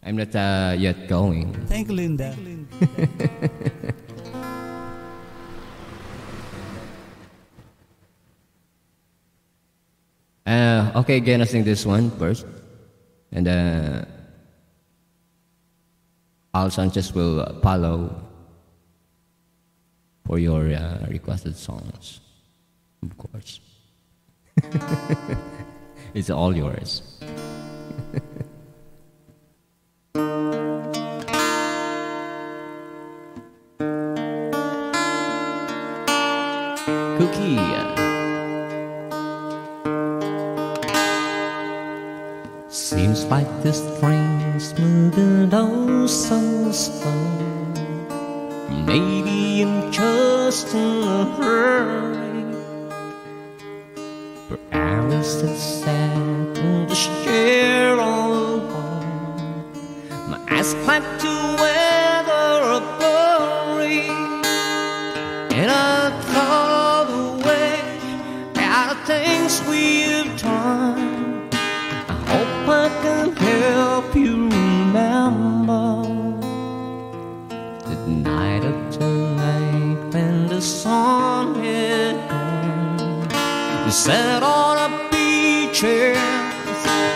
I'm not uh, yet going. Thank you, Linda. Uh, okay, again, I sing this one first. And uh, Al Sanchez will uh, follow for your uh, requested songs, of course. it's all yours. Cookie. Seems like this train's moving oh so slow. Maybe I'm just in a hurry. For Alice is sad and the share. Eyes clap to weather a blurry. And I thought away of things we've done. I hope I can help you remember the night of tonight when the sun had gone. We sat on a beach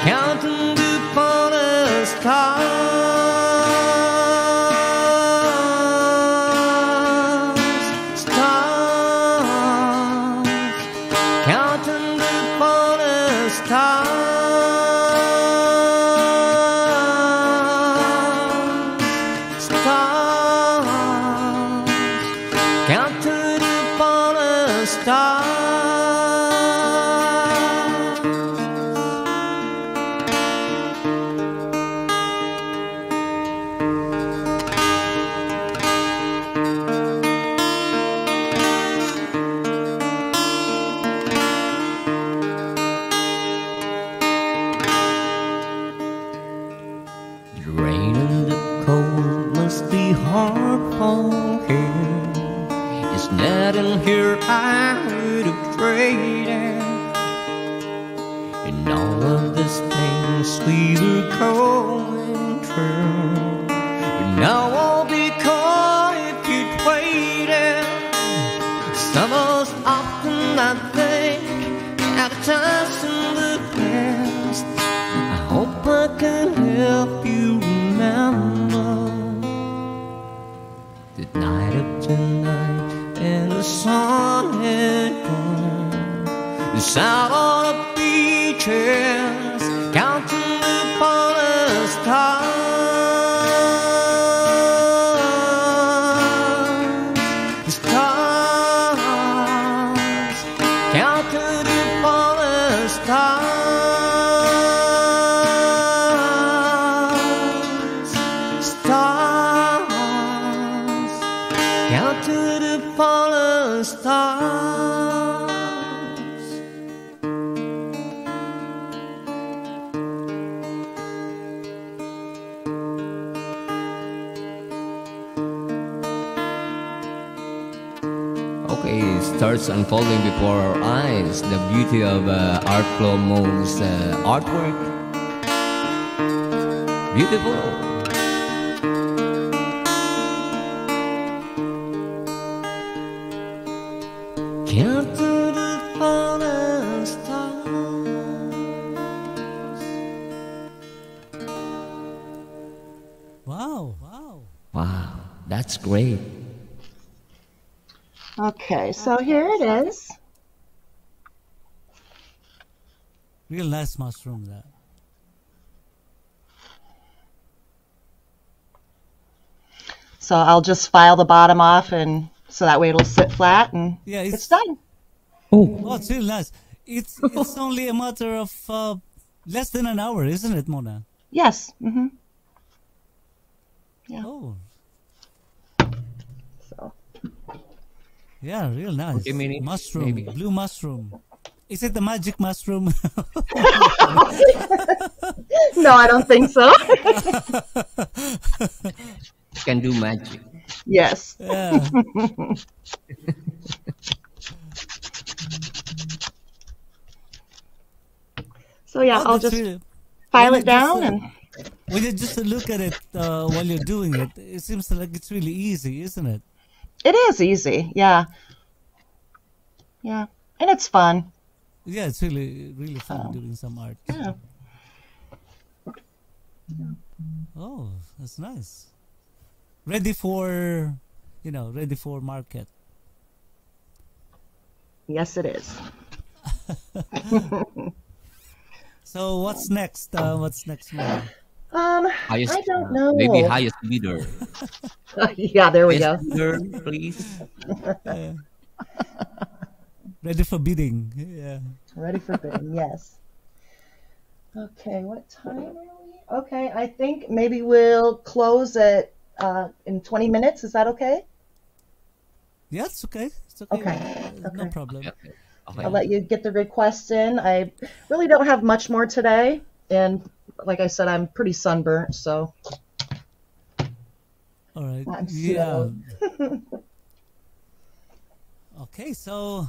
counting the funnest gone. Starts unfolding before our eyes. The beauty of uh, Art Plomo's uh, artwork. Beautiful. Okay, so here it is. Real nice mushroom there. So I'll just file the bottom off and so that way it'll sit flat and Yeah, it's, it's done. oh, it's real nice. It's it's only a matter of uh, less than an hour, isn't it, Mona? Yes. Mm-hmm. Yeah. Oh, yeah, real nice. Okay, Minnie, mushroom, maybe. blue mushroom. Is it the magic mushroom? no, I don't think so. Can do magic. yes. yeah. So yeah, Oh, I'll just really- file it down just, uh, and when you just look at it uh, while you're doing it, it seems like it's really easy, isn't it? It is easy. Yeah. Yeah. And it's fun. Yeah, it's really really fun doing some art. Yeah. Oh, that's nice. Ready for, you know, ready for market. Yes, it is. So what's next? Uh, what's next? Mona? Um, Highest, I don't know. Maybe highest bidder. yeah, there we go. Highest bidder, please. Ready for bidding? Yeah. Ready for bidding, yes. Okay, what time are we? Okay, I think maybe we'll close at uh, in 20 minutes. Is that okay? Yeah, it's okay. It's okay. Okay, Uh, No problem. Okay. Okay. I'll let you get the requests in. I really don't have much more today, and like I said, I'm pretty sunburnt, so All right. I'm Yeah. Okay, so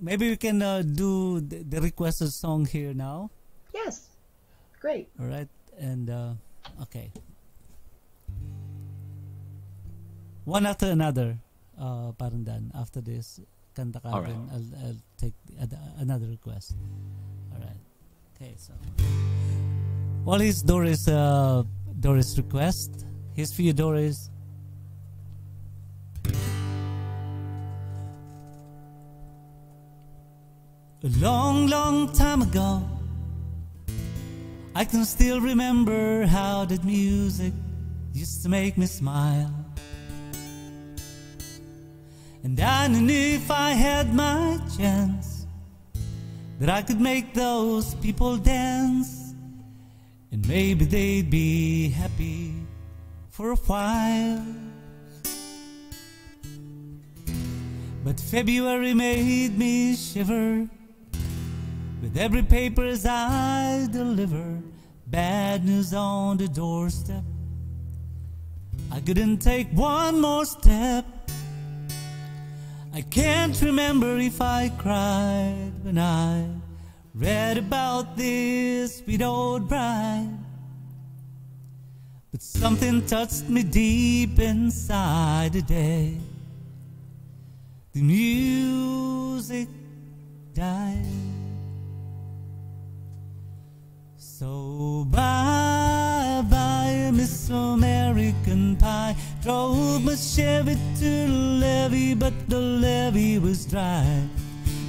maybe we can uh, do the, the requested song here now. yes, great. All right, and uh, okay, one after another. Uh, parang dan. After this, kanta ka All right. then I'll, I'll take the, ad- another request. All right. Okay, so well, his Doris uh, Doris request. His for you, Doris. A long, long time ago, I can still remember how that music used to make me smile. And I knew if I had my chance that I could make those people dance, and maybe they'd be happy for a while. But February made me shiver with every papers I deliver. Bad news on the doorstep. I couldn't take one more step. I can't remember if I cried when I read about this sweet old bride. But something touched me deep inside today. The music died. So bye bye, Miss American Pie. Drove my Chevy to the levee, but the levee was dry.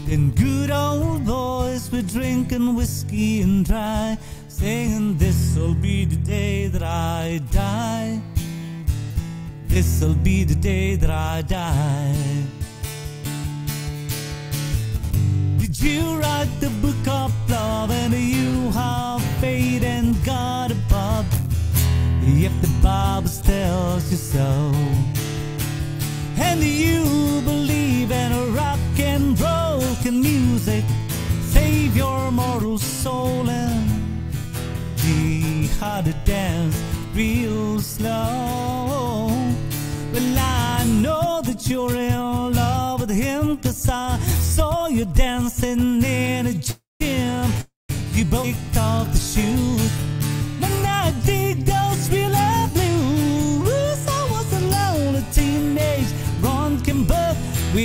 Then good old boys we're drinking whiskey and dry, saying this'll be the day that I die. This'll be the day that I die. Did you write the book of love and you have faith in God above? If the Bible tells you so. And you believe in a rock and roll can music save your mortal soul and be how to dance real slow? Well, I know that you're in love with him, cause I saw you dancing in a gym. You both off the shoes.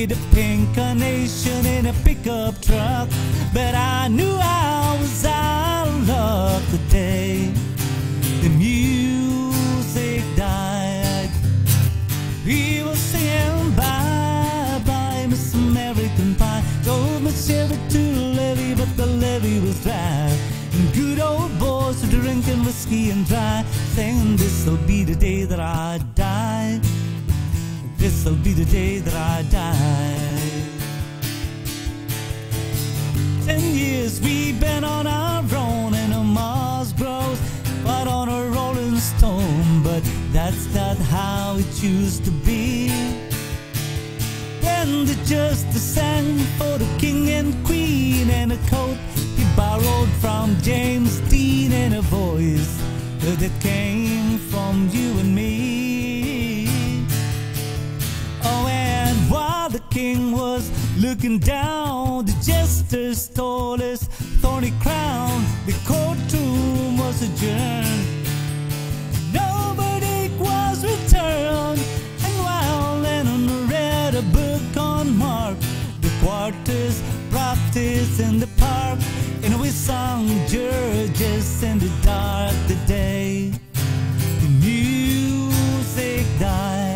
With a pink carnation in a pickup truck. But I knew I was out of luck the day the music died. We were saying bye bye, Miss American Pie. Told my Chevy to the levee, but the levee was dry. And good old boys were drinking whiskey and dry, saying this'll be the day that I die. This'll be the day that I die. Ten years we've been on our own, and a Mars grows, but on a rolling stone. But that's not how it used to be. When the justice sang for the king and queen, and a coat he borrowed from James Dean, and a voice that came from you and me. The king was looking down, the jester stole his thorny crown. The courtroom was adjourned. No verdict was returned. And while Lennon read a book on Marx, the quarters practice in the park, and we sung dirges in the dark the day the music died.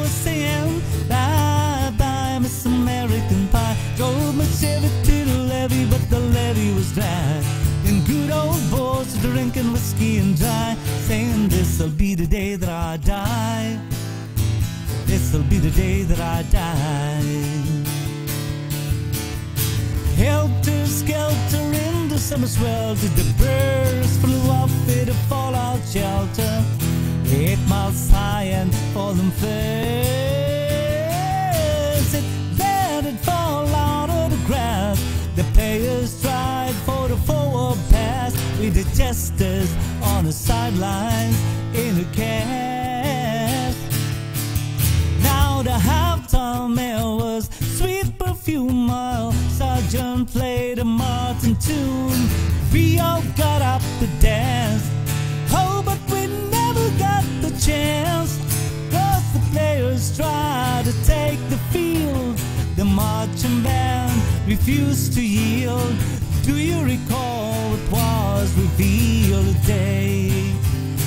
Were saying bye bye, Miss American Pie. Drove my Chevy to the levee, but the levee was dry. And good old boys drinking whiskey and dry, saying this'll be the day that I die. This'll be the day that I die. Helter skelter in the summer swelter, the birds flew off in a fallout shelter. Eight miles high and falling fast. It landed fall out of the grass. The players tried for the forward pass with the jesters on the sidelines in a cast. Now the halftime mail was sweet perfume while Sergeant played a Martin tune. We all got up to dance. Chance. Cause the players try to take the field. The marching band refused to yield. Do you recall what was revealed today?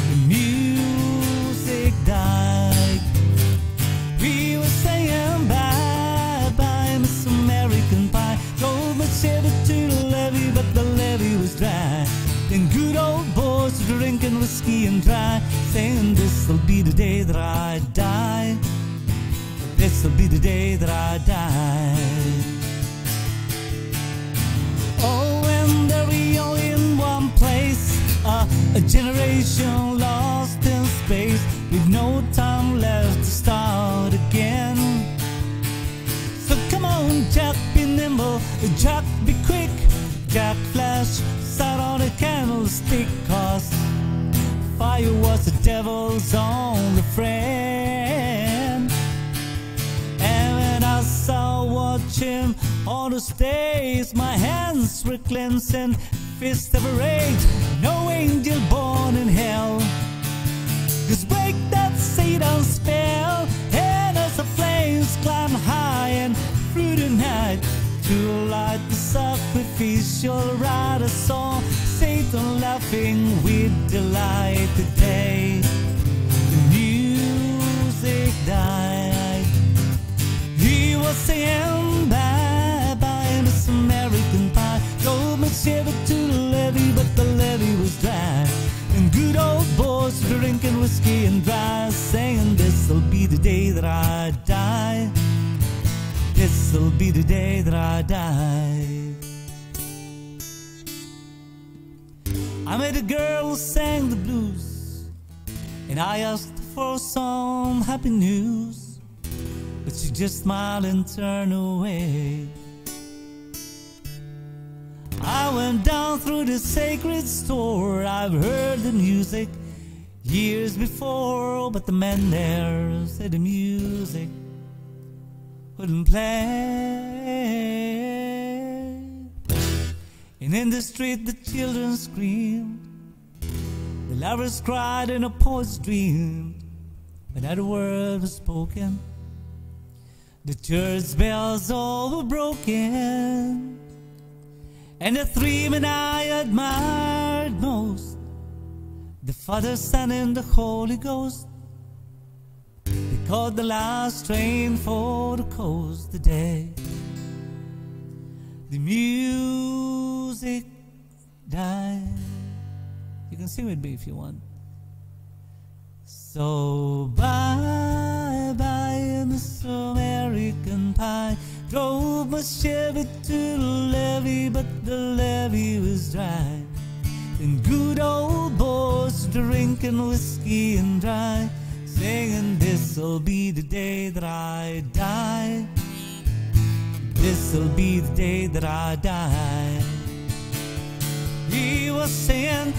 The music died. Drinking whiskey and dry, saying this'll be the day that I die. This'll be the day that I die. Oh, and there we all in one place. Uh, a generation lost in space with no time left to start again. So come on, Jack, be nimble, Jack, be quick. Jack Flash sat on a candlestick, cause fire was the devil's only friend. And when I saw watch him on the stage, my hands were cleansing, fists ever rage. No angel born in hell. Just break that Satan spell, and as the flames climb high and through the night, to light the sacrificial rite, I Satan laughing with delight today. The music died. He was saying bye bye, Miss American Pie. Drove my Chevy to the levee, but the levee was dry. And good old boys drinking whiskey and dry, saying this'll be the day that I die. This'll be the day that I die. I met a girl who sang the blues, and I asked for some happy news, but she just smiled and turned away. I went down through the sacred store. I've heard the music years before, but the man there said the music wouldn't play. And in the street the children screamed, the lovers cried, and the poets dreamed. But not a word was spoken. The church bells all were broken. And the three men I admired most the Father, Son, and the Holy Ghost. They called the last train for the coast the day. Music died. You can sing with me if you want. So bye bye, Miss American Pie. Drove my Chevy to the levee, but the levee was dry. And good old boys drinking whiskey and dry, singing, This'll be the day that I die. This'll be the day that I die. He was saying,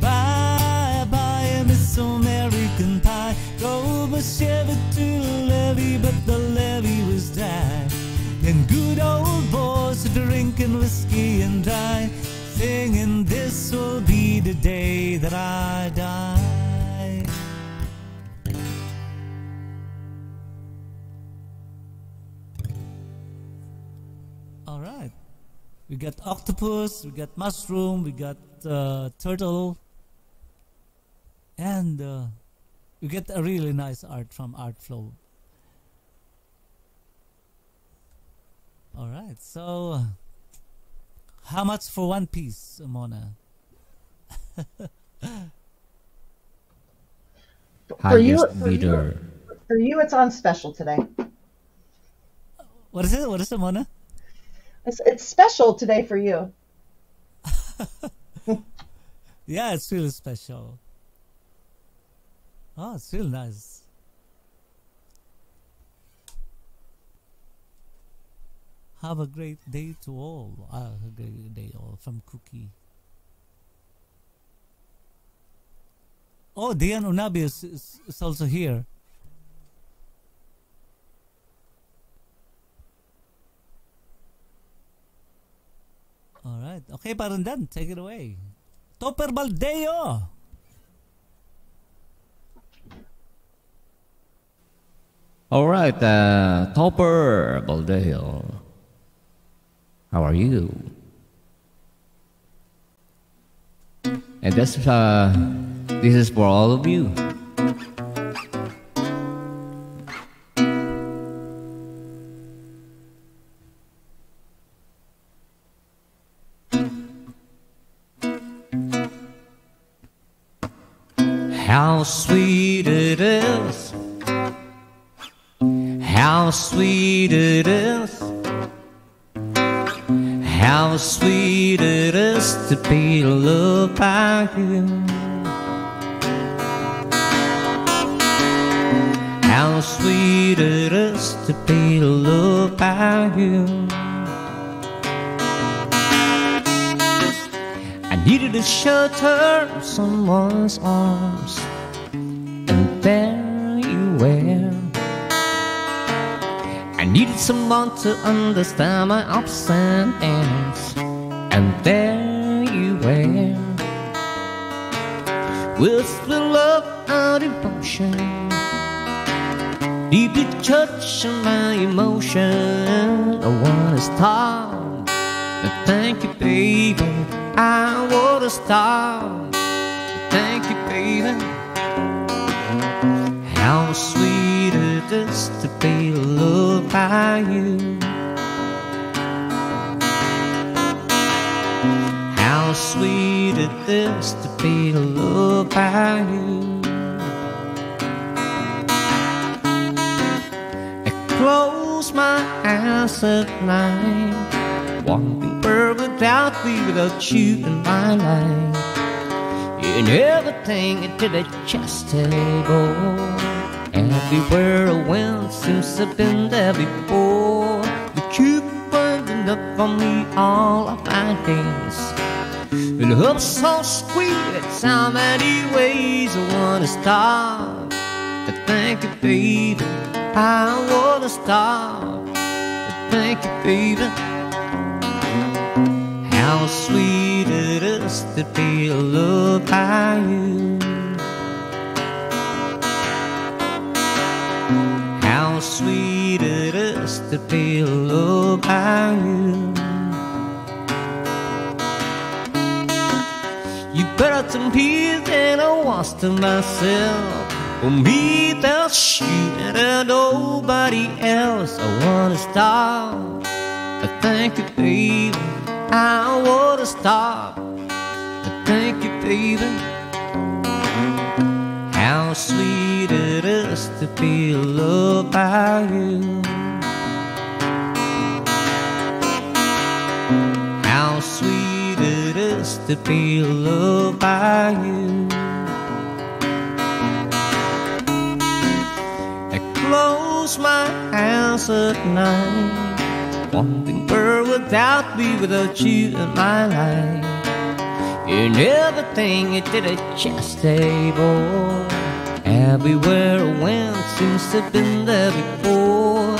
Bye bye, Miss American Pie. Drove a Chevy to the levee, but the levee was dry. And good old boys drinking whiskey and dry, singing, This will be the day that I die. We got octopus, we got mushroom, we got uh, turtle, and uh, we get a really nice art from Art Flo. All right, so how much for one piece, Mona? For you, Highest for you, bidder. for you, it's on special today. What is it? What is it, Mona? It's, it's special today for you. Yeah, it's really special. Oh, it's real nice. Have a great day to all. Ah, a great day all from Cookie. Oh, Dian Unabi is, is, is also here. All right. Okay, Parandan, take it away. Topper Baldeo. All right, uh, Topper Baldeo. How are you? And this, uh, this is for all of you. How sweet it is. How sweet it is. How sweet it is to be loved by you. How sweet it is to be loved by you. I needed a shelter of someone's arms, I needed someone to understand my ups and downs, and there you were. With split love and emotion, deeply touching my emotion. I wanna stop. Thank you, baby. I wanna stop. Thank you, baby. How sweet it is to be loved by you. How sweet it is to be loved by you. I close my eyes at night, where without me, without you in my life. In everything to the chest table. Everywhere I went seems I've been there before. But you burning up for me all of my days. And love's so sweet, it's how many ways I wanna stop. But thank you, baby, I wanna stop. thank you, baby. How sweet it is to be loved by you. Sweet it is to loved by you. You better to me than I was to myself. For me, that's you and nobody else. I wanna stop. I thank you, baby. I wanna stop. I thank you, baby. How sweet it is to be loved by you. How sweet it is to be loved by you. I close my eyes at night, wanting where without me, without you in my life. In everything you did just table, everywhere I went seems to have been there before.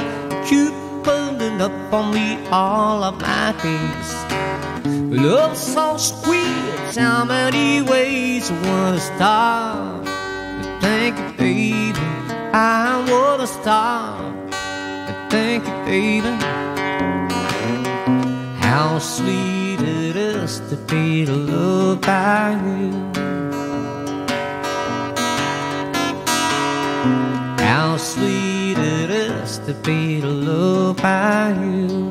You pulling up on me all of my days. Love so sweet, how many ways I wanna stop? Thank you, baby. I wanna stop. Thank you, baby. How sweet it is to be loved by you. How sweet it is to be loved by you.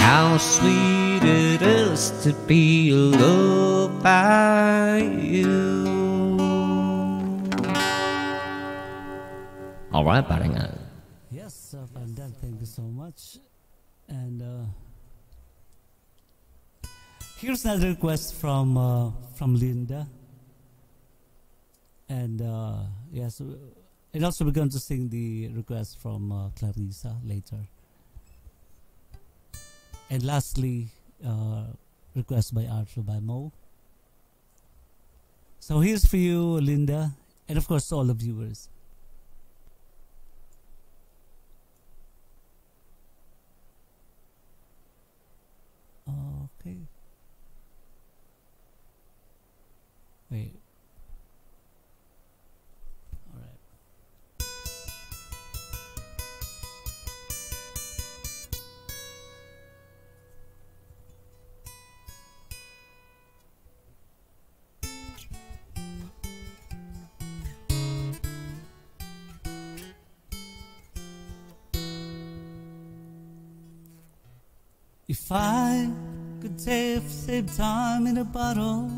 How sweet it is to be loved by you. All right, Baringan. Yes, uh, Pandan, thank you so much. And uh, here's another request from uh, from Linda. And uh, yes, and also we're going to sing the request from uh, Clarissa later. And lastly, uh, request by Art Flo by Moe. So here's for you, Linda, and of course all the viewers. Okay. Wait. If I could save, save time in a bottle,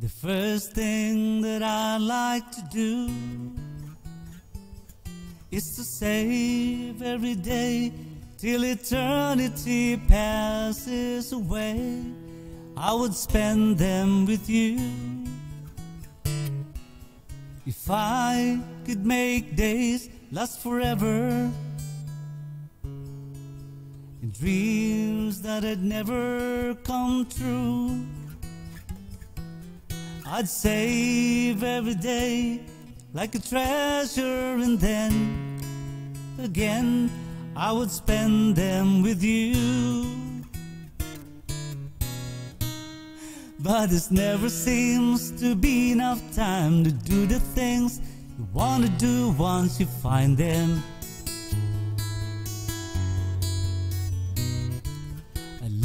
the first thing that I'd like to do is to save every day till eternity passes away. I would spend them with you. If I could make days last forever and dreams that had never come true. I'd save every day like a treasure, and then again I would spend them with you. But this never seems to be enough time to do the things you want to do once you find them.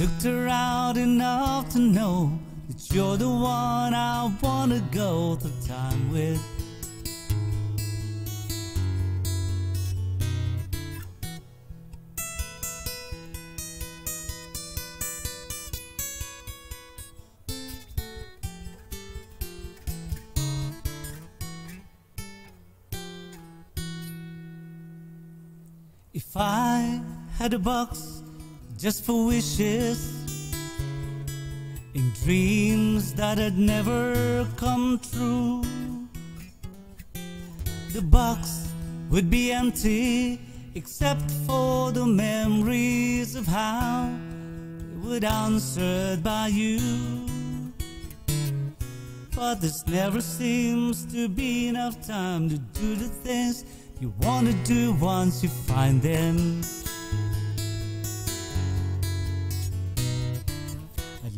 Looked around enough to know that you're the one I want to go through time with. If I had a box just for wishes in dreams that had never come true, the box would be empty except for the memories of how it would answered by you. But there never seems to be enough time to do the things you want to do once you find them.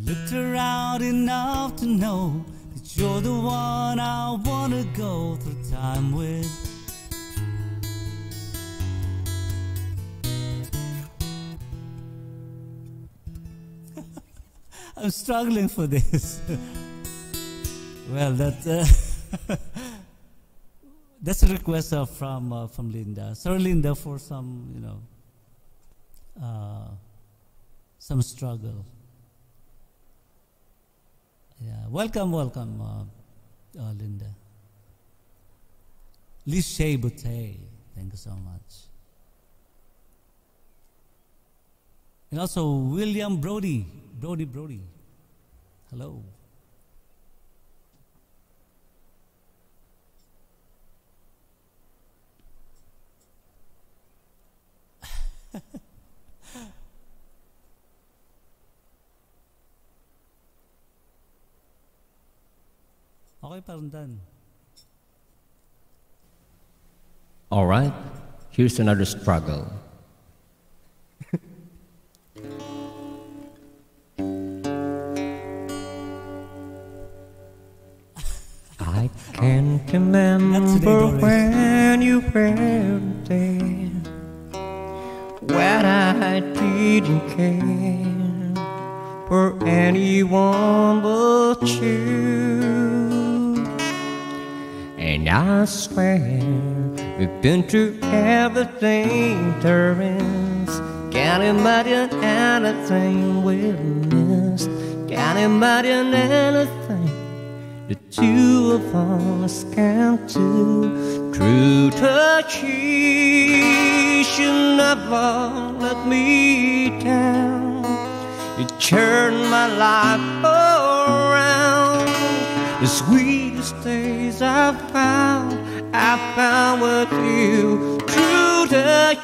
Looked around enough to know that you're the one I want to go through time with. I'm struggling for this. well, that uh, that's a request uh, from uh, from Linda. Sorry, Linda, for some you know uh, some struggle. Yeah, welcome, welcome, uh, uh, Linda. Lishay Boutte, thank you so much. And also William Brody, Brody, Brody. Hello. Okay. All right, here's another struggle. I can't remember when you were there when I didn't care for anyone but you. I swear we've been through everything there is. Can't imagine anything we've missed. Can't imagine anything the two of us can do. True touch, you never let me down. You turned my life around. The sweetest days I've found, I found with you. True touch,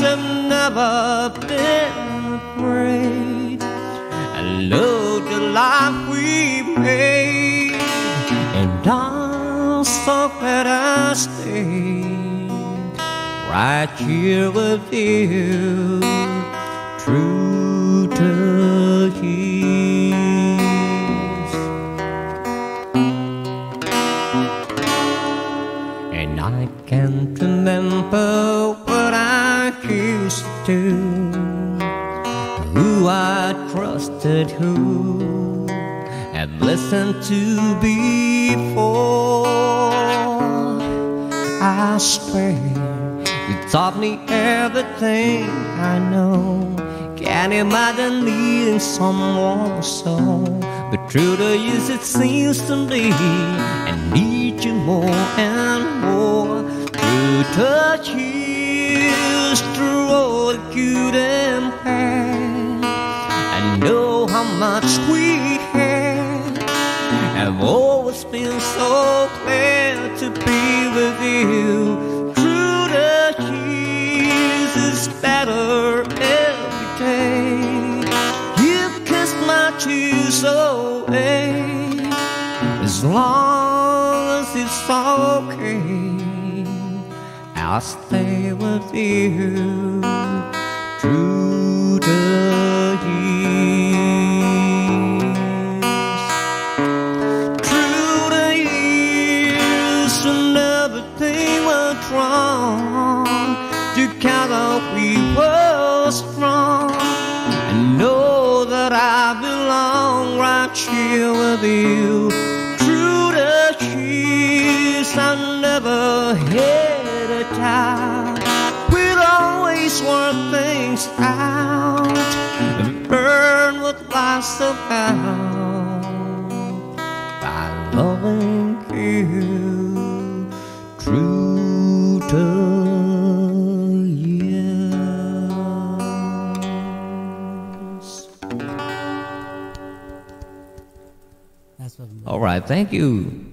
have never been afraid. I love the life we made, and I'm so glad I stayed right here with you. True to his, can't remember what I used to who I trusted, who had listened to before. I swear you taught me everything I know. Can't imagine needing someone so, but true to you it seems to me I need you more and more. True touch through all the good and bad. I know how much we had. I've always been so glad to be with you. True touch is better every day. You kissed my tears away. As long as okay. I'll stay with you, true to years. True to years when everything went wrong. Together we were strong. I know that I belong right here with you. Out and burn what life's about by loving you true to years. All right, thank you.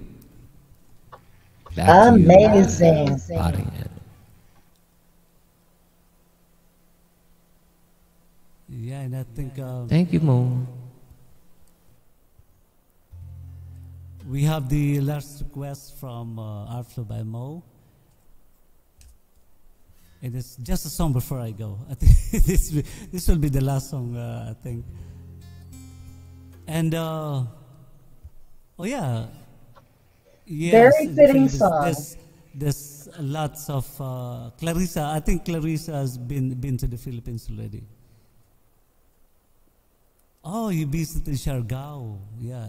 Back Amazing. audience. Yeah, and I think uh, Thank you, Moe. we have the last request from uh, Art Flo by Moe. It is just a song before I go. I think this this will be the last song. Uh, I think. And uh, oh yeah, yes, Very fitting Philippines, song. There's, there's lots of uh, Clarissa. I think Clarissa has been been to the Philippines already. Oh, you visited Siargao. Yeah.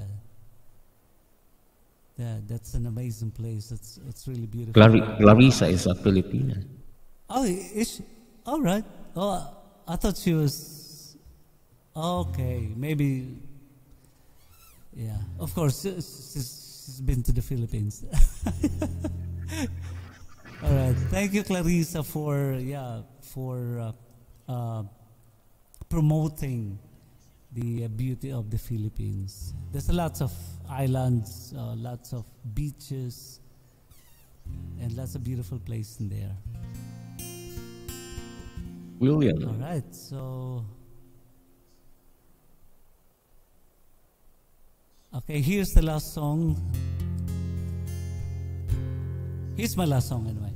Yeah, that's an amazing place. It's it's really beautiful. Clari- Clarissa is a Filipina. Oh, is she? All right. Oh, I thought she was. Okay, maybe. Yeah, of course. She's, she's been to the Philippines. All right. Thank you, Clarissa, for yeah for uh, uh, promoting the uh, beauty of the Philippines. There's lots of islands, uh, lots of beaches, and lots of beautiful places in there. William. All right, so okay, here's the last song. Here's my last song anyway.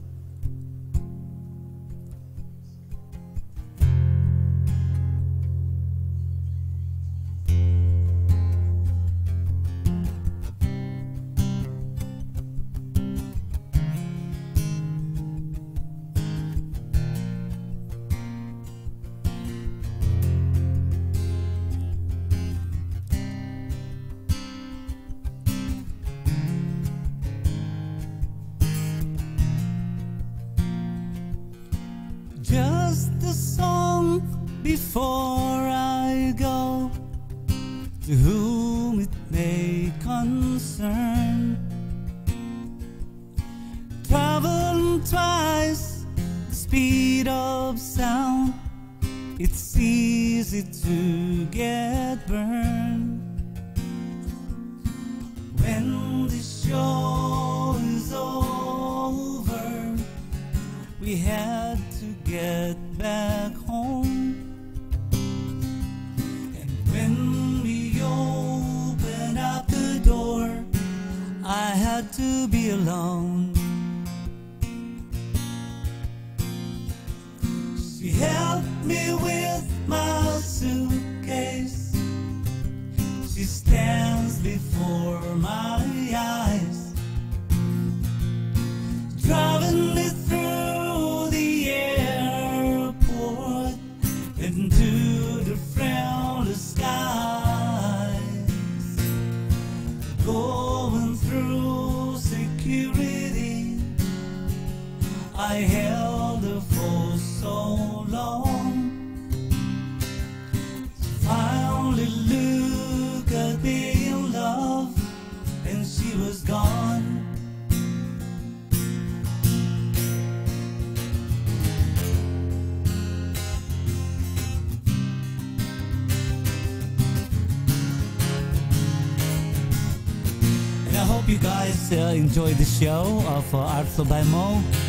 Guys uh, enjoy the show of uh, Art Flo by Moe.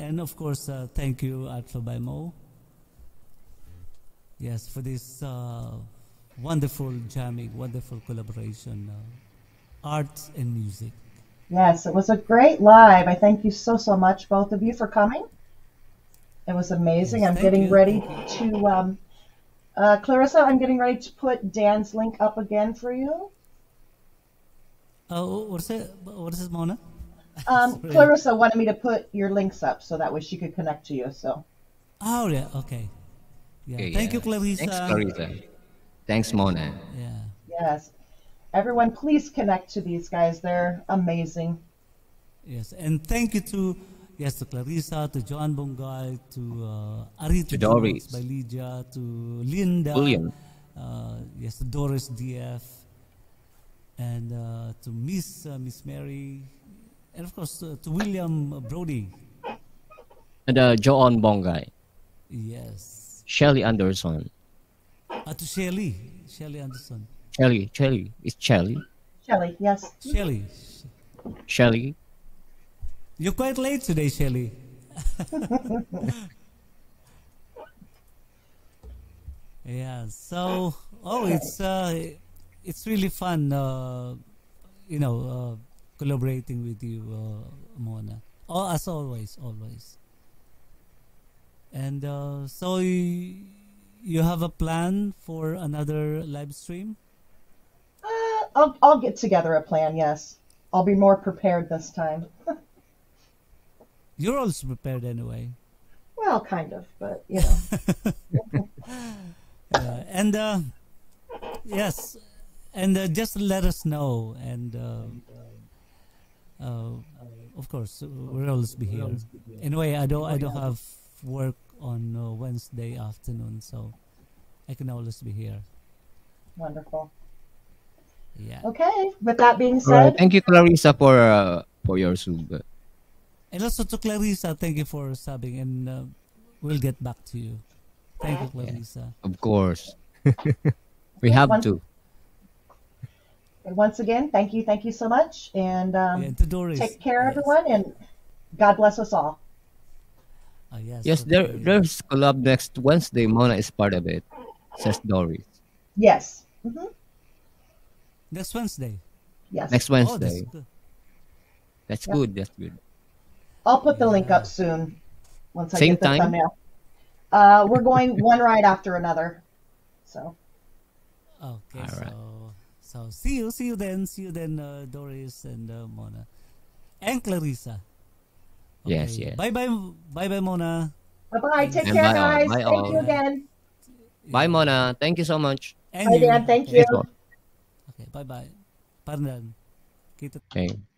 And of course, uh, thank you Art Flo by Moe. Yes, for this uh, wonderful jamming, wonderful collaboration, uh, art and music. Yes, it was a great live. I thank you so, so much, both of you, for coming. It was amazing. Yes, I'm getting you. ready to, um, uh, Clarissa, I'm getting ready to put Dan's link up again for you. Uh, what is it? What is it, Mona? Um, Clarissa wanted me to put your links up so that way she could connect to you. So, Oh, yeah, okay. Yeah, Okay, thank you. Clarissa. Thanks, Clarissa. Thanks, Mona. Yeah. Yes. Everyone, please connect to these guys. They're amazing. Yes, and thank you to yes to Clarissa, to John Bongay, to uh, Arita To Doris. by Lydia, to Linda, William. uh, yes, to Doris DF, and uh, to Miss uh, Miss Mary, and of course uh, to William Brody. And uh, Joan Bongay. Yes, Shelly Anderson. uh, to Shelly, Shelly Anderson, Shelly, Shelly. It's Shelly. Shelly, yes. Shelly. Shelly. You're quite late today, Shelly. yeah. So, oh, it's uh, it's really fun. Uh, you know, uh, collaborating with you, uh, Mona. Oh, as always, always. And uh, so, y- you have a plan for another live stream? Uh, I'll, I'll get together a plan, yes. I'll be more prepared this time. You're also prepared anyway. well, kind of, but, you know. And uh, yes, and uh, just let us know, and uh, of course we'll always be here. Anyway, I don't I don't have work on uh, Wednesday afternoon, so I can always be here. Wonderful. Yeah, Okay, with that being All right. said, Thank you, Clarissa, for uh, for your sub. and also to Clarissa, thank you for subbing, and uh, we'll get back to you. Thank you, Clarissa. Of course. we have One- to. And once again, thank you, thank you so much. And um, Yeah, and Doris. take care, yes. everyone, and God bless us all. Ah, yes, Yes, to there, Doris. there's collab next Wednesday. Mona is part of it, says Doris. Yes. hmm next Wednesday. Yes. Next Oh, that's Wednesday. good. That's Yeah. good. That's good. I'll put the link up soon once I Same get the time? thumbnail. Uh, we're going one ride after another. So, Okay, Alright. so so see you, see you then, see you then, uh, Doris and uh, Mona, and Clarissa. Yes, yes. Bye bye, bye bye, Mona. bye bye. Take And care, bye all, guys. bye Thank all. you again. Bye, Mona. Thank you so much. And Bye, you. Dan. Thank you. Okay, bye bye. Pandan. Kita Okay.